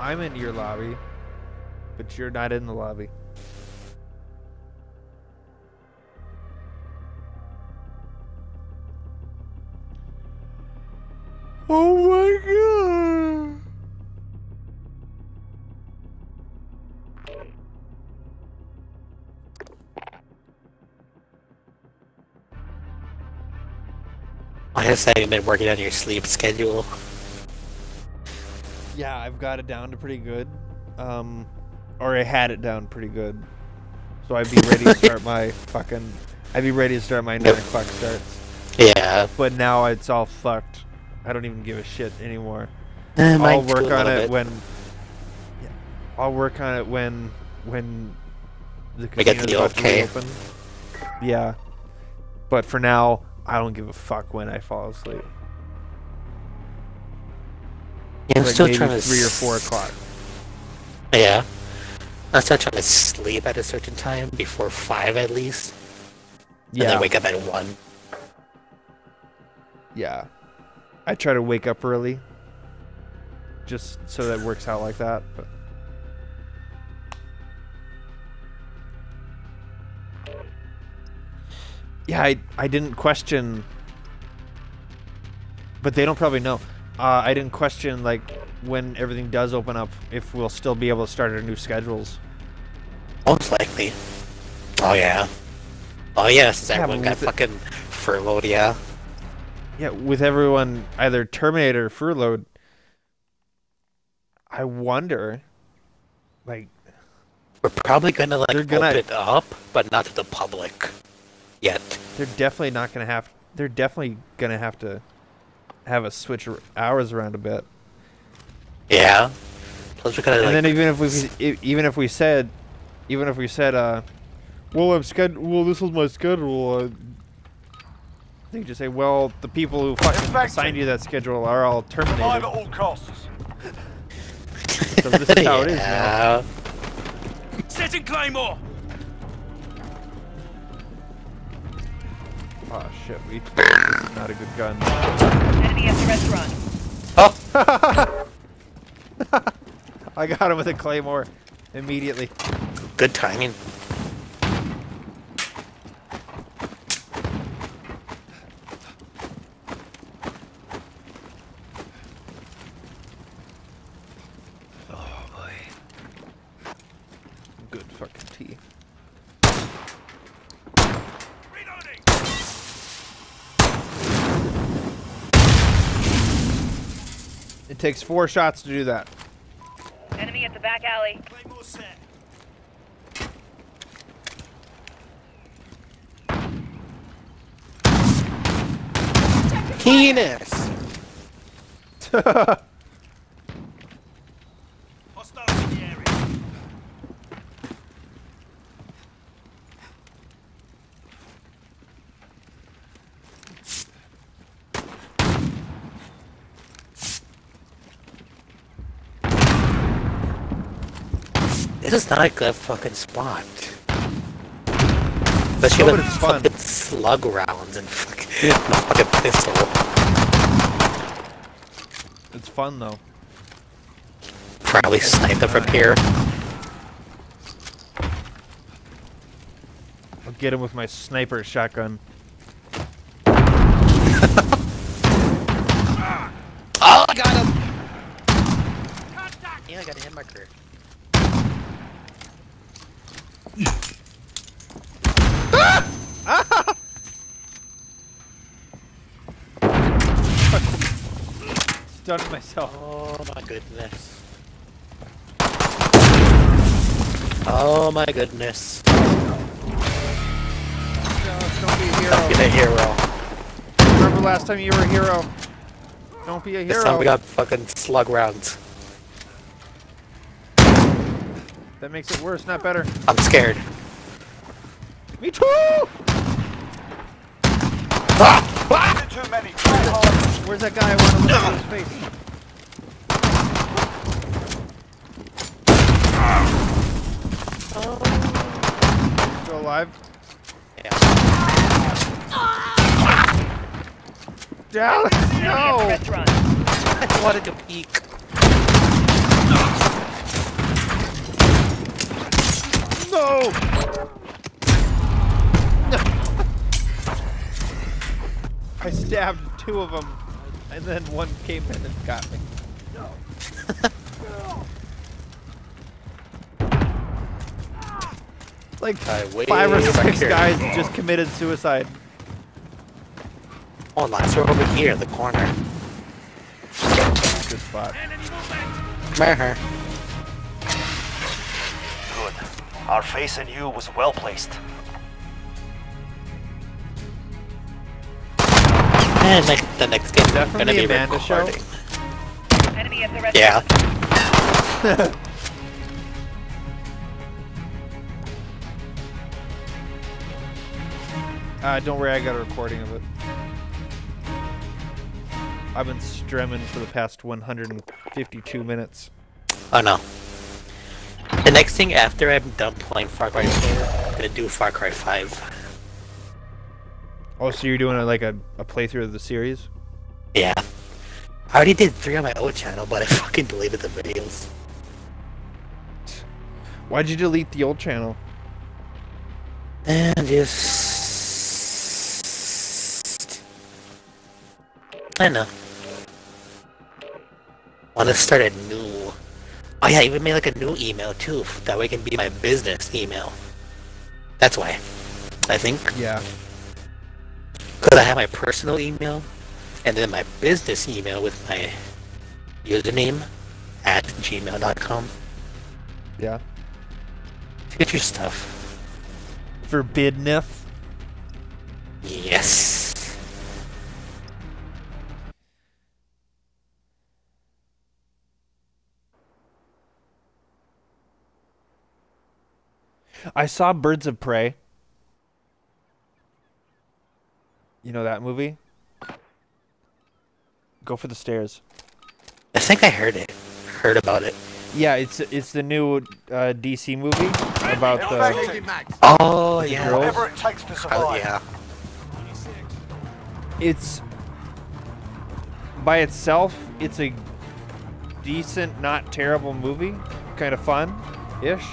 I'm in your lobby, but you're not in the lobby. I guess I've been working on your sleep schedule. Yeah, I've got it down to pretty good. Um, or I had it down pretty good. So I'd be ready to start my fucking. I'd be ready to start my 9 o'clock starts. Yeah, But now it's all fucked. I don't even give a shit anymore. eh, I'll work on it bit. when. Yeah, I'll work on it when when the We get casino's about to reopen. Yeah, but for now, I don't give a fuck when I fall asleep. Yeah, I'm like still trying to three or four o'clock. Yeah, I'm still trying to sleep at a certain time before five at least, and Yeah, then wake up at one. yeah. I try to wake up early, just so that it works out like that. But Yeah, I I didn't question, but they don't probably know. Uh, I didn't question like when everything does open up if we'll still be able to start our new schedules. Most likely. Oh yeah. Oh yeah, since Yeah, everyone got fucking furloughed, yeah. Yeah, with everyone either terminated or furloughed, I wonder, like, We're probably gonna like They're gonna- open it up, but not to the public yet. they're definitely not gonna have. They're definitely gonna have to have us switch ar- hours around a bit. Yeah. Plus we're gonna and like then even if we even if we said even if we said uh well I'm sched- well this was my schedule uh, they just say well the people who fucking Infected. assigned you that schedule are all Survive terminated at all costs. so this is how it is now. Setting Claymore! Oh shit we this is not a good gun Enemy at the restaurant. Oh, I got him with a claymore immediately good timing. good fucking tea Reloading! It takes four shots to do that Enemy at the back alley. Claymore. Penis! This is not a good fucking spot. Especially No, with but it's fun. fucking slug rounds and fucking, fucking pistol. it's fun though Probably snipe them from here. I'll get him with my sniper shotgun Oh, I got him! Yeah, I got a hit marker. Stunned myself Oh my goodness. Oh my goodness. don't be a hero Get a hero. remember last time you were a hero don't be a This hero time we got fucking slug rounds. That makes it worse, not better. I'm scared. Me too! Ah! Too many. Where's that guy? I want to look at his face. Oh. Still alive? Yeah. Dallas, Enemy at the no! I wanted to peek. No! I stabbed two of them, and then one came in and got me. No. like I five or back six here. guys just committed suicide. Oh, nice. We're over here in the corner. Good spot. Enemy movement! Mer. Good. Our face in you was well placed. And like the next game, that from gonna the be Amanda show? recording. Enemy at the restaurant. Yeah. Uh, don't worry, I got a recording of it. I've been streaming for the past 152 minutes. Oh no. The next thing after I'm done playing Far Cry 4, I'm gonna do Far Cry 5. Oh, so you're doing a, like a, a playthrough of the series? Yeah. I already did three on my old channel, but I fucking deleted the videos. Why'd you delete the old channel? And just... I know. Want to start a new... Oh yeah, I even made like a new email too, that way it can be my business email. That's why. I think. Yeah. Because I have my personal email, and then my business email with my username at gmail.com. Yeah. Get your stuff. Forbidness. Yes. I saw Birds of Prey. You know that movie? Go for the stairs. I think I heard it. Heard about it. Yeah, it's it's the new uh, DC movie about the Effective. Oh yeah. girls? Whatever it takes to Oh survive. yeah. it's by itself it's a decent not terrible movie kind of fun ish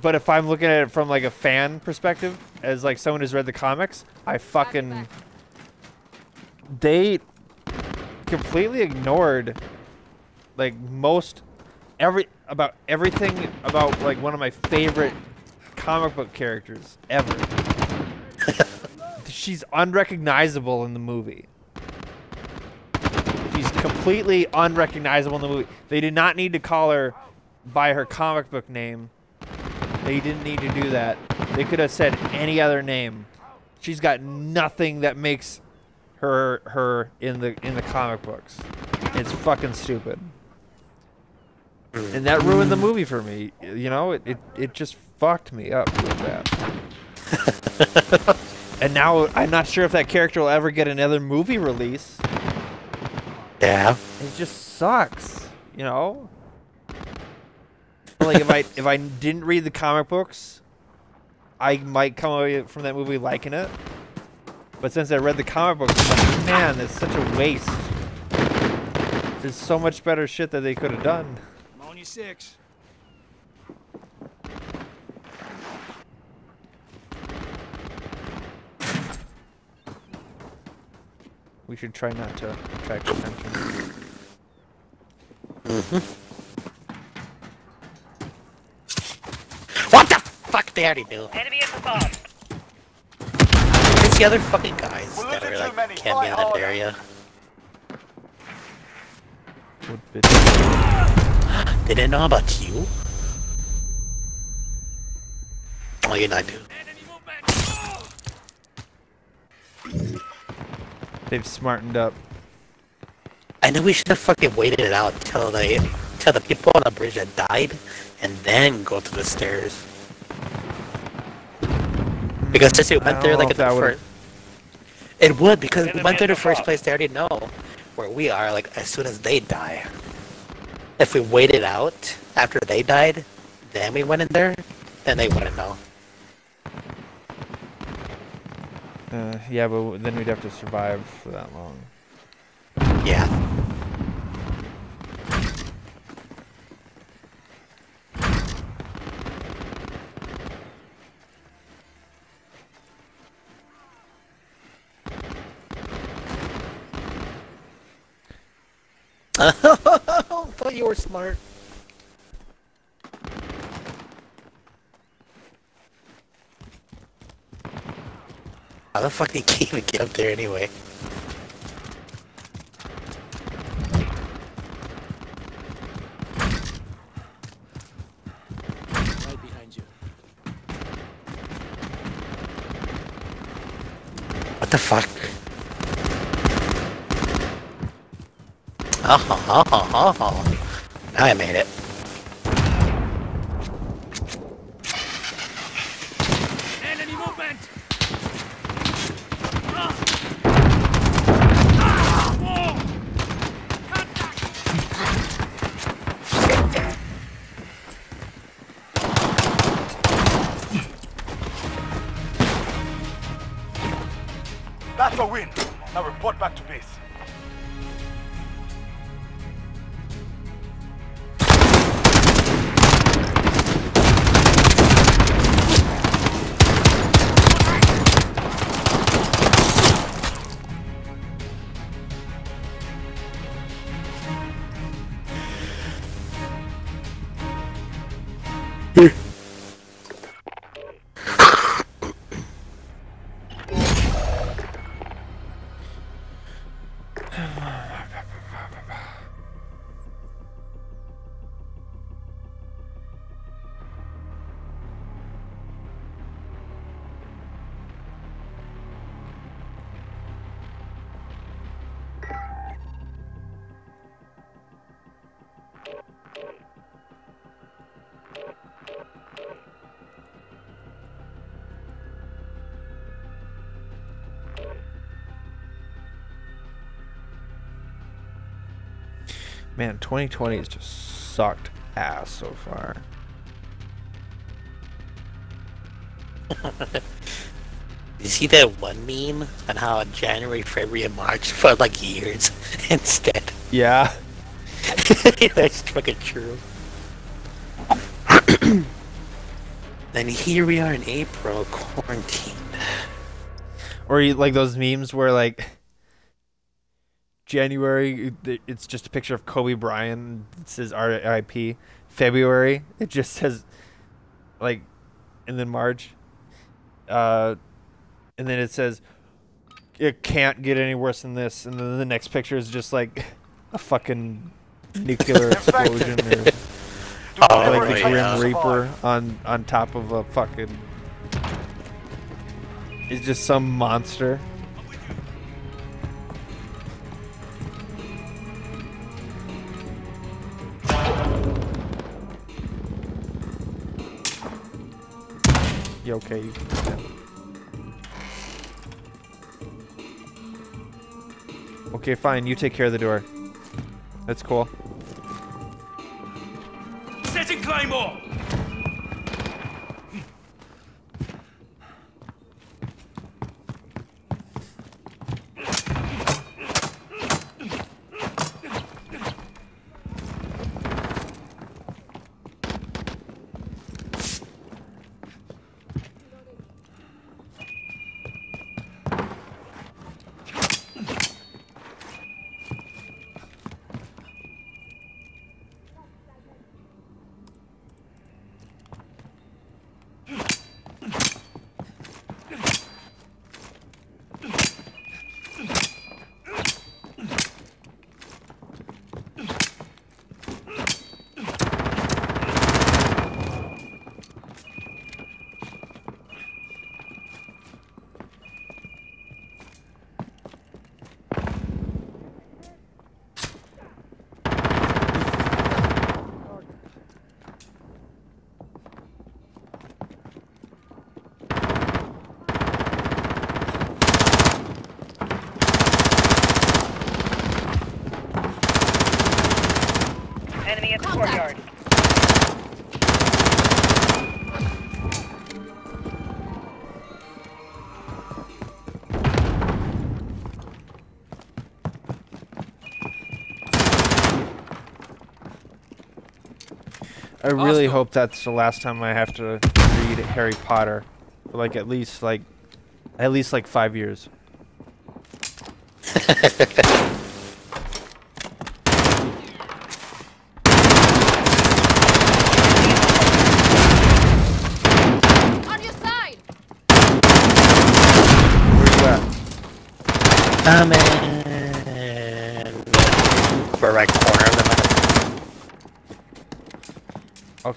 but if i'm looking at it from like a fan perspective as like someone who's read the comics i fucking they completely ignored like most every about everything about like one of my favorite comic book characters ever. She's unrecognizable in the movie. She's completely unrecognizable in the movie. They did not need to call her by her comic book name. They didn't need to do that. They could have said any other name. She's got nothing that makes her her in the in the comic books. It's fucking stupid. And that ruined the movie for me. You know, it, it, it just fucked me up real bad. and now I'm not sure if that character will ever get another movie release. Yeah. It just sucks, you know? Like if I if I didn't read the comic books, I might come away from that movie liking it. But since I read the comic books, I'm like, man, that's such a waste. There's so much better shit that they could have done. I'm on your six. We should try not to attract attention. What They already knew. Enemy at the bomb. It's the other fucking guys We're that losing are too like many. camping Fight in that harder. area. What bitch? They didn't know about you? Oh, you're not, dude. Enemy movement. They've smartened up. I know we should have fucking waited it out till they, till the people on the bridge had died, and then go to the stairs. Because since we went there like in the first, it would because we went there the the first place. They already know where we are. Like as soon as they die. If we waited out after they died, then we went in there, then they wouldn't know. Uh, yeah, but then we'd have to survive for that long. Yeah. thought you were smart. How the fuck did he even get up there anyway? Right behind you. What the fuck? Oh, oh, oh, oh. Now I made it. Man, 2020 has just sucked ass so far. You see that one meme on how January, February, and March felt like years instead? Yeah. That's fucking true. then here we are in April, quarantined. Or you, like those memes where like January, it's just a picture of Kobe Bryant. It says R.I.P. February, it just says like, and then March, uh, and then it says it can't get any worse than this. And then the next picture is just like a fucking nuclear explosion or Oh, like Whatever the Grim to Reaper on on top of a fucking. It's just some monster. Okay? Okay, fine. You take care of the door. That's cool. I really Hostile. hope that's the last time I have to read Harry Potter. For like at least like at least like five years. On your side! Where's that? I'm in the right corner of the map.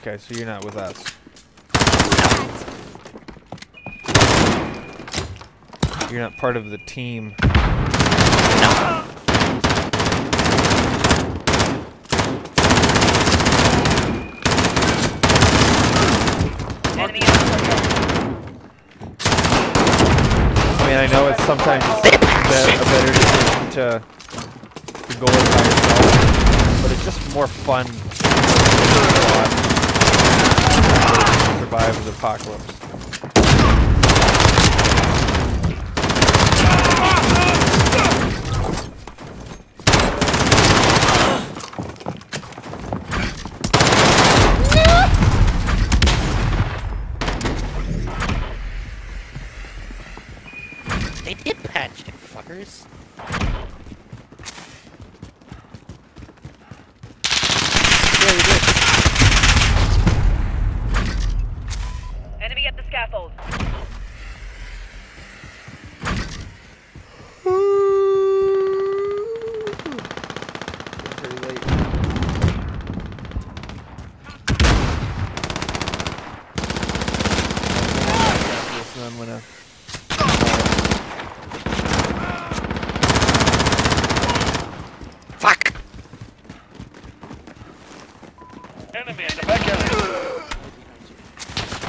Okay, so you're not with us. You're not part of the team. Enemy at the courtyard. I mean, I know it's sometimes be- a better decision to, to go by yourself, but it's just more fun to survive apocalypse.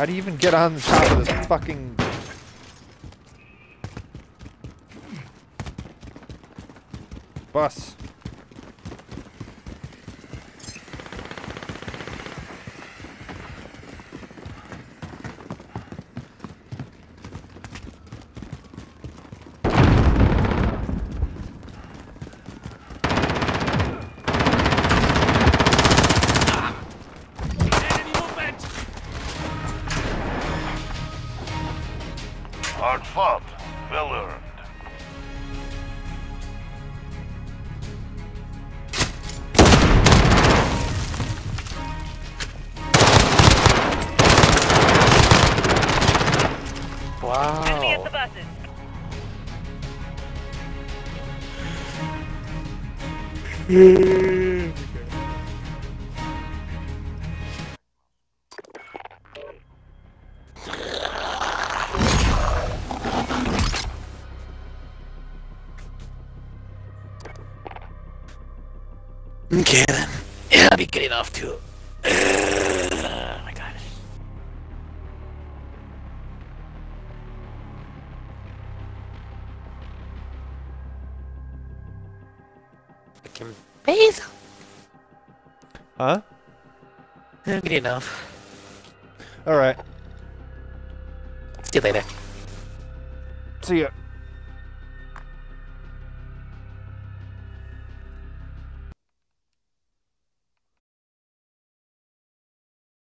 How do you even get on the top of this fucking enough.